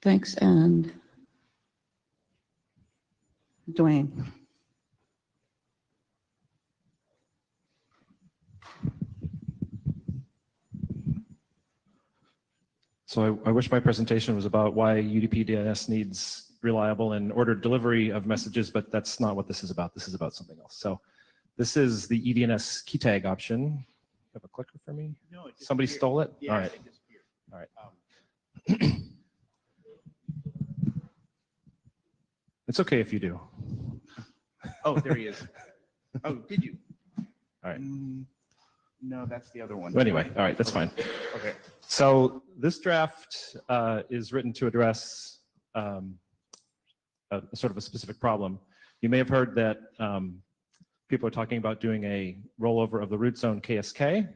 Thanks, and Duane.
So I, I wish my presentation was about why UDP DNS needs reliable and ordered delivery of messages, but that's not what this is about. This is about something else. So this is the EDNS key tag option. You have a clicker for me?
No,
Somebody stole it?
Yeah,
All right.
it.
All right.
Um,
It's okay if you do.
Oh, there he is. Oh, did you?
All right.
Mm, No, that's the other one.
Well, Anyway, all right, that's fine.
Okay.
So this draft uh, is written to address um, a sort of a specific problem. You may have heard that um, people are talking about doing a rollover of the root zone KSK.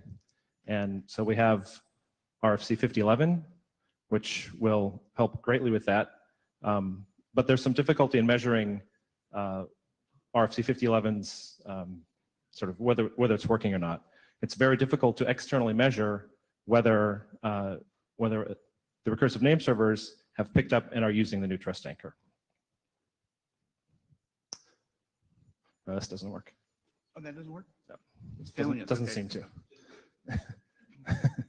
And so we have RFC 5011, which will help greatly with that. Um, But there's some difficulty in measuring uh, RFC 5011's um, sort of whether, whether it's working or not. It's very difficult to externally measure whether, uh, whether the recursive name servers have picked up and are using the new trust anchor. No, this doesn't work.
Oh, that doesn't work?
No.
It's
Doesn't,
us,
doesn't
okay.
seem to.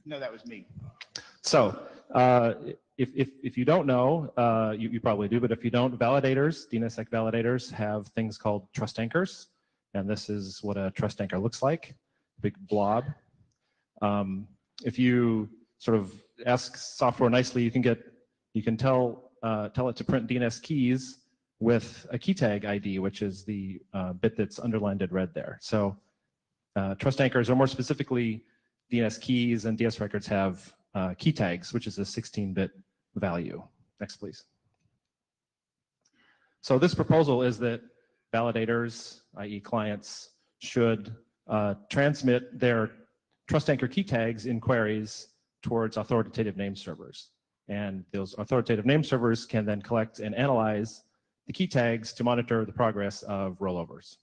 No, that was me.
So uh, if, if, if you don't know, uh, you, you probably do, but if you don't, validators, DNSSEC validators have things called trust anchors. And this is what a trust anchor looks like, big blob. Um, if you sort of ask software nicely, you can get, you can tell, uh, tell it to print DNS keys with a key tag ID, which is the uh, bit that's underlined in red there. So uh, trust anchors, or more specifically, DNS keys and DS records have uh, key tags, which is a 16-bit value. Next, please. So this proposal is that validators, i.e. clients, should uh, transmit their trust anchor key tags in queries towards authoritative name servers. And those authoritative name servers can then collect and analyze the key tags to monitor the progress of rollovers.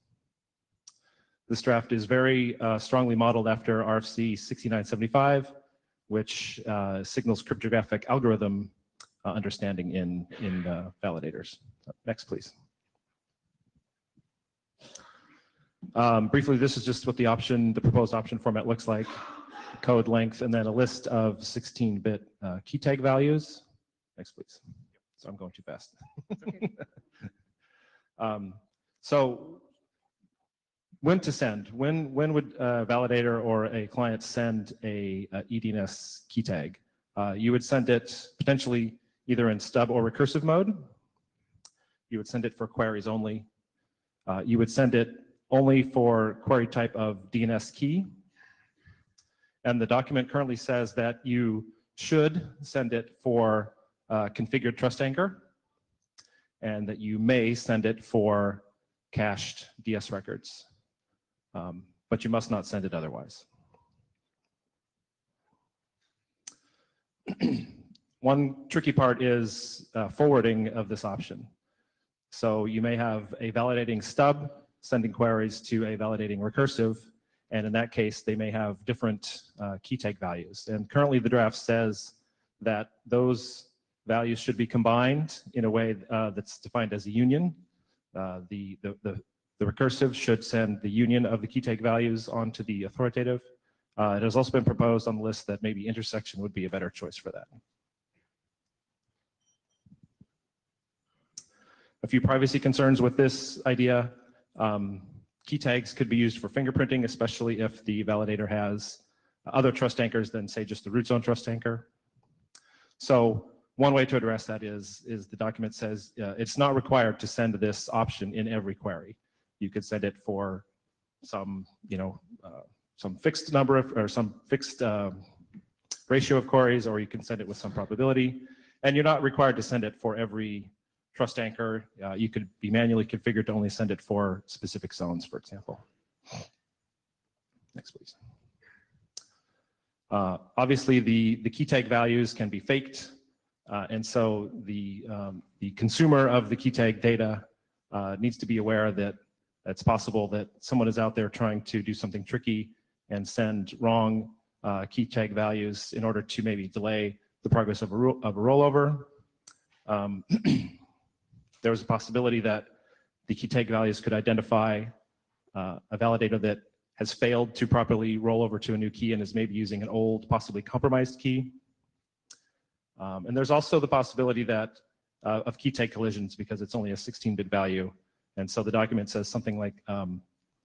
This draft is very uh, strongly modeled after RFC 6975, which uh, signals cryptographic algorithm uh, understanding in, in uh, validators. Next, please. Um, briefly, this is just what the option, the proposed option format looks like. Code length, and then a list of 16-bit uh, key tag values. Next, please. So I'm going too fast. um, so when to send? When when would a validator or a client send a, a EDNS key tag? Uh, you would send it potentially either in stub or recursive mode. You would send it for queries only. Uh, you would send it only for query type of DNS key. And the document currently says that you should send it for uh, configured trust anchor and that you may send it for cached DS records. Um, but you must not send it otherwise. One tricky part is uh, forwarding of this option. So you may have a validating stub sending queries to a validating recursive, and in that case, they may have different uh, key tag values. And currently the draft says that those values should be combined in a way uh, that's defined as a union. Uh, the, the, the, the recursive should send the union of the key tag values onto the authoritative. Uh, it has also been proposed on the list that maybe intersection would be a better choice for that. A few privacy concerns with this idea. Um, key tags could be used for fingerprinting, especially if the validator has other trust anchors than say just the root zone trust anchor. So one way to address that is, is the document says uh, it's not required to send this option in every query. You could send it for some, you know, uh, some fixed number of, or some fixed um, ratio of queries, or you can send it with some probability. And you're not required to send it for every trust anchor. Uh, You could be manually configured to only send it for specific zones, for example. Next, please. Uh, Obviously, the, the key tag values can be faked. uh, And so the, um, the consumer of the key tag data uh, needs to be aware that it's possible that someone is out there trying to do something tricky and send wrong uh, key tag values in order to maybe delay the progress of a, of a rollover. Um, There was a possibility that the key tag values could identify uh, a validator that has failed to properly roll over to a new key and is maybe using an old, possibly compromised key. Um, and there's also the possibility that uh, of key tag collisions because it's only a 16-bit value. And so the document says something like, um,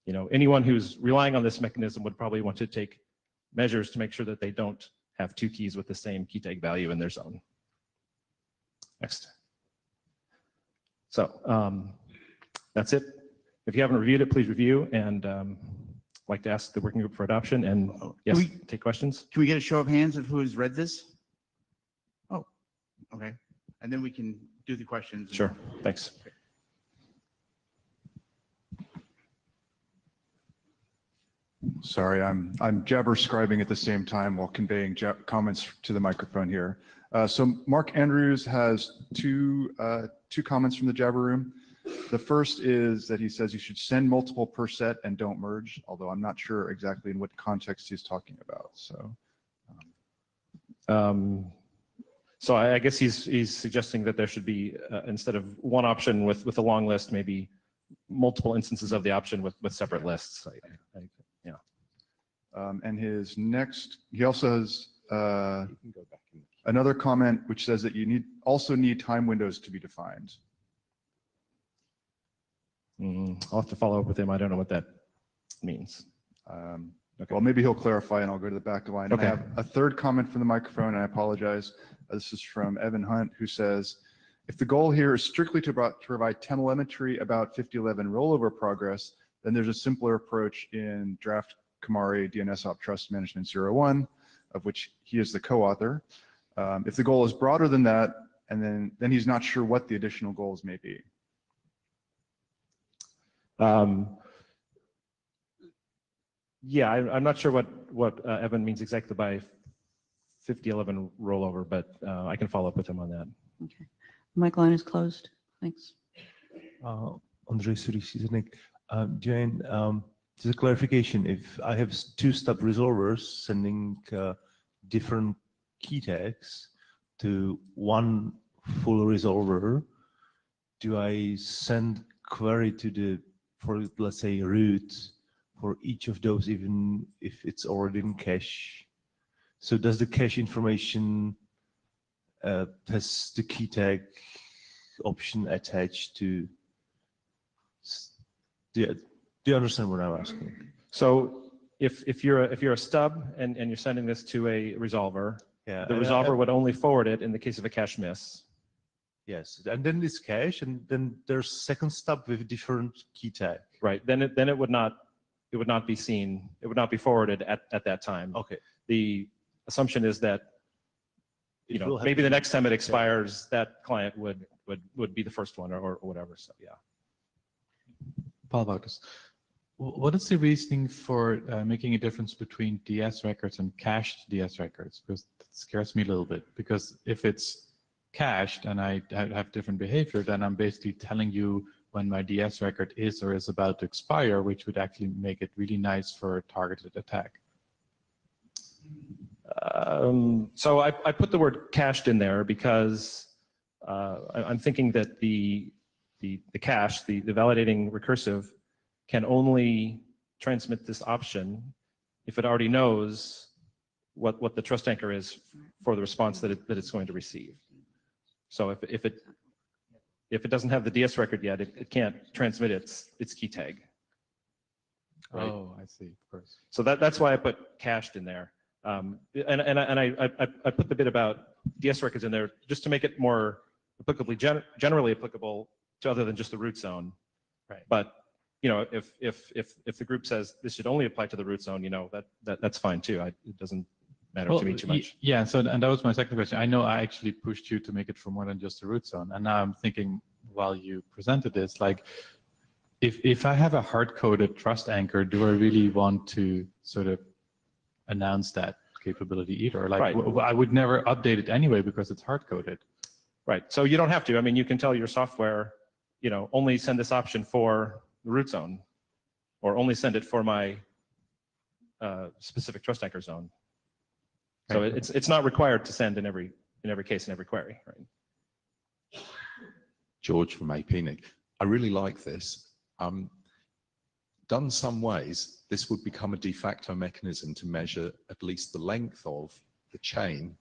you know, anyone who's relying on this mechanism would probably want to take measures to make sure that they don't have two keys with the same key tag value in their zone. Next. So um, that's it. If you haven't reviewed it, please review and um, like to ask the working group for adoption and yes,
we-
take questions.
Can we get a show of hands of who has read this? Oh, okay. And then we can do the questions.
Sure, thanks.
Sorry, I'm, I'm jabber scribing at the same time while conveying ja- comments to the microphone here. Uh, So Mark Andrews has two, uh, two comments from the jabber room. The first is that he says you should send multiple per set and don't merge, although I'm not sure exactly in what context he's talking about, so.
Um, So I I guess he's, he's suggesting that there should be, uh, instead of one option with, with a long list, maybe multiple instances of the option with, with separate lists. I- I- Yeah.
Um, And his next, he also has uh, another comment which says that you need, also need time windows to be defined.
Mm, I'll have to follow up with him. I don't know what that means.
Um, Well, maybe he'll clarify and I'll go to the back of the line. And I
Okay.
have a third comment from the microphone, and I apologize. Uh, This is from Evan Hunt, who says, if the goal here is strictly to to provide telemetry about 5011 rollover progress, then there's a simpler approach in draft Kumari DNS Op Trust Management 01, of which he is the co-author. Um, If the goal is broader than that, and then, then he's not sure what the additional goals may be.
Um, Yeah, I, I'm not sure what, what uh, Evan means exactly by 5011 rollover, but uh, I can follow up with him on that. Okay.
Mic line is closed. Thanks.
Uh, Ondřej Surý Um, Jane, um, just a clarification, if I have two stub resolvers sending uh, different key tags to one full resolver, do I send query to the, for let's say root for each of those, even if it's already in cache? So does the cache information uh, has the key tag option attached to do you, do you understand what I'm asking?
So if, if you're, a- if you're a stub and, and you're sending this to a resolver,
Yeah,
the
and I-
resolver would only forward it in the case of a cache miss.
Yes, and then it's cache, and then there's second stub with different key tag.
Right, then it, then it would not, it would not be seen, it would not be forwarded at, at that time.
Okay.
The assumption is that, you
It
know, maybe the next time it expires, that client would, would, would be the first one or, or whatever, so, yeah.
Paul Wouters. Wh- What is the reasoning for uh, making a difference between DS records and cached DS records? Because that scares me a little bit. Because if it's cached and I have different behavior, then I'm basically telling you when my DS record is or is about to expire, which would actually make it really nice for a targeted attack.
Um, so I, I put the word cached in there because uh, I, I'm thinking that the, the, the cache, the, the validating recursive, can only transmit this option if it already knows what, what the trust anchor is for the response that, it, that it's going to receive. So if, if it if it doesn't have the DS record yet, it, it can't transmit its its key tag. Right.
Oh, I see, of course.
So that, that's why I put cached in there. Um, and, and, I- and I, I, I put the bit about DS records in there just to make it more applicably, gen- generally applicable to other than just the root zone.
Right.
But, you know, if, if, if, if the group says this should only apply to the root zone, you know, that, that, that's fine too. I, it doesn't matter
Well,
to me too much.
Yeah, so, and that was my second question. I know I actually pushed you to make it for more than just the root zone. And now I'm thinking, while you presented this, like, if, if I have a hard-coded trust anchor, do I really want to sort of announce that capability either? Like,
Right.
I would never update it anyway because it's hard-coded.
Right. So you don't have to. I mean, you can tell your software, you know, only send this option for root zone or only send it for my uh, specific trust anchor zone. So
Right.
it's, it's not required to send in every, in every case, in every query, right?
Geoff from APNIC. I really like this. Um, done some ways, this would become a de facto mechanism to measure at least the length of the chain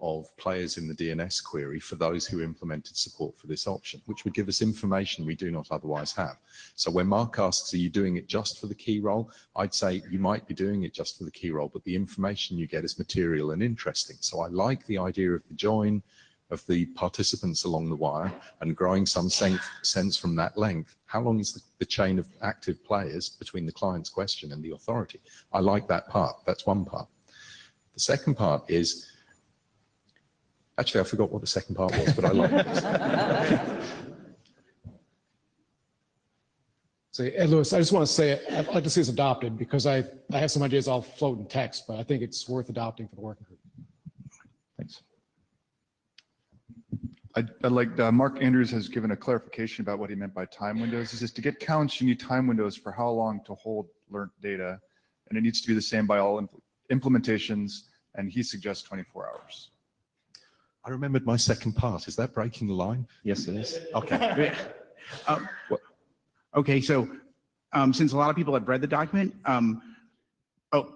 of players in the DNS query for those who implemented support for this option, which would give us information we do not otherwise have. So when Mark asks, are you doing it just for the key roll? I'd say you might be doing it just for the key roll, but the information you get is material and interesting. So I like the idea of the join, of the participants along the wire and growing some sense, from that length. How long is the, the chain of active players between the client's question and the authority? I like that part. That's one part. The second part is, actually, I forgot what the second part was, but I like it.
So Ed Lewis, I just want to say, I'd like to see this adopted because I, I have some ideas I'll float in text, but I think it's worth adopting for the working group.
Thanks.
I'd, I'd like, uh, Mark Andrews has given a clarification about what he meant by time windows. He says to get counts, you need time windows for how long to hold learned data. And it needs to be the same by all impl- implementations. And he suggests 24 hours.
I remembered my second part. Is that breaking the line?
Yes, it is.
Okay.
Um, Okay, so um, since a lot of people have read the document, um, oh,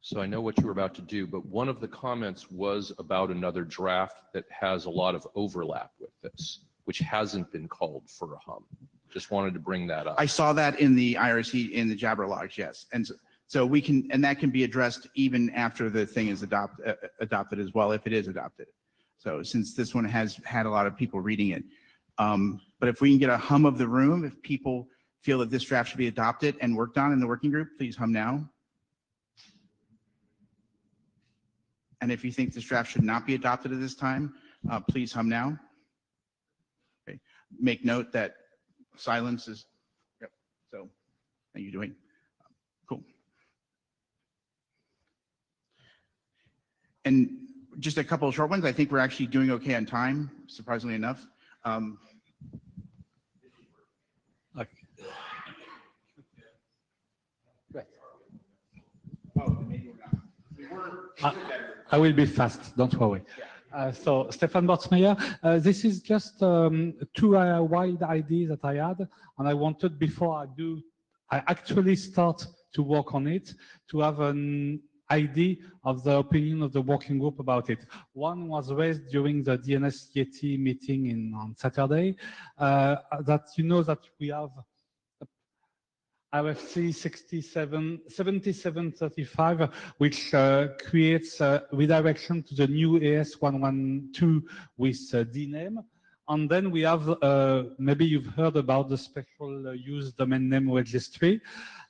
So I know what you were about to do, but one of the comments was about another draft that has a lot of overlap with this, which hasn't been called for a hum. Just wanted to bring that up.
I saw that in the IRC, in the Jabber logs, yes. And so- so we can, and that can be addressed even after the thing is adopt, uh, adopted as well, if it is adopted. So since this one has had a lot of people reading it. Um, But if we can get a hum of the room, if people feel that this draft should be adopted and worked on in the working group, please hum now. And if you think this draft should not be adopted at this time, uh, please hum now. Okay. Make note that silence is, yep, so, how you doing? Cool. And just a couple of short ones, I think we're actually doing okay on time, surprisingly enough. Um,
I I will be fast, don't worry. Uh, So Stéphane Bortzmeyer, uh, this is just um, two uh, wild ideas that I had, and I wanted before I do, I actually start to work on it, to have an idea of the opinion of the working group about it. One was raised during the DNS Yeti meeting in, on Saturday, uh, that you know that we have RFC 67, 7735, which uh, creates uh, redirection to the new AS112 with uh, DNAME. And then we have, uh, maybe you've heard about the special uh, use domain name registry,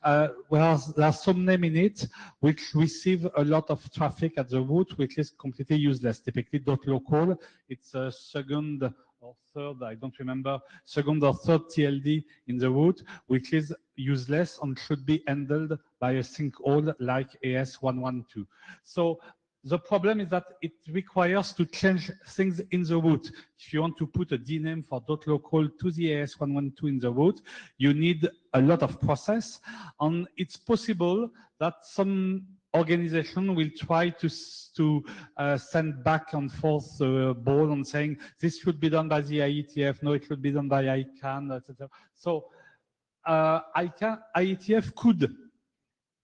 uh, where there's some name in it which receive a lot of traffic at the root, which is completely useless. Typically dot .local, it's a second or third, I don't remember, second or third TLD in the root, which is useless and should be handled by a all like AS112. So the problem is that it requires to change things in the root. If you want to put a DNAME for dot .local to the AS112 in the root, you need a lot of process. And it's possible that some organization will try to, to uh, send back and forth the ball and saying, this should be done by the IETF, no, it should be done by ICANN, etc. So uh, ICANN, IETF could,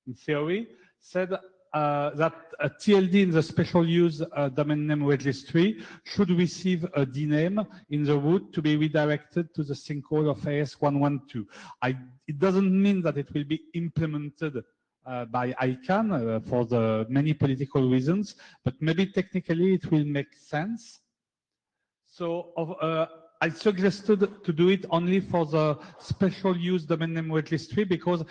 in theory, said, uh, that a TLD in the special use uh, domain name registry should receive a DNAME in the root to be redirected to the sinkhole of AS112. I, it doesn't mean that it will be implemented uh, by ICANN uh, for the many political reasons, but maybe technically it will make sense. So uh, I suggested to do it only for the special use domain name registry because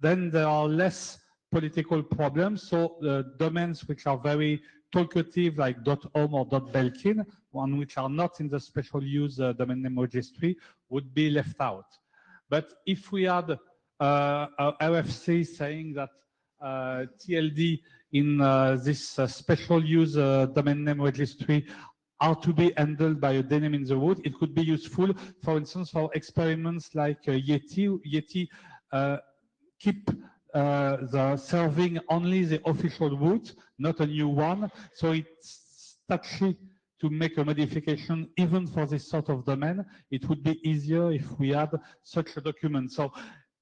then there are less political problems. So the domains which are very talkative like .home or .belkin, one which are not in the special use uh, domain name registry would be left out. But if we had RFC saying that uh, TLD in uh, this uh, special use uh, domain name registry are to be handled by a DNAME in the wood. it could be useful, for instance, for experiments like uh, Yeti. Yeti uh, keep uh, the serving only the official wood, not a new one. So it's touchy to make a modification even for this sort of domain. It would be easier if we had such a document. So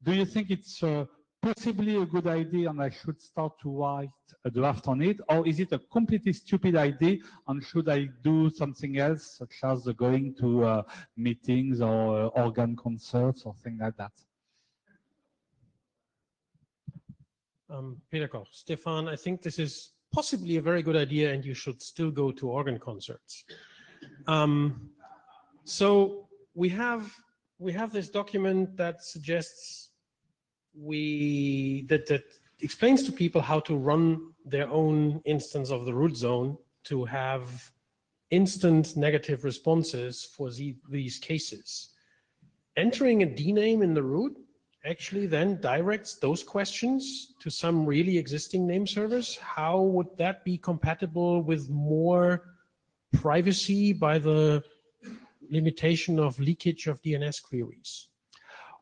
do you think it's uh, possibly a good idea and I should start to write a draft on it? Or is it a completely stupid idea and should I do something else, such as going to uh, meetings or uh, organ concerts or things like that?
Um, Peter Koch, Stéphane, I think this is possibly a very good idea and you should still go to organ concerts. Um, so we have, we have this document that suggests we, that, that explains to people how to run their own instance of the root zone to have instant negative responses for the, these cases. Entering a DNAME in the root actually then directs those questions to some really existing name servers? How would that be compatible with more privacy by the limitation of leakage of DNS queries?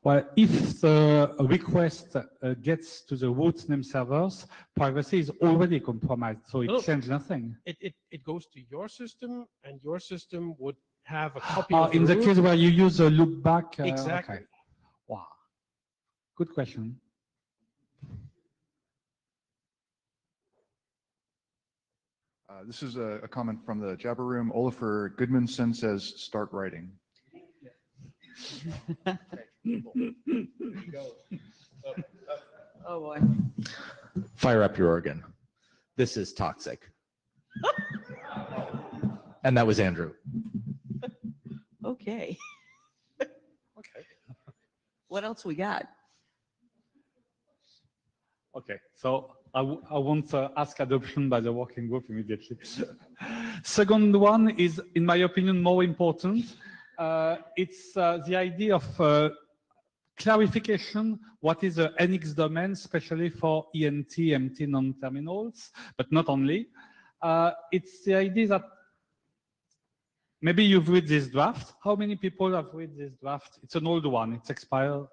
Well, if the request uh, gets to the root name servers, privacy is already compromised, so it
No.
changes nothing.
It, it, it goes to your system and your system would have a copy
Uh,
of
in the
root.
case where you use a loopback. uh,
Exactly.
okay. Wow. Good question.
Uh, This is a, a comment from the Jabber Room. Olafur Gudmundsson says, start writing.
Oh, boy.
Fire up your organ. This is toxic. And that was Andrew.
Okay. Okay. What else we got?
Okay, so I, w- I won't uh, ask adoption by the working group immediately. Second one is, in my opinion, more important. Uh, it's uh, the idea of uh, clarification, what is the NX domain, especially for ENT, empty non-terminals, but not only. Uh, it's the idea that maybe you've read this draft. How many people have read this draft? It's an old one. It's expired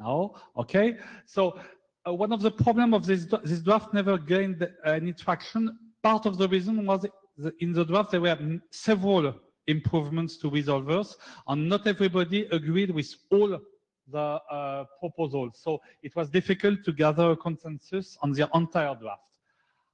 now. Okay. So uh, one of the problem of this this draft never gained any traction. Part of the reason was the, in the draft there were several improvements to resolvers, and not everybody agreed with all the uh, proposals. So it was difficult to gather a consensus on the entire draft.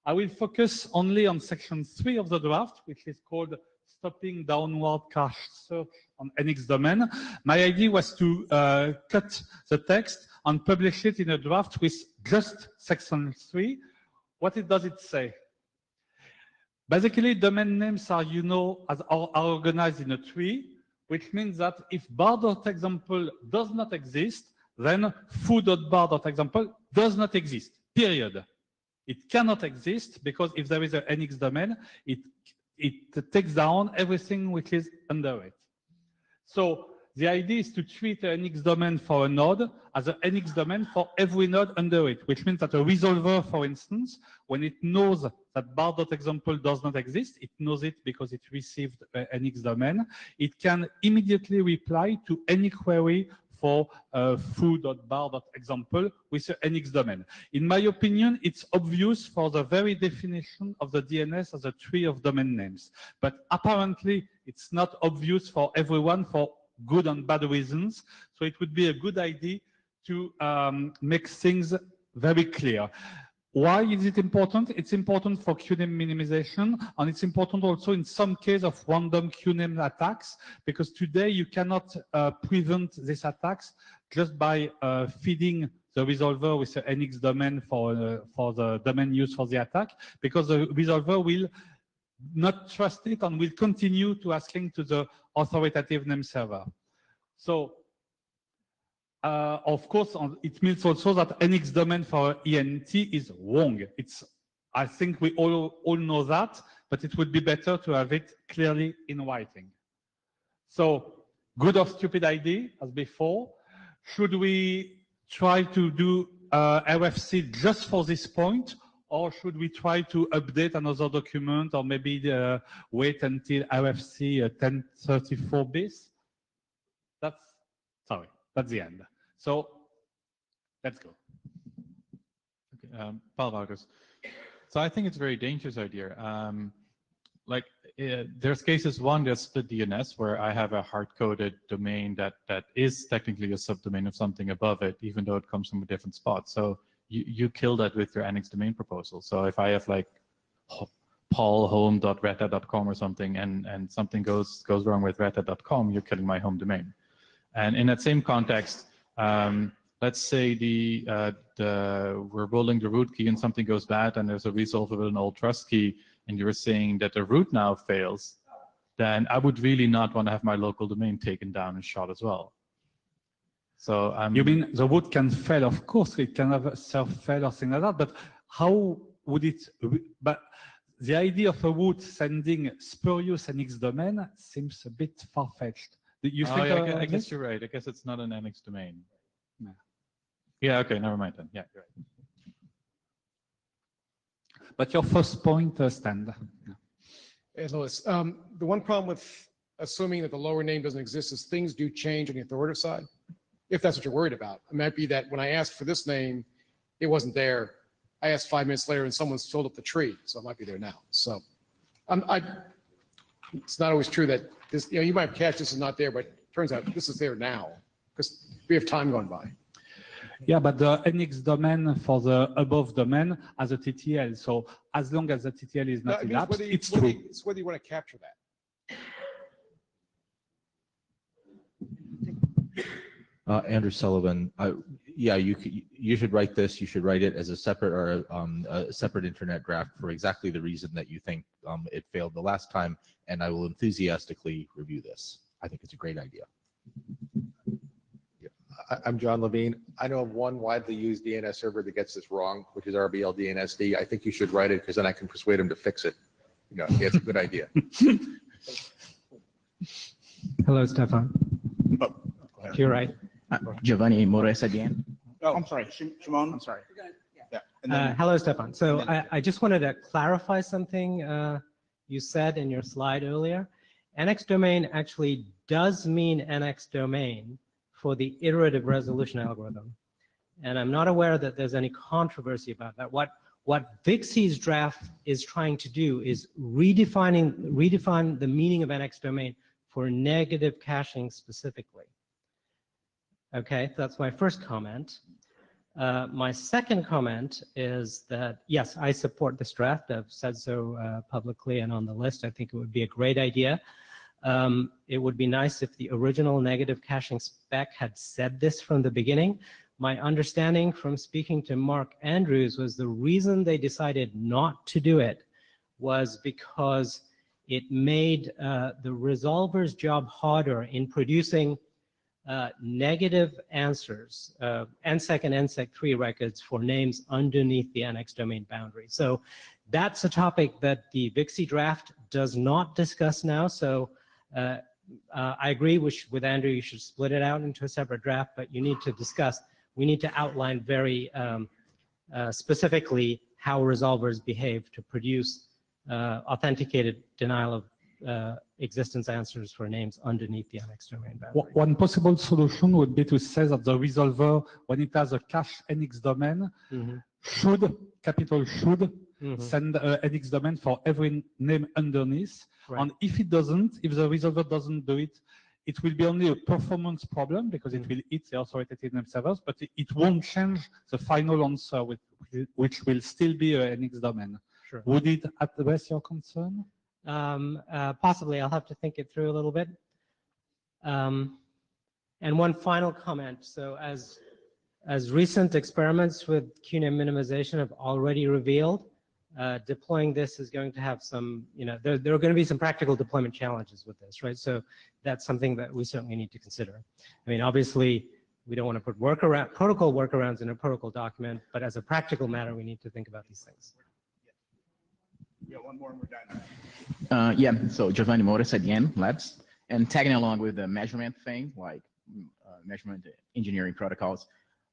I will focus only on section three of the draft, which is called stopping downward cache search on NX domain. My idea was to uh, cut the text and publish it in a draft with just section three. What it does it say? Basically, domain names are, you know, as are, are organized in a tree, which means that if bar.example does not exist, then foo.bar.example does not exist, period. It cannot exist because if there is an NX domain, it, it takes down everything which is under it. So the idea is to treat an NX domain for a node as an NX domain for every node under it, which means that a resolver, for instance, when it knows that bar.example does not exist, it knows it because it received an NX domain, it can immediately reply to any query for uh, foo.bar.example with an NX domain. In my opinion, it's obvious for the very definition of the DNS as a tree of domain names. But apparently, it's not obvious for everyone for good and bad reasons. So it would be a good idea to um, make things very clear. Why is it important? It's important for QNAME minimization, and it's important also in some case of random QNAME attacks, because today you cannot uh, prevent these attacks just by uh, feeding the resolver with the NX domain for, uh, for the domain used for the attack, because the resolver will not trust it and will continue to asking to the authoritative name server. So uh, of course, it means also that NX domain for ENT is wrong. It's, I think we all, all know that, but it would be better to have it clearly in writing. So good or stupid idea as before. Should we try to do uh, RFC just for this point? Or should we try to update another document or maybe uh, wait until RFC uh, 1034 bis? That's, sorry, that's the end. So let's go.
Okay, um, Paul Wouters. So I think it's a very dangerous idea. Um, like uh, there's cases one there's split DNS where I have a hard-coded domain that that is technically a subdomain of something above it, even though it comes from a different spot. So you you kill that with your NX domain proposal. So if I have like ho- paulhome.redhat.com or something, and and something goes goes wrong with redhat.com, you're killing my home domain. And in that same context, um, let's say the, uh, the we're rolling the root key and something goes bad and there's a resolvable and old trust key and you're saying that the root now fails, then I would really not want to have my local domain taken down and shot as well. So um,
You mean the root can fail? Of course, it can have self-fail or thing like that, but how would it, but the idea of a root sending spurious NX domain seems a bit far-fetched. Do You
oh,
think
yeah, I I guess you're right. I guess it's not an NX domain.
Yeah.
Yeah. Okay. Never mind then. Yeah. You're right.
But your first point uh, stand.
Hey, Louis, um, the one problem with assuming that the lower name doesn't exist is things do change on the authoritative side. If that's what you're worried about. It might be that when I asked for this name, it wasn't there. I asked five minutes later and someone's filled up the tree, so it might be there now. So I'm, I, it's not always true that this, you know, you might catch this is not there, but it turns out this is there now because we have time going by.
Yeah, but the NX domain for the above domain has a TTL. So as long as the TTL is not
I mean,
elapsed,
whether you-
it's
whether
true.
you- It's whether you want to capture that.
Uh, Andrew Sullivan, uh, yeah, you could, you should write this, you should write it as a separate or um, a separate internet draft for exactly the reason that you think um, it failed the last time, and I will enthusiastically review this. I think it's a great idea.
I- I'm John Levine. I know of one widely used DNS server that gets this wrong, which is RBL DNSD. I think you should write it because then I can persuade him to fix it. You know, it's a good idea.
Hello, Stéphane. You're right.
Giovanni Moresa again.
Oh, I'm sorry, Shim- Shumon, I'm sorry. Yeah. and
Uh,
then-
Hello, Stéphane. So I, I just wanted to clarify something uh, you said in your slide earlier. NX domain actually does mean NX domain for the iterative resolution algorithm. And I'm not aware that there's any controversy about that. What, what Vixie's draft is trying to do is redefining, redefine the meaning of NX domain for negative caching specifically. Okay, that's my first comment. Uh, my second comment is that, yes, I support this draft. I've said so uh, publicly and on the list. I think it would be a great idea. Um, it would be nice if the original negative caching spec had said this from the beginning. My understanding from speaking to Mark Andrews was the reason they decided not to do it was because it made uh, the resolver's job harder in producing uh, negative answers, uh, NSEC and NSEC3 records for names underneath the NX domain boundary. So that's a topic that the Vixie draft does not discuss now. So uh, uh, I agree with, with Andrew, you should split it out into a separate draft, but you need to discuss, we need to outline very um, uh, specifically how resolvers behave to produce authenticated denial of uh, existence answers for names underneath the NX domain boundary.
One- possible solution would be to say that the resolver, when it has a cache NX domain,
Mhm.
should, capital should,
Mhm.
send a NX domain for every name underneath.
Right.
And if it doesn't, if the resolver doesn't do it, it will be only a performance problem because it will eat the authoritative name servers, but it, won't change the final answer, which, which will still be a NX domain.
Sure.
Would it address your concern?
Um, uh, possibly, I'll have to think it through a little bit. Um, and one final comment. So as, as recent experiments with QNAME minimization have already revealed, uh, deploying this is going to have some, you know, there, there are going to be some practical deployment challenges with this, right? So that's something that we certainly need to consider. I mean, obviously, we don't want to put workaround, protocol workarounds in a protocol document, but as a practical matter, we need to think about these things.
Yeah, one more and we're done.
Uh, yeah, so Giovanni at the labs, and tagging along with the measurement thing, like uh, measurement engineering protocols.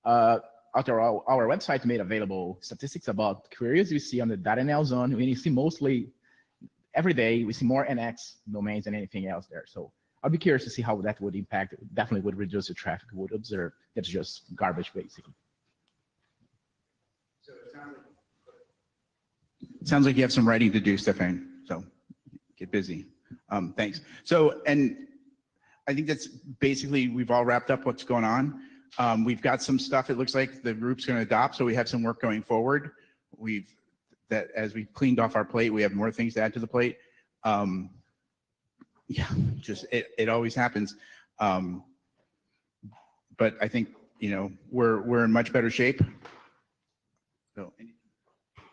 Uh, after our, our website made available statistics about queries we see on the data zone, we see mostly every day we see more NX domains than anything else there. So I'd be curious to see how that would impact. Definitely would reduce the traffic. Would observe that's just garbage basically.
Sounds like you have some writing to do, Stéphane. So get busy. Um, thanks. So, and I think that's basically, we've all wrapped up what's going on. Um, we've got some stuff it looks like the group's going to adopt, so we have some work going forward. We've, that as we cleaned off our plate, we have more things to add to the plate. Um, yeah, just, it, it always happens. Um, but I think, you know, we're, we're in much better shape. So,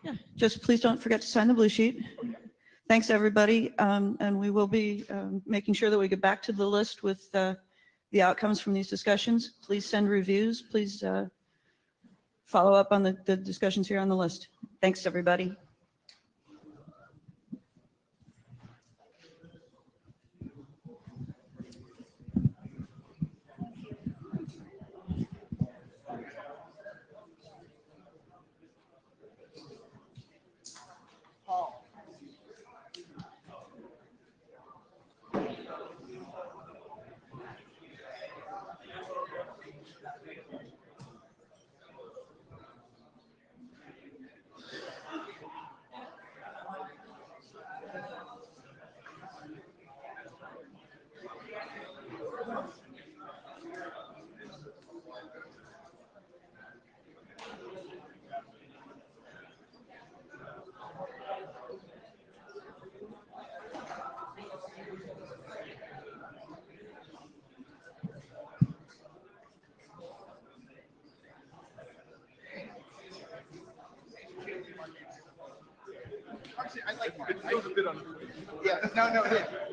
Yeah, just please don't forget to sign the blue sheet. Thanks, everybody. Um, And we will be um, making sure that we get back to the list with uh, the outcomes from these discussions. Please send reviews. Please uh, follow up on the, the discussions here on the list. Thanks, everybody.
Yeah, no, no, yeah.